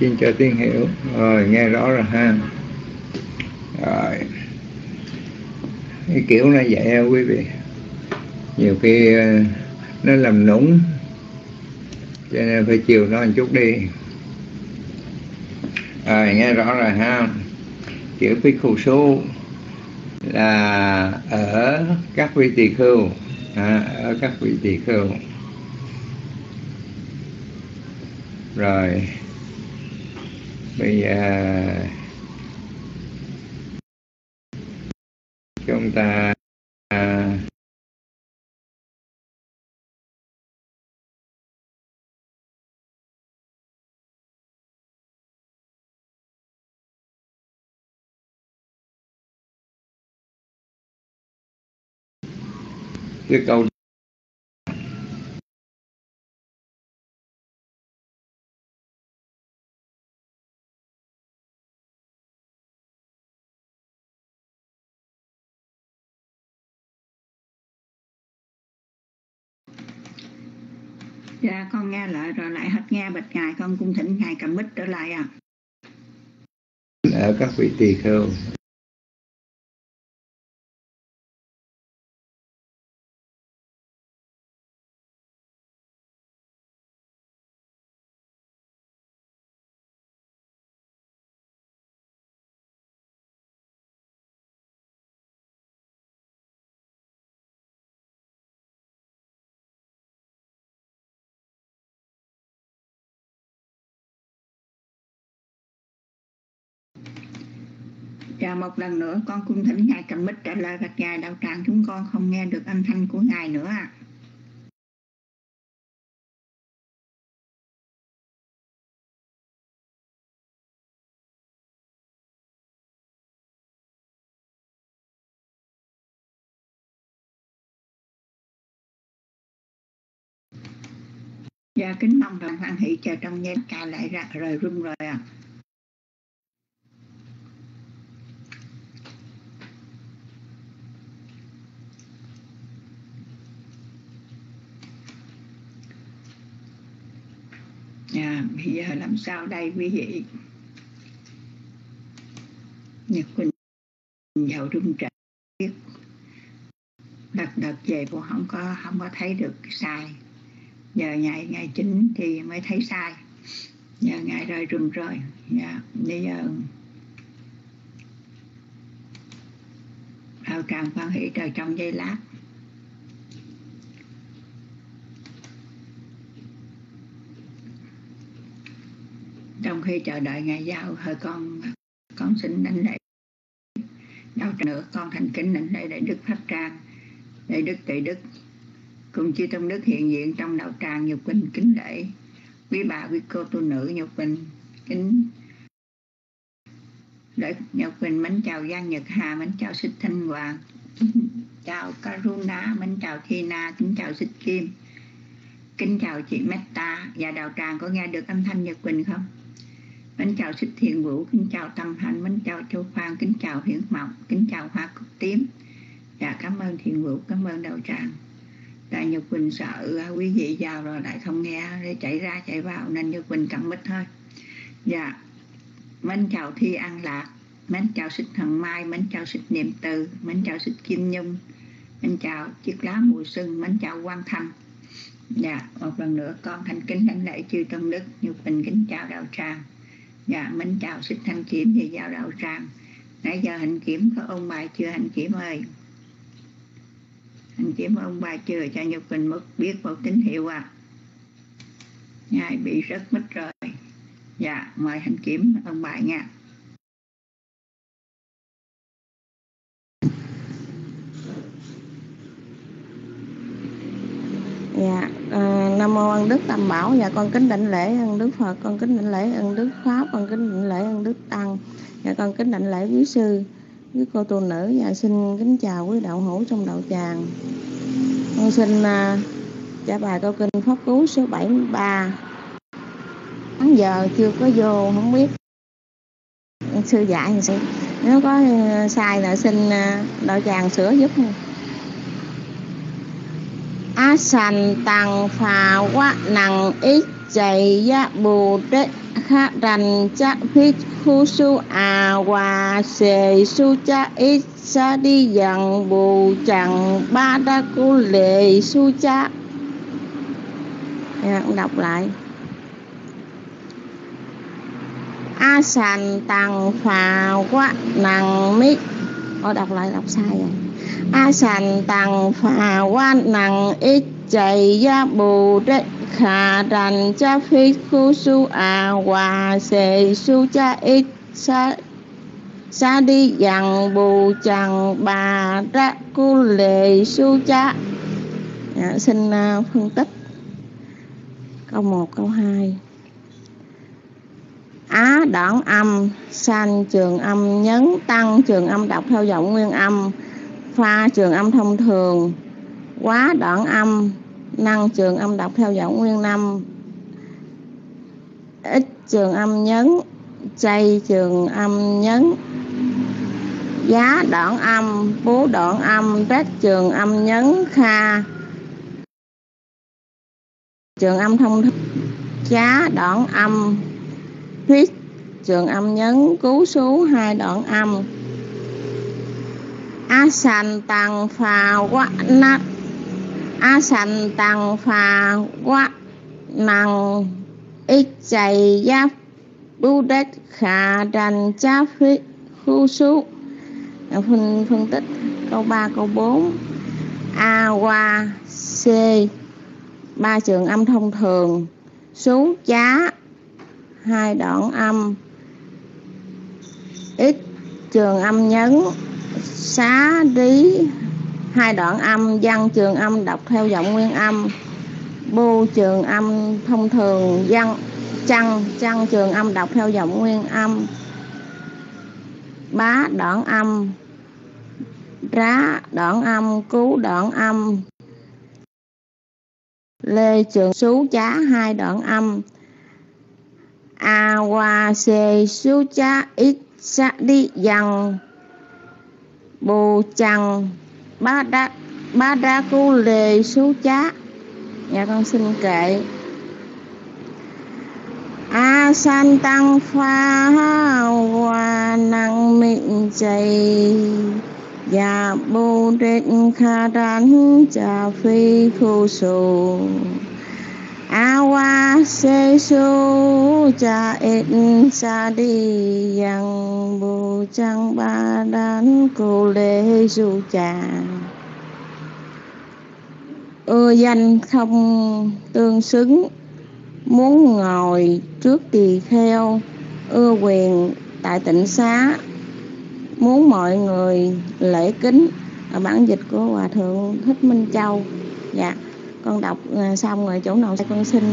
Xin cho tiếng hiểu rồi, nghe rõ rồi ha. Rồi. Cái kiểu nó vậy ha, quý vị. Nhiều khi ờ, nó làm nũng, cho nên phải chiều nó một chút đi. Rồi, nghe rõ rồi ha. Kiểu phi khu số là ở các vị tỳ khưu à, ở các vị tỳ khưu rồi bây giờ chúng ta cái câu dạ con nghe lại rồi lại hết nghe bạch ngài con cung thỉnh ngài cầm mic trở lại à. Ở các vị tỳ khưu một lần nữa, con cung thỉnh ngài cầm bích trả lời bạch ngài đạo tràng chúng con không nghe được âm thanh của ngài nữa à Dạ kính mong đồng hoan hỷ chờ trong giây ca lại ra rời rung rồi à. À, bây giờ làm sao đây? Quý vị? Nhật Quỳnh vào rung trận biết đợt đợt về cô không có không có thấy được sai. Giờ ngày ngày chính thì mới thấy sai. Giờ ngày rơi rùm rồi. Dạ bây giờ đạo tràng quan hệ trời trong giây lát. Trong khi chờ đợi ngày giao hơi con con xin đánh lễ. Đau nữa con thành kính đánh lễ đại đức pháp trang, đại đức tệ đức. Cùng chư tôn đức hiện diện trong đạo tràng nhục quỳnh kính lễ. Quý bà, quý cô, tu nữ nhục quỳnh kính lễ. Nhục quỳnh mến chào giang nhật hà, mến chào xích thanh hoàng, chào karuna, mến chào thina, kính chào xích kim. Kính chào chị metta, và đạo tràng có nghe được âm thanh nhật quỳnh không? Mến chào xích thiền vũ, kính chào tâm hạnh mến chào châu phan kính chào hiển mộng kính chào hoa cúc tím. Dạ cảm ơn thiền vũ, cảm ơn đạo tràng. Tại Nhật Quỳnh sợ à, quý vị vào rồi lại không nghe, để chạy ra, chạy vào, nên Nhật Quỳnh cầm mít thôi. Dạ mến chào Thi An Lạc, mến chào xích thần mai, mến chào xích niệm từ, mến chào xích kim nhung, mến chào chiếc lá mùa xuân, mến chào quan thanh. Dạ một lần nữa, con thành kính lãnh lễ chư tôn đức, Nhật bình kính chào đạo tràng dạ mình chào sức thanh kiểm về giao đạo tràng. Nãy giờ hành kiểm có ông bài chưa? Hành kiểm ơi. Hành kiểm ông bài chưa? Cho nhật bình mất biết một tín hiệu à. Ngài bị rất mất rồi. Dạ mời hành kiểm ông bài nha. Dạ à, nam mô ân đức tam bảo. Và con kính đảnh lễ ân đức phật. Con kính đảnh lễ ân đức pháp. Con kính đảnh lễ ân đức tăng. Và con kính đảnh lễ quý sư quý cô tu nữ. Và xin kính chào quý đạo hữu trong đạo tràng. Con xin uh, trả bài câu kinh pháp cú số 73 tháng giờ chưa có vô không biết. Sư dạy thì sẽ nếu có à, sai là xin à, đạo tràng sửa giúp. nha a san tăng phà quá nặng ít, chạy ya bù đế kha rành cha phít khu su a hòa sề su cha ít sa đi dần bù chẳng ba đa cu lệ su cha dạ, đọc lại. A san tăng phà quá nặng mít. Ô đọc lại, đọc sai rồi a sanh tăng phà quan nặng ít chạy ya bù đế khả đành cha phi khu su a hòa sề su cha ít sa sa đi dặn bù chẳng bà ra cu lệ su cha. Dạ, à, xin uh, phân tích. Câu 1, câu 2 á đoạn âm sanh trường âm nhấn tăng trường âm đọc theo giọng nguyên âm pha trường âm thông thường, quá đoạn âm, năng trường âm đọc theo giọng nguyên năm. Ít trường âm nhấn, chay trường âm nhấn. Giá đoạn âm bố đoạn âm rách trường âm nhấn, kha. Trường âm thông chá giá đoạn âm huyết trường âm nhấn cứu số hai đoạn âm a sanh tăng phà quá nát a sanh tăng phà quá năng ít chạy giáp. Bưu đất khả đành cháp phí khu số phân, phân tích câu 3 câu 4 a qua c. Ba trường âm thông thường. Số chá. Hai đoạn âm. Ít trường âm nhấn xá đí hai đoạn âm, văn trường âm, đọc theo giọng nguyên âm. Bu trường âm, thông thường, văn, chăng chăng trường âm, đọc theo giọng nguyên âm. Bá đoạn âm, rá đoạn âm cứu đoạn âm. Lê trường sú chá, hai đoạn âm. A, wa se xú chá, ít sa đi dằng bù chằng ba đa ba đa cu lề số chá. Dạ con xin kệ. A san tăng pha hoa năng mịn chày. Và bồ định kha đán cha phi khu sù awa se su cha et sa di yang bu chang ba dan ku le su cha ưa danh không tương xứng, muốn ngồi trước tỳ kheo, ưa quyền tại tịnh xá, muốn mọi người lễ kính. Ở bản dịch của hòa thượng thích minh châu dạ con đọc ờ, xong rồi chỗ nào con xin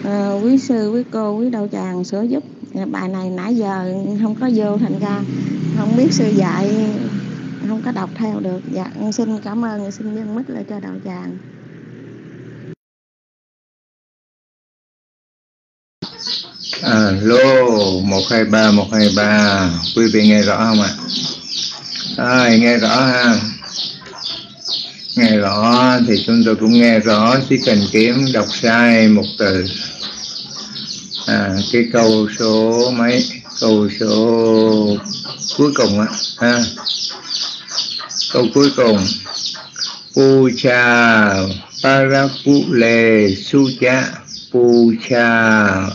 uh, quý sư quý cô quý đạo tràng sửa giúp ờ, bài này nãy giờ không có vô thành ra không biết sư dạy không có đọc theo được dạ con xin cảm ơn xin nhân mít lại cho đạo tràng Alo, 123, 123 Quý vị nghe rõ không ạ? À? À, nghe rõ ha Nghe rõ thì chúng tôi cũng nghe rõ Chỉ cần kiếm đọc sai một từ. À, Cái câu số mấy? Câu số cuối cùng á ha. Câu cuối cùng. Pucha Parakule Sucha Pucha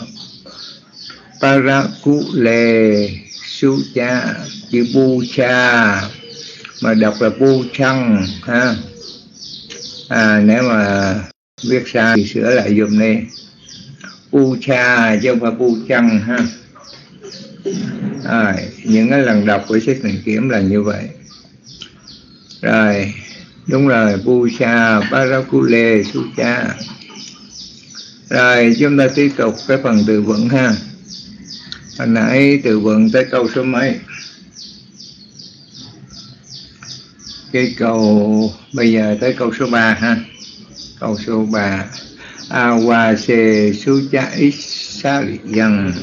Parakule Sucha chữ Pucha mà đọc là Pu Chăng ha à, nếu mà viết sai thì sửa lại dùm đi. U Cha chứ không phải u Chăng ha. Rồi những cái lần đọc của sách mình kiếm là như vậy. Rồi đúng rồi Pucha Parakule Sucha rồi chúng ta tiếp tục cái phần từ vựng ha. Hồi nãy từ vựng tới câu số mấy? Cái câu bây giờ tới câu số 3 ha. Câu số 3 awa awase sucha isariyan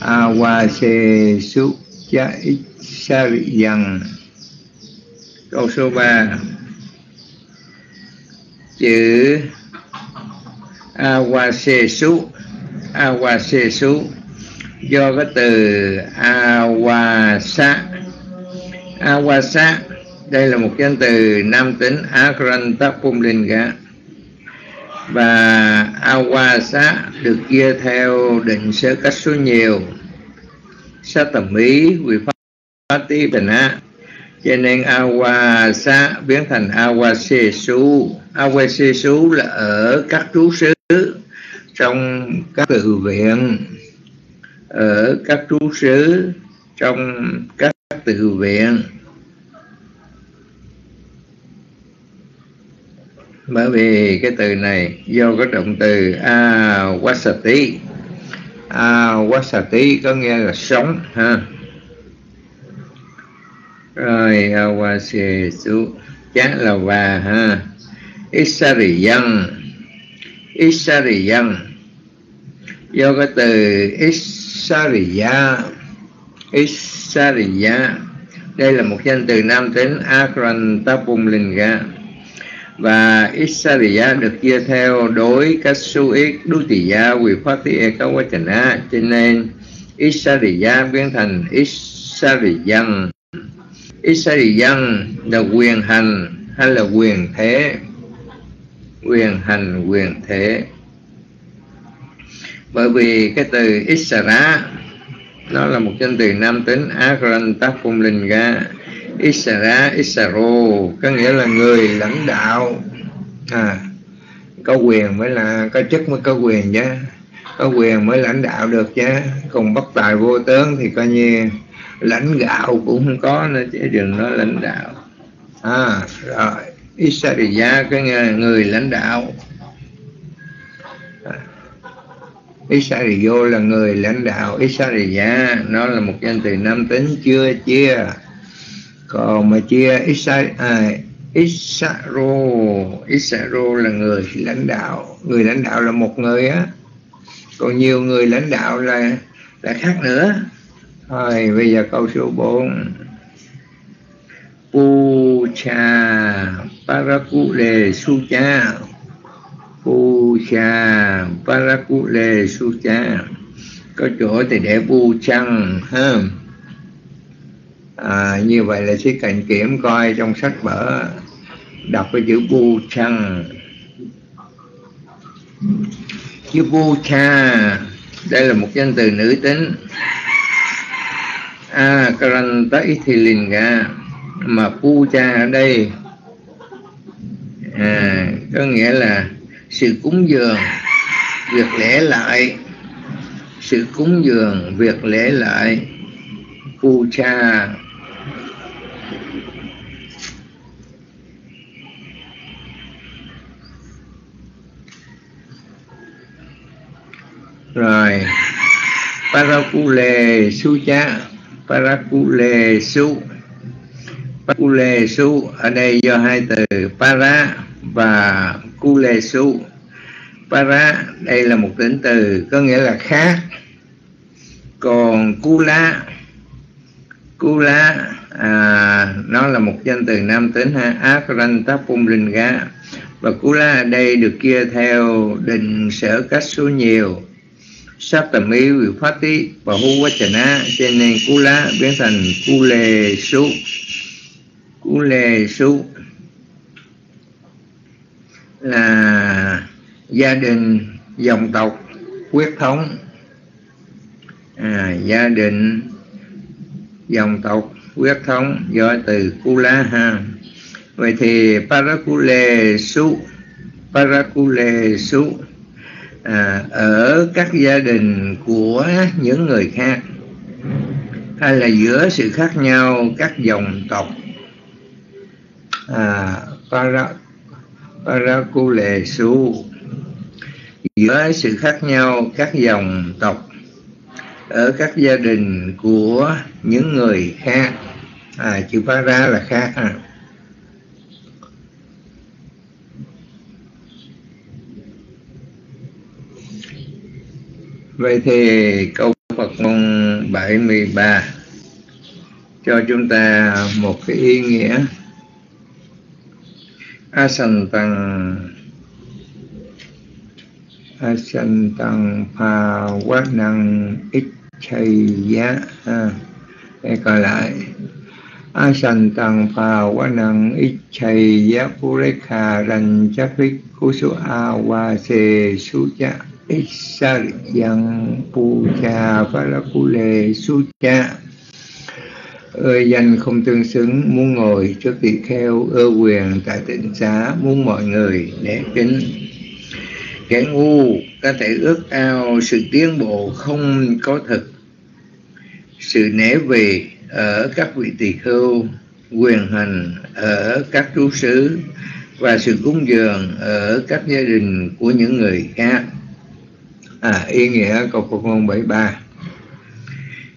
awase sucha isariyan câu số 3 chữ awa se su. Awa se su. Do cái từ awa sa. Awa sa đây là một danh từ nam tính Akrantapumlinga và Awasa được chia theo định sơ cách số nhiều. Sát tầm ý vị phát tí bình á cho nên Awasa biến thành Awasesu. Awasesu là ở các trú xứ, trong các tự viện. Ở các trú xứ, trong các tự viện. Bởi vì cái từ này do có động từ a wasati a wasati có nghĩa là sống, ha. Rồi awasesu chán là và, ha. Isariyan isariyan do cái từ isariya isariya. Đây là một danh từ nam tính akrantapumlinga và Isariya được chia theo đối các su ít. Đu tỷ gia, quỳ phát tí e các quá trình á. Cho nên Isariya biến thành Isariyan Isariyan là quyền hành hay là quyền thế? Quyền hành, quyền thế. Bởi vì cái từ Isara, nó là một danh từ nam tính Akrantapulinga Isara Isaro có nghĩa là người lãnh đạo. À, có quyền mới là có chức mới có quyền chứ. Có quyền mới lãnh đạo được chứ. Còn bất tài vô tướng thì coi như lãnh đạo cũng không có nữa chứ đừng nói lãnh đạo. À rồi Isariya có nghĩa là người lãnh đạo. À, Isariyo là người lãnh đạo. Isariya nó là một danh từ nam tính chưa chia còn mà chia à, Isa, à, Isaro Isaro là người lãnh đạo. Người lãnh đạo là một người á. Còn nhiều người lãnh đạo là là khác nữa. Thôi bây giờ câu số 4 Pucha Parakule Sucha Pucha Parakule Sucha có chỗ thì để bu chăng ha? À, như vậy là sĩ cảnh kiểm coi trong sách vở đọc cái chữ bu chăng chữ bu cha đây là một danh từ nữ tính. A karanta ithilinga mà pu cha ở đây. À, có nghĩa là sự cúng dường việc lễ lại. Sự cúng dường việc lễ lại. Pu cha rồi. Paracule su cha. Paracule su. Paracule su. Ở đây do hai từ para và kule su. Para, đây là một tính từ có nghĩa là khác. Còn kula kula à, nó là một danh từ nam tính ha. Akrantapumlinga và kula ở đây được chia theo định sở cách số nhiều. Satami Vipati Bahuvachana cho nên Kula biến thành Kule Su Kule Su là gia đình dòng tộc quyết thống. À, gia đình dòng tộc quyết thống do từ Kula ha vậy thì Parakule Su Parakule Su à, ở các gia đình của những người khác hay là giữa sự khác nhau các dòng tộc à, para, Parakule Su giữa sự khác nhau các dòng tộc ở các gia đình của những người khác à chữ ra là khác à. Vậy thì câu Phật ngôn 73 cho chúng ta một cái ý nghĩa. Asan tăng, asan tăng Pha Quá Năng Ít Chay Giá. À, Để coi lại. Asantang Pha Quá Năng Ít Chay Giá Pureka Ranh Chắc Vích Cú Su A Wa Se Su Cha Isariyang Puja su cha ơi danh không tương xứng, muốn ngồi trước tỳ kheo ơ quyền tại tỉnh xá, muốn mọi người để kính. Kẻ ngu, có thể ước ao sự tiến bộ không có thực sự nể về ở các vị tỳ khưu quyền hành ở các trú xứ và sự cúng dường ở các gia đình của những người khác. À, ý nghĩa câu Phật ngôn 73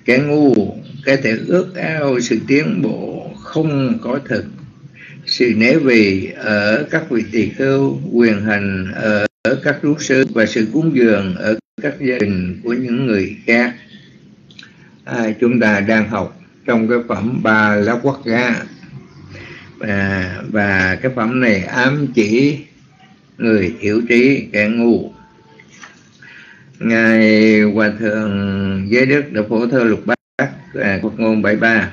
kẻ ngu cái thể ước ao sự tiến bộ không có thực. Sự nể vì ở các vị tỳ khưu quyền hành ở, ở các trú sư và sự cúng dường ở các gia đình của những người khác. À, chúng ta đang học trong cái phẩm ba lá quốc ga và, và cái phẩm này ám chỉ người thiểu trí kẻ ngu. Ngài hòa thượng giới đức đã phổ thơ lục bát à, quốc ngôn 73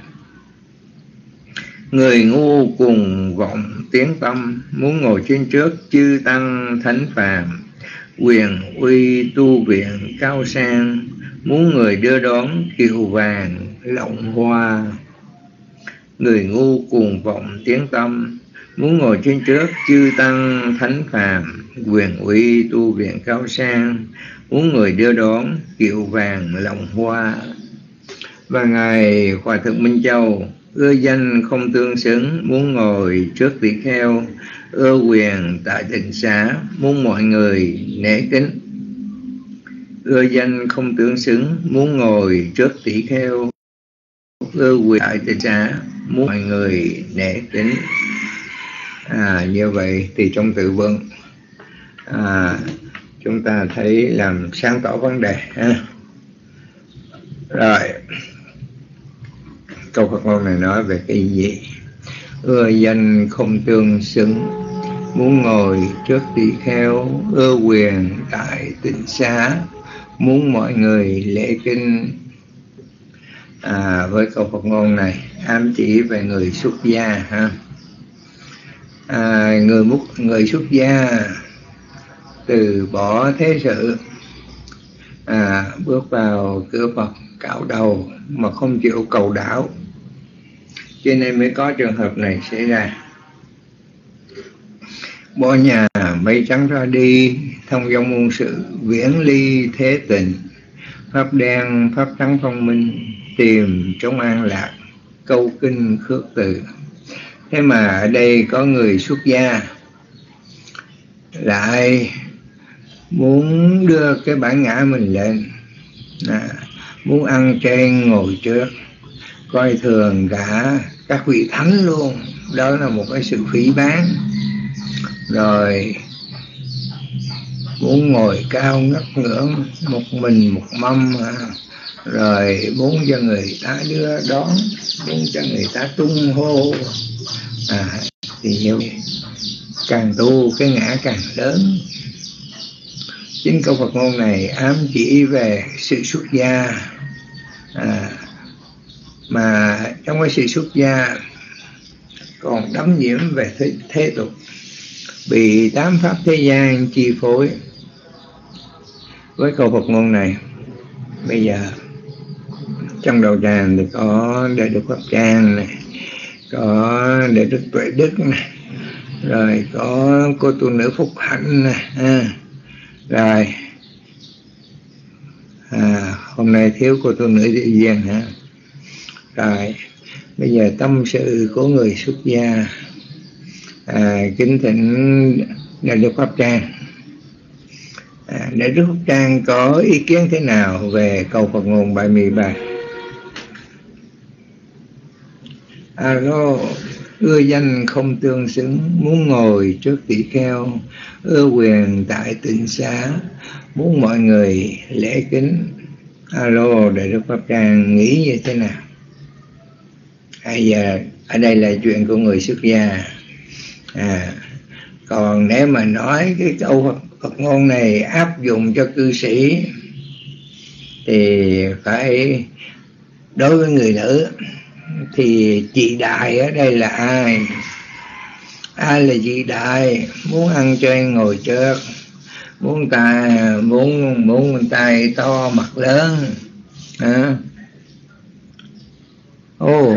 người ngu cùng vọng tiếng tâm muốn ngồi trên trước chư tăng thánh phàm quyền uy tu viện cao sang muốn người đưa đón kiều vàng, lộng hoa. Người ngu cuồng vọng tiếng tâm, muốn ngồi trên trước chư tăng thánh phàm, quyền uy tu viện cao sang. Muốn người đưa đón kiệu vàng lòng hoa. Và ngài hòa thượng minh châu, ưa danh không tương xứng, muốn ngồi trước tỷ kheo, ưa quyền tại tịnh xá. Muốn mọi người nể kính ưa danh không tương xứng muốn ngồi trước tỷ kheo ưa quyền tại tịnh xá muốn mọi người nể tính. à như vậy thì trong tự vân à, chúng ta thấy làm sáng tỏ vấn đề ha. rồi câu Phật ngôn này nói về cái gì ưa danh không tương xứng muốn ngồi trước tỷ kheo ưa quyền tại tịnh xá muốn mọi người lễ kinh à, với câu Phật ngôn này. Ám chỉ về người xuất gia ha. À, người múc người xuất gia từ bỏ thế sự à, bước vào cửa Phật cạo đầu mà không chịu cầu đảo cho nên mới có trường hợp này xảy ra bỏ nhà mây trắng ra đi thông dong muôn sự viễn ly thế tình. Pháp đen pháp trắng phong minh tìm trong an lạc câu kinh khước từ. Thế mà ở đây có người xuất gia. Lại muốn đưa cái bản ngã mình lên. À, muốn ăn trên ngồi trước. Coi thường cả các vị thánh luôn. Đó là một cái sự phỉ bán rồi. Muốn ngồi cao ngất ngưỡng một mình một mâm à, rồi muốn cho người ta đưa đón muốn cho người ta tung hô. À, thì nhiều càng tu cái ngã càng lớn. Chính câu Phật ngôn này ám chỉ về sự xuất gia. À, mà trong cái sự xuất gia còn đắm nhiễm về thế, thế tục bị tám pháp thế gian chi phối. Với câu Phật ngôn này bây giờ trong đầu tràng thì có đệ đức pháp trang này có đệ đức tuệ đức này rồi có cô tu nữ phúc hạnh này à, rồi à, hôm nay thiếu cô tu nữ địa viên hả rồi bây giờ tâm sự của người xuất gia à, kính thỉnh đại đức pháp trang. À, đại đức pháp trang có ý kiến thế nào về câu phật ngôn bài 13 alo ưa danh không tương xứng muốn ngồi trước tỷ kheo ưa quyền tại tịnh xá muốn mọi người lễ kính. Alo đại đức pháp trang nghĩ như thế nào? Bây giờ ở đây là chuyện của người xuất gia à, còn nếu mà nói cái câu Phật, Phật ngôn này áp dụng cho cư sĩ thì phải đối với người nữ thì chị đại ở đây là ai? Ai là chị đại muốn ăn chơi ngồi trước. Muốn tay muốn muốn tay to mặt lớn. À. ô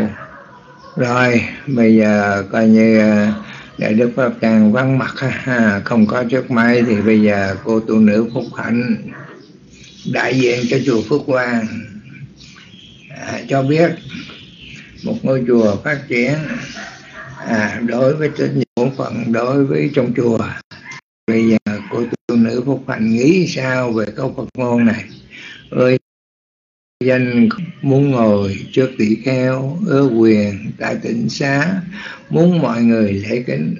rồi bây giờ coi như à, để đại đức pháp càng vắng mặt ha, không có trước máy thì bây giờ cô tu nữ phúc hạnh đại diện cho chùa phước quang. À, cho biết một ngôi chùa phát triển à, đối với trách nhiệm bổn phận đối với trong chùa. Bây giờ cô tu nữ phúc hạnh nghĩ sao về câu phật ngôn này? Ơi danh muốn ngồi trước tỷ kheo ưa quyền tại tỉnh xá muốn mọi người lễ kính.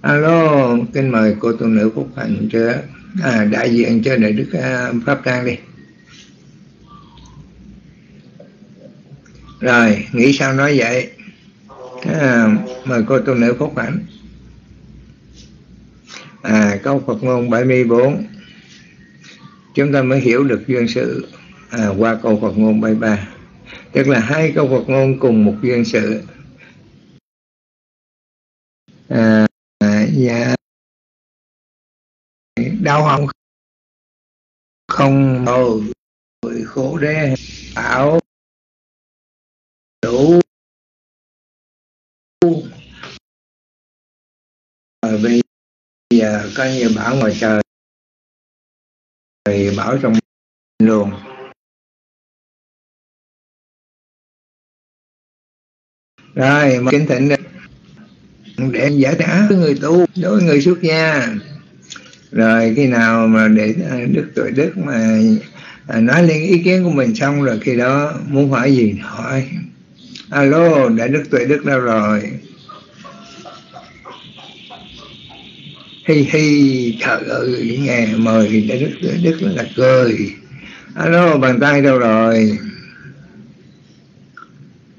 Alo kính mời cô tu nữ phúc hạnh chưa à, đại diện cho đại đức à, pháp trang đi. Rồi nghĩ sao nói vậy? À, mời cô tu nữ phúc hạnh. À câu Phật ngôn 74 chúng ta mới hiểu được duyên sự à, qua câu Phật ngôn 73 tức là hai câu Phật ngôn cùng một duyên sự. À, dạ. Đau họng không màu khổ đế bảo. Đủ. Rồi bây giờ có như bảo ngoài trời thì bảo trong luôn. Rồi mà kính thịnh để giải tả người tu, đối với người xuất gia. Rồi, khi nào mà để à, đức tuệ đức mà à, nói lên ý kiến của mình xong rồi khi đó muốn hỏi gì hỏi. Alo, đại đức tuệ đức đâu rồi? Hi hi trời ơi nghe mời đại đức đức là cười. Alo bàn tay đâu rồi?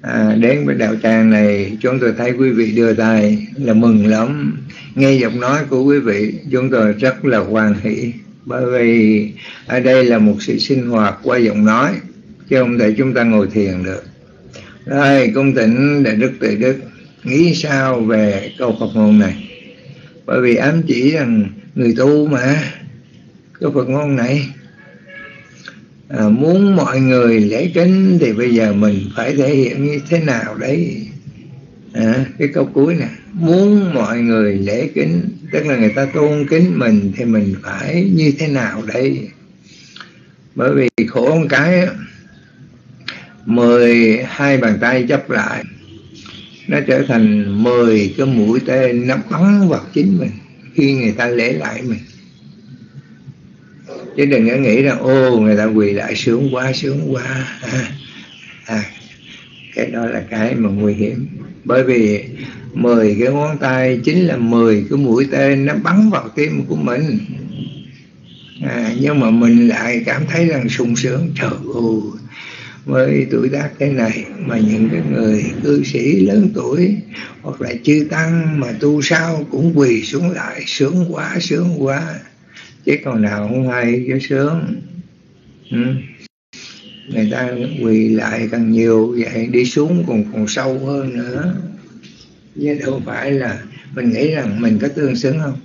À, đến với đạo tràng này chúng tôi thấy quý vị đưa tay là mừng lắm. Nghe giọng nói của quý vị chúng tôi rất là hoan hỷ. Bởi vì ở đây là một sự sinh hoạt qua giọng nói chứ không thể chúng ta ngồi thiền được. Rồi công tịnh đại đức tự đức nghĩ sao về câu phật ngôn này? Bởi vì ám chỉ rằng người tu mà. Cái phật ngôn này à, muốn mọi người lễ kính thì bây giờ mình phải thể hiện như thế nào đấy? À, cái câu cuối nè muốn mọi người lễ kính tức là người ta tôn kính mình thì mình phải như thế nào đấy? Bởi vì khổ một cái mười hai bàn tay chấp lại nó trở thành mười cái mũi tên nó bắn vào chính mình khi người ta lễ lại mình. Chứ đừng có nghĩ rằng ô người ta quỳ lại sướng quá sướng quá. À, à, cái đó là cái mà nguy hiểm. Bởi vì mười cái ngón tay chính là mười cái mũi tên nó bắn vào tim của mình. À, nhưng mà mình lại cảm thấy rằng sung sướng. Trời ơi với tuổi tác thế này mà những cái người cư sĩ lớn tuổi hoặc là chư tăng mà tu sao cũng quỳ xuống lại, sướng quá sướng quá. Chứ còn nào không hay chứ sướng. Ừ. người ta quỳ lại càng nhiều, vậy đi xuống còn còn sâu hơn nữa. Chứ đâu phải là mình nghĩ rằng mình có tương xứng không?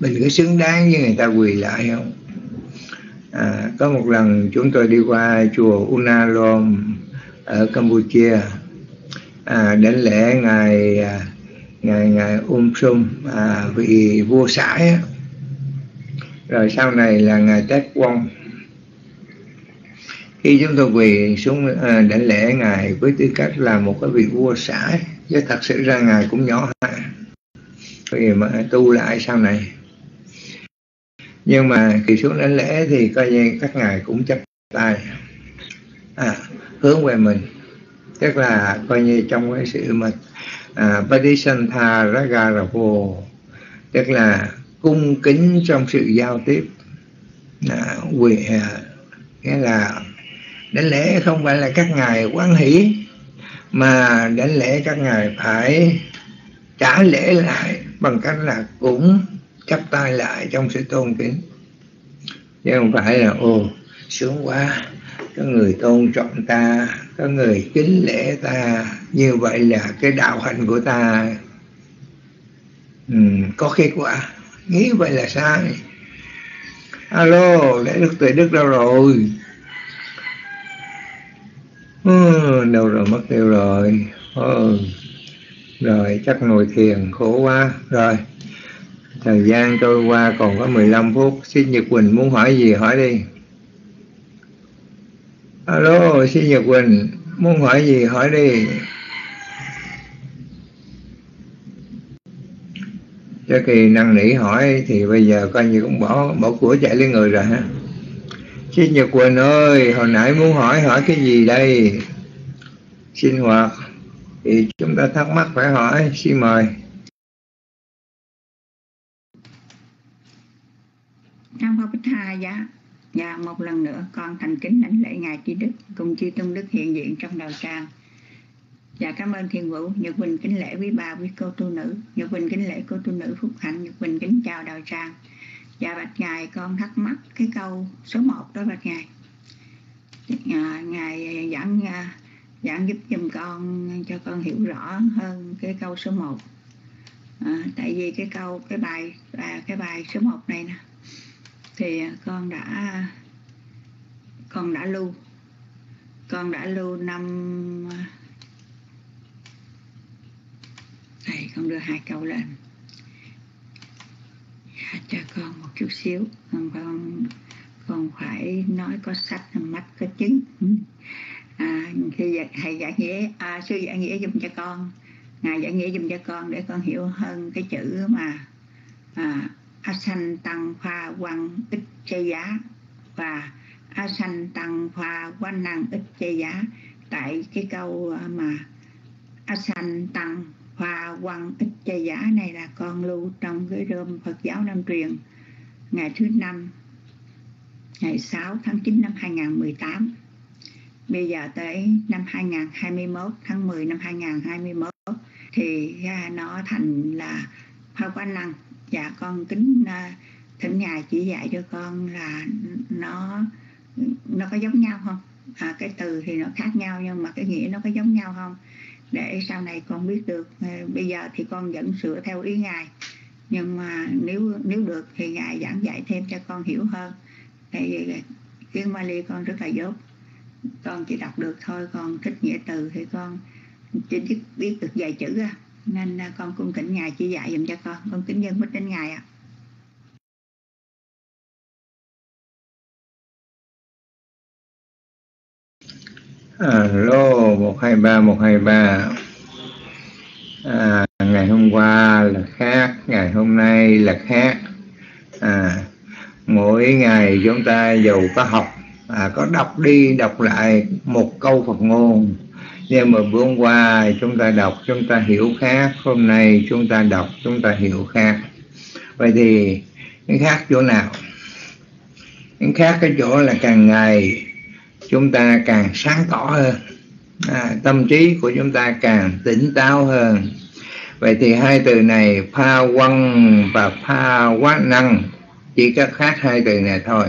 Mình có xứng đáng với người ta quỳ lại không? À, có một lần chúng tôi đi qua chùa Unalom ở Campuchia. À, đến lễ ngày à, ngày ngày Um Sum à, vị vua sải rồi sau này là ngài Tết Quang. Khi chúng tôi quỳ xuống à, đảnh lễ ngài với tư cách là một cái vị vua sải chứ thật sự ra ngài cũng nhỏ hạn vì mà tu lại sau này nhưng mà khi xuống đến lễ thì coi như các ngài cũng chấp tay. À, hướng về mình. Tức là coi như trong cái sự mà à, Padisantha Ragaravo tức là cung kính trong sự giao tiếp. À, quỳ à, nghĩa là đến lễ không phải là các ngài quan hỷ mà đến lễ các ngài phải trả lễ lại bằng cách là cũng chắp tay lại trong sự tôn kính. Chứ không phải là ồ sướng quá có người tôn trọng ta có người kính lễ ta như vậy là cái đạo hạnh của ta. Um, có kết quả nghĩ vậy là sai. Alo lễ đức tuệ đức đâu rồi? Ừ, đâu rồi mất tiêu rồi. Ừ. rồi chắc ngồi thiền khổ quá. Rồi thời gian trôi qua còn có 15 phút. Xin Nhật Quỳnh muốn hỏi gì hỏi đi. Alo, xin Nhật Quỳnh muốn hỏi gì hỏi đi. Cho kỳ năng nỉ hỏi thì bây giờ coi như cũng bỏ bỏ của chạy lên người rồi ha xin Nhật Quỳnh ơi, hồi nãy muốn hỏi hỏi cái gì đây? Sinh hoạt, thì chúng ta thắc mắc phải hỏi, xin mời Nam Mô giá. Tha một lần nữa con thành kính lãnh lễ ngài chi đức cùng chư tôn đức hiện diện trong đạo tràng và dạ cảm ơn thiên vũ nhật bình kính lễ quý bà quý cô tu nữ. Nhật bình kính lễ cô tu nữ phúc hạnh nhật bình kính chào đạo tràng và dạ bạch ngài con thắc mắc cái câu số 1 đó bạch ngài. À, ngài giảng à, giảng giúp giùm con cho con hiểu rõ hơn cái câu số 1 à, tại vì cái câu cái bài à, cái bài số 1 này nè thì à, con đã à, con đã lưu. Con đã lưu năm à, đây con đưa hai câu lên. Dạ, cho con một chút xíu. Con con con phải nói có sách mắt có chứng. À, khi thầy giải nghĩa à, sư giải nghĩa dùng cho con. Ngài giải nghĩa dùng cho con để con hiểu hơn cái chữ mà à, asan tăng pha quăng ít chê giá và asan tăng pha quanh năng ít chê giá tại cái câu à, mà asan tăng pha quăng ít chê giá này là con lưu trong cái rơm Phật giáo Nam truyền. Ngày thứ năm, ngày 6 tháng 9 năm 2018 bây giờ tới năm 2021 tháng 10 năm 2021 thì à, nó thành là pha quanh năng dạ con kính à, thỉnh ngài chỉ dạy cho con là nó nó có giống nhau không? À, cái từ thì nó khác nhau nhưng mà cái nghĩa nó có giống nhau không? Để sau này con biết được à, bây giờ thì con vẫn sửa theo ý ngài. Nhưng mà nếu nếu được thì ngài giảng dạy thêm cho con hiểu hơn. Tại vì tiếng Mali con rất là dốt. Con chỉ đọc được thôi con thích nghĩa từ thì con chỉ biết được vài chữ à nên à, con cung kính ngài chỉ dạy dùm cho con. Con kính dân bích đến ngài ạ. À. alo một hai ba một hai ba. À, ngày hôm qua là khác ngày hôm nay là khác. À, mỗi ngày chúng ta dù có học. À, có đọc đi đọc lại một câu Phật ngôn nhưng mà bữa qua chúng ta đọc chúng ta hiểu khác. Hôm nay chúng ta đọc chúng ta hiểu khác. Vậy thì cái khác chỗ nào? Cái khác cái chỗ là càng ngày chúng ta càng sáng tỏ hơn. À, tâm trí của chúng ta càng tỉnh táo hơn. Vậy thì hai từ này pha quăng và pha quá năng chỉ có khác hai từ này thôi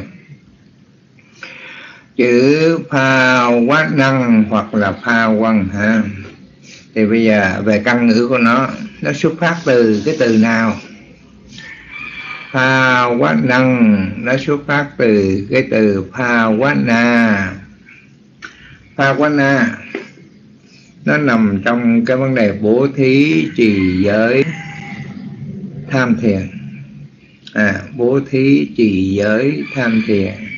chữ pha quá năng hoặc là pha quăng ha. Thì bây giờ về căn ngữ của nó nó xuất phát từ cái từ nào? Pha quá năng, nó xuất phát từ cái từ pha quá na. Pha quá na, nó nằm trong cái vấn đề bố thí, trì giới, tham thiền. À bố thí, trì giới, tham thiền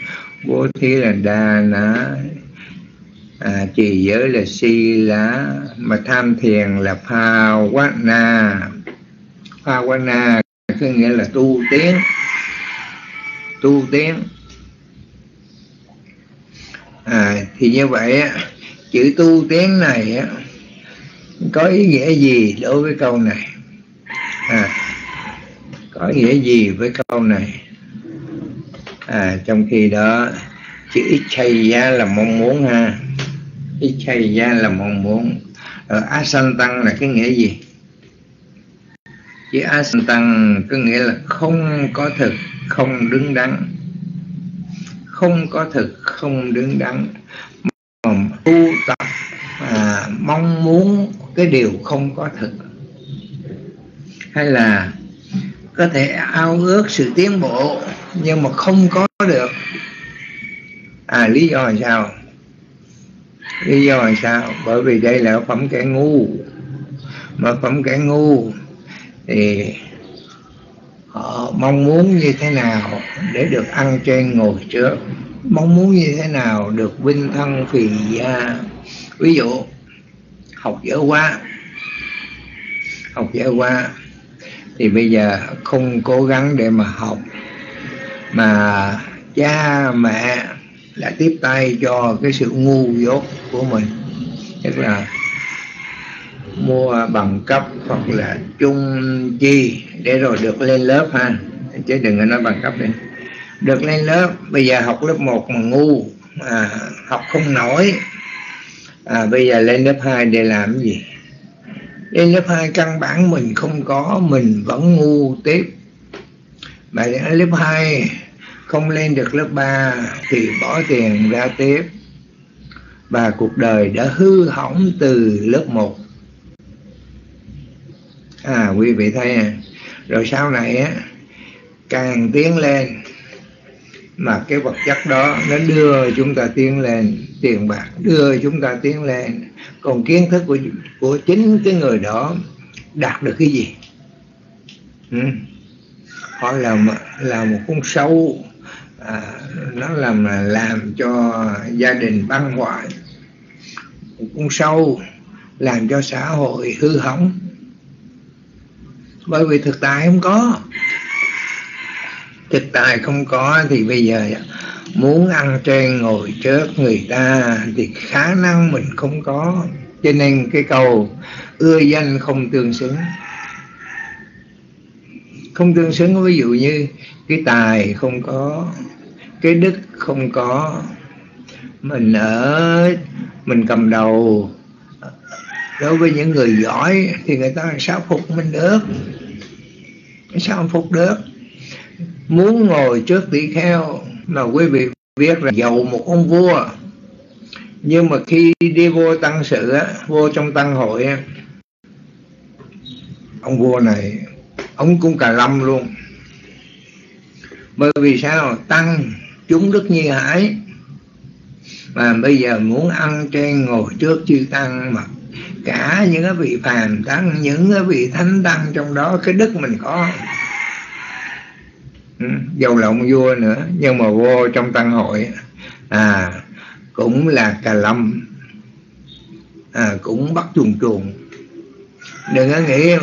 bố thí là đa ná à, trì giới là si lá mà tham thiền là pha quá na. Pha quá na có nghĩa là tu tiến tu tiến. À, thì như vậy chữ tu tiến này có ý nghĩa gì đối với câu này? À, có ý nghĩa gì với câu này? À, trong khi đó chữ ichaya là mong muốn ha. Ichaya là mong muốn. Ở asantang là cái nghĩa gì? Chữ asantang có nghĩa là không có thực không đứng đắn. Không có thực không đứng đắn. Mà tu tập à, mong muốn cái điều không có thực. Hay là có thể ao ước sự tiến bộ nhưng mà không có được. À lý do là sao? Lý do là sao? Bởi vì đây là phẩm kẻ ngu. Mà phẩm kẻ ngu thì họ mong muốn như thế nào để được ăn trên ngồi trước? Mong muốn như thế nào được vinh thân phì gia à, ví dụ, học dở quá học dở quá thì bây giờ không cố gắng để mà học mà cha mẹ đã tiếp tay cho cái sự ngu dốt của mình. Tức là mua bằng cấp hoặc là chung chi để rồi được lên lớp ha. Chứ đừng có nói bằng cấp đi. Được lên lớp bây giờ học lớp 1 mà ngu à, học không nổi. À, bây giờ lên lớp 2 để làm cái gì? Lên lớp 2 căn bản mình không có mình vẫn ngu tiếp mà lớp 2 không lên được lớp 3 thì bỏ tiền ra tiếp. Và cuộc đời đã hư hỏng từ lớp 1 à quý vị thấy à rồi sau này á, càng tiến lên. Mà cái vật chất đó, nó đưa chúng ta tiến lên, tiền bạc đưa chúng ta tiến lên. Còn kiến thức của của chính cái người đó đạt được cái gì? Ừ họ làm là một con sâu à, nó làm là làm cho gia đình băng hoại. Một con sâu làm cho xã hội hư hỏng. Bởi vì thực tại không có. Thực tại không có thì bây giờ muốn ăn trên ngồi trước người ta thì khả năng mình không có. Cho nên cái câu ưa danh không tương xứng không tương xứng ví dụ như cái tài không có, cái đức không có. Mình ở, mình cầm đầu. Đối với những người giỏi thì người ta sao phục mình được? Sao không phục được? Muốn ngồi trước tỷ kheo mà quý vị biết là giàu một ông vua. Nhưng mà khi đi vô tăng sự á, vô trong tăng hội á, ông vua này ông cũng cà lâm luôn. Bởi vì sao? Tăng chúng đức như hải mà bây giờ muốn ăn trên ngồi trước chư tăng mà cả những cái vị phàm tăng những cái vị thánh tăng trong đó cái đức mình có. Ừ, dầu là ông vua nữa nhưng mà vô trong tăng hội à cũng là cà lâm. À, cũng bắt chuồng chuồng. Đừng có nghĩ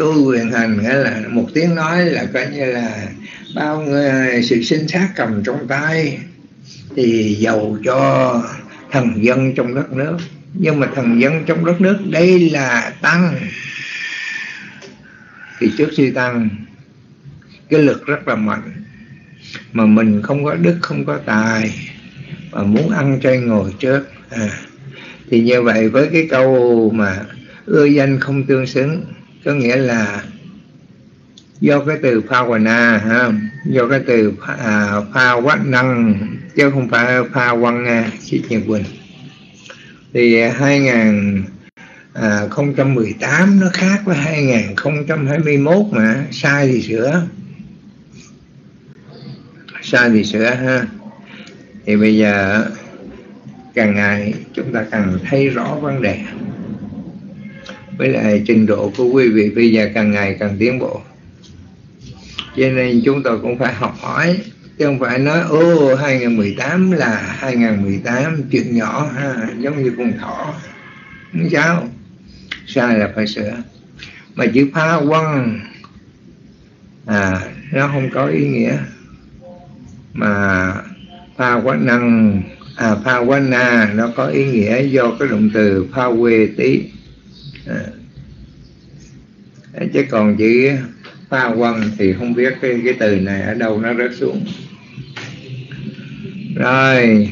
tôi quyền hành nghĩa là một tiếng nói là coi như là bao người sự sinh sát cầm trong tay thì giàu cho thần dân trong đất nước. Nhưng mà thần dân trong đất nước đây là tăng. Thì trước khi tăng cái lực rất là mạnh. Mà mình không có đức không có tài mà muốn ăn chay ngồi trước. À, thì như vậy với cái câu mà ưa danh không tương xứng có nghĩa là do cái từ Phavana ha do cái từ à, pha quát năng chứ không phải pha quăng nga chị Nhật Quỳnh. Thì 2018 à, nó khác với 2021 mà sai thì sửa. Sai thì sửa ha. Thì bây giờ càng ngày chúng ta càng thấy rõ vấn đề với lại trình độ của quý vị bây giờ càng ngày càng tiến bộ. Cho nên chúng tôi cũng phải học hỏi chứ không phải nói ô 2018 là 2018 chuyện nhỏ ha, giống như con thỏ. Không sao sai là phải sửa. Mà chữ phá quăng à nó không có ý nghĩa. Mà pha quá năng à pha quá na nó có ý nghĩa do cái động từ pha quê tí à. chứ còn chữ ta quăng thì không biết cái, cái từ này ở đâu nó rớt xuống. Rồi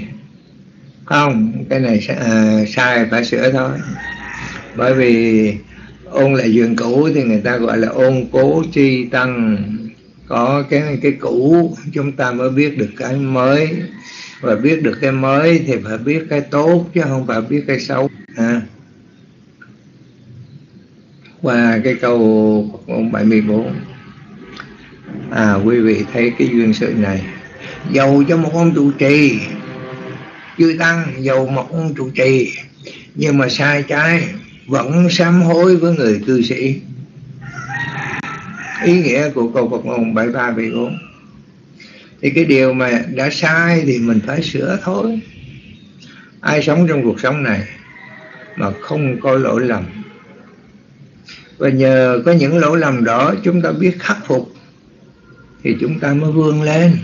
không cái này à, sai phải sửa thôi. Bởi vì ôn lại chuyện cũ thì người ta gọi là ôn cố tri tăng. Có cái cái cũ chúng ta mới biết được cái mới. Và biết được cái mới thì phải biết cái tốt chứ không phải biết cái xấu. Ha qua cái câu 74 à quý vị thấy cái duyên sự này. Giàu cho một ông trụ trì chư tăng giàu một ông trụ trì, nhưng mà sai trái vẫn sám hối với người cư sĩ. Ý nghĩa của câu Phật ngôn 73 74 thì cái điều mà đã sai thì mình phải sửa thôi. Ai sống trong cuộc sống này mà không có lỗi lầm? Và nhờ có những lỗi lầm đó chúng ta biết khắc phục thì chúng ta mới vươn lên.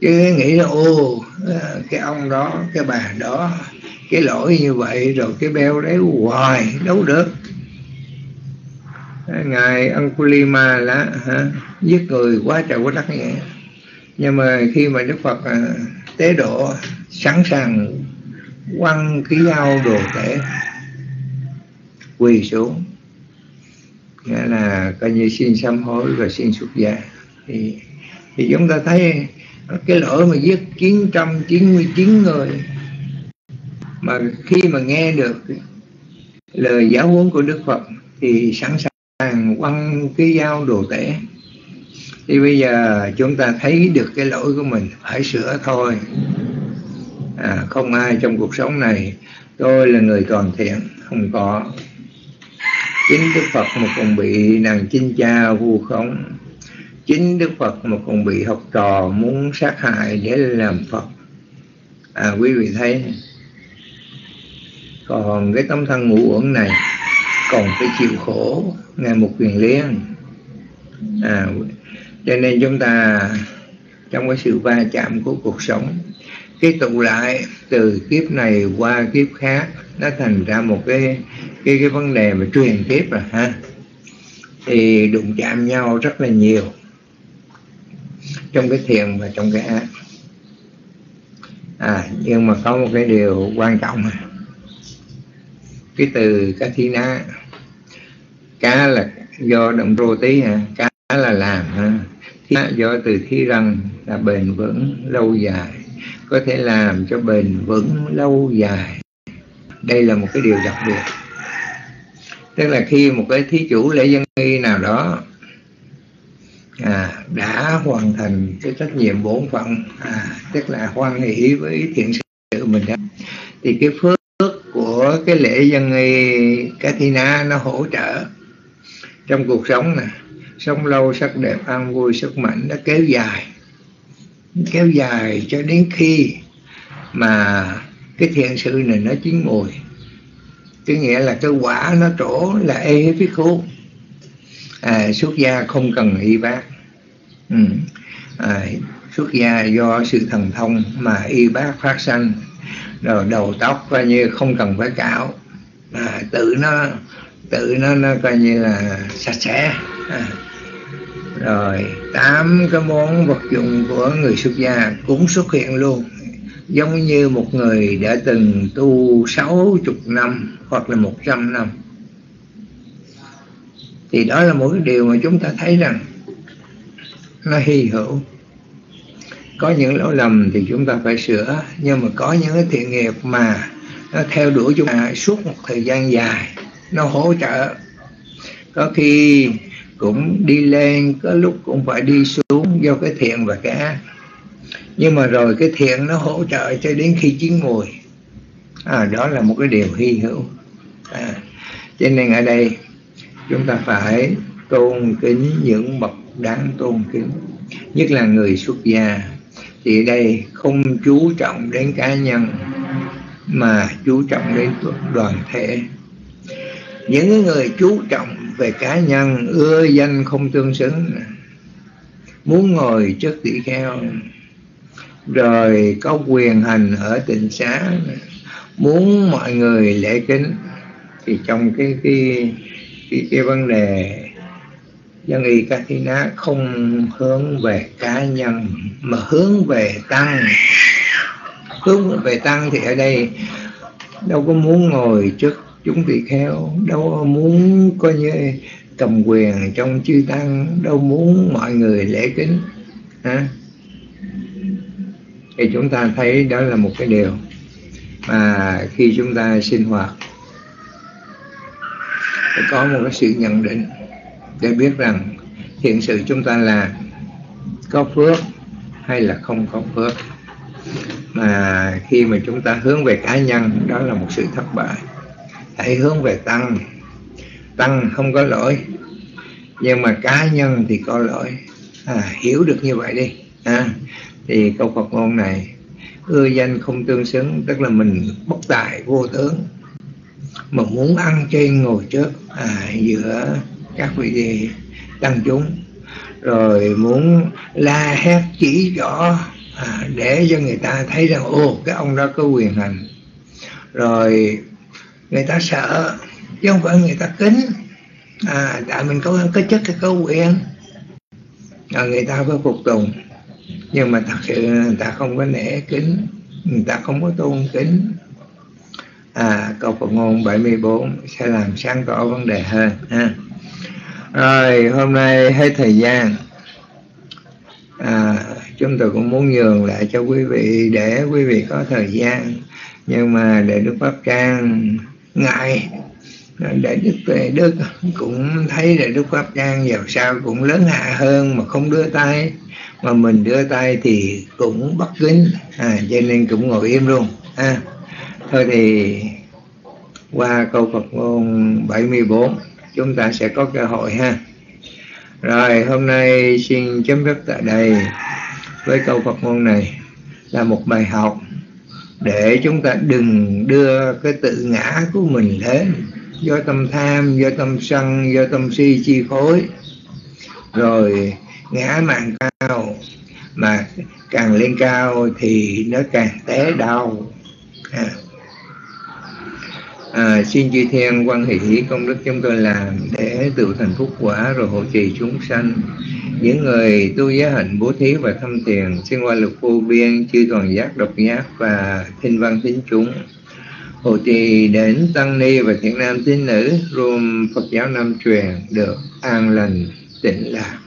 Chứ nghĩ là ô à, cái ông đó cái bà đó cái lỗi như vậy rồi cái beo đấy hoài đâu được. Ngài Angulima là hả, giết người quá trời quá đất nhẹ nhưng mà khi mà Đức Phật à, tế độ sẵn sàng quăng cái dao đồ tể quỳ xuống. Nghĩa là coi như xin sám hối và xin xuất gia. Thì thì chúng ta thấy cái lỗi mà giết 999 người mà khi mà nghe được lời giáo huấn của Đức Phật thì sẵn sàng quăng cái dao đồ tể. Thì bây giờ chúng ta thấy được cái lỗi của mình phải sửa thôi. À, không ai trong cuộc sống này tôi là người toàn thiện không có chính đức phật mà còn bị nàng chinh cha vu khống. Chính đức phật mà còn bị học trò muốn sát hại để làm phật. À quý vị thấy còn cái tấm thân ngũ uẩn này, còn phải chịu khổ ngày một quyền liên à cho nên chúng ta, trong cái sự va chạm của cuộc sống cái tụ lại từ kiếp này qua kiếp khác, nó thành ra một cái cái cái vấn đề mà truyền tiếp rồi ha. Thì đụng chạm nhau rất là nhiều. Trong cái thiền và trong cái ác. À nhưng mà có một cái điều quan trọng à. cái từ cá thi ná cá là do động rô tí ha cá là làm ha. Thi do từ thi răng là bền vững, lâu dài có thể làm cho bền vững lâu dài. Đây là một cái điều đặc biệt. Tức là khi một cái thí chủ lễ dân nghi nào đó à, đã hoàn thành cái trách nhiệm bổn phận à, tức là hoan hỷ với thiện sự mình đó thì cái phước của cái lễ dân nghi Katina thi na nó hỗ trợ trong cuộc sống nè, sống lâu sắc đẹp an vui sức mạnh nó kéo dài kéo dài cho đến khi mà cái thiện sự này nó chín mùi. Cái nghĩa là cái quả nó trổ là ê với khô à, xuất gia không cần y bác. Ừ. à, xuất gia do sự thần thông mà y bác phát sanh. Rồi đầu tóc coi như không cần phải cạo. À, tự nó tự nó nó coi như là sạch sẽ. À, rồi, tám cái món vật dụng của người xuất gia cũng xuất hiện luôn. Giống như một người đã từng tu sáu chục năm hoặc là một trăm năm. Thì đó là một cái điều mà chúng ta thấy rằng nó hy hữu. Có những lỗi lầm thì chúng ta phải sửa, nhưng mà có những cái thiện nghiệp mà nó theo đuổi chúng ta suốt một thời gian dài, nó hỗ trợ. Có khi cũng đi lên có lúc cũng phải đi xuống do cái thiện và cái ác. Nhưng mà rồi cái thiện nó hỗ trợ cho đến khi chín mùi. À, đó là một cái điều hy hữu. À, cho nên ở đây chúng ta phải tôn kính những bậc đáng tôn kính nhất là người xuất gia. Thì đây không chú trọng đến cá nhân mà chú trọng đến đoàn thể những người chú trọng về cá nhân ưa danh không tương xứng. Muốn ngồi trước tỷ kheo. Rồi có quyền hành ở tịnh xá. Muốn mọi người lễ kính. Thì trong cái cái cái, cái vấn đề dân y ca thi ná không hướng về cá nhân mà hướng về tăng. Hướng về tăng thì ở đây đâu có muốn ngồi trước chúng tỳ kheo đâu muốn coi như cầm quyền trong chư tăng, đâu muốn mọi người lễ kính ha? thì chúng ta thấy đó là một cái điều mà khi chúng ta sinh hoạt, phải có một cái sự nhận định để biết rằng hiện sự chúng ta là có phước hay là không có phước mà khi mà chúng ta hướng về cá nhân, đó là một sự thất bại hãy hướng về tăng. Tăng không có lỗi. Nhưng mà cá nhân thì có lỗi. À, hiểu được như vậy đi. À, thì câu Phật ngôn này ưa danh không tương xứng tức là mình bất tài vô tướng mà muốn ăn trên ngồi trước à, giữa các vị tăng chúng rồi muốn la hét chỉ rõ à, để cho người ta thấy rằng ô cái ông đó có quyền hành. Rồi người ta sợ chứ không phải người ta kính. À, tại mình có có chất cái có quyền. À, người ta phải phục tùng. Nhưng mà thật sự người ta không có nể kính người ta không có tôn kính. À, câu Phật ngôn 74 sẽ làm sáng tỏ vấn đề hơn ha. rồi hôm nay hết thời gian. À, chúng tôi cũng muốn nhường lại cho quý vị để quý vị có thời gian. Nhưng mà để Đức Pháp Trang ngài để Đức về Đức cũng thấy là Đức Pháp Trang giàu sao cũng lớn hạ hơn mà không đưa tay. Mà mình đưa tay thì cũng bất kính. À, cho nên cũng ngồi im luôn. À, thôi thì qua câu Phật ngôn 74 chúng ta sẽ có cơ hội ha. Rồi hôm nay xin chấm dứt tại đây với câu Phật ngôn này là một bài học để chúng ta đừng đưa cái tự ngã của mình lên do tâm tham, do tâm sân, do tâm si chi phối. Rồi, ngã mạng cao. Mà càng lên cao thì nó càng té đau. À. À, xin chư thiên quan hỷ công đức chúng tôi làm để tự thành phúc quả rồi hộ trì chúng sanh. Những người tu giới hạnh bố thí và thâm tiền xin qua lực vô biên chư toàn giác độc giác và thinh văn thính chúng. Hộ trì đến tăng ni và thiện nam tín nữ gồm phật giáo nam truyền được an lành tịnh lạc.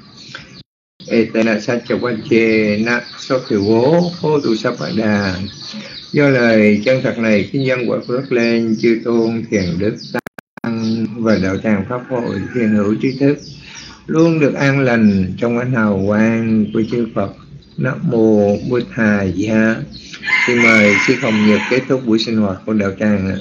Etana Sachavanche Na Sothiwo Hô Tu đà. Do lời chân thật này kinh dân quả phước lên, chư tôn thiền đức tăng và đạo tràng pháp hội thiền hữu trí thức, luôn được an lành trong ánh hào quang của chư Phật. Nam mô Bụt Hà Gia Xin mời sư Hồng Nhật kết thúc buổi sinh hoạt của đạo tràng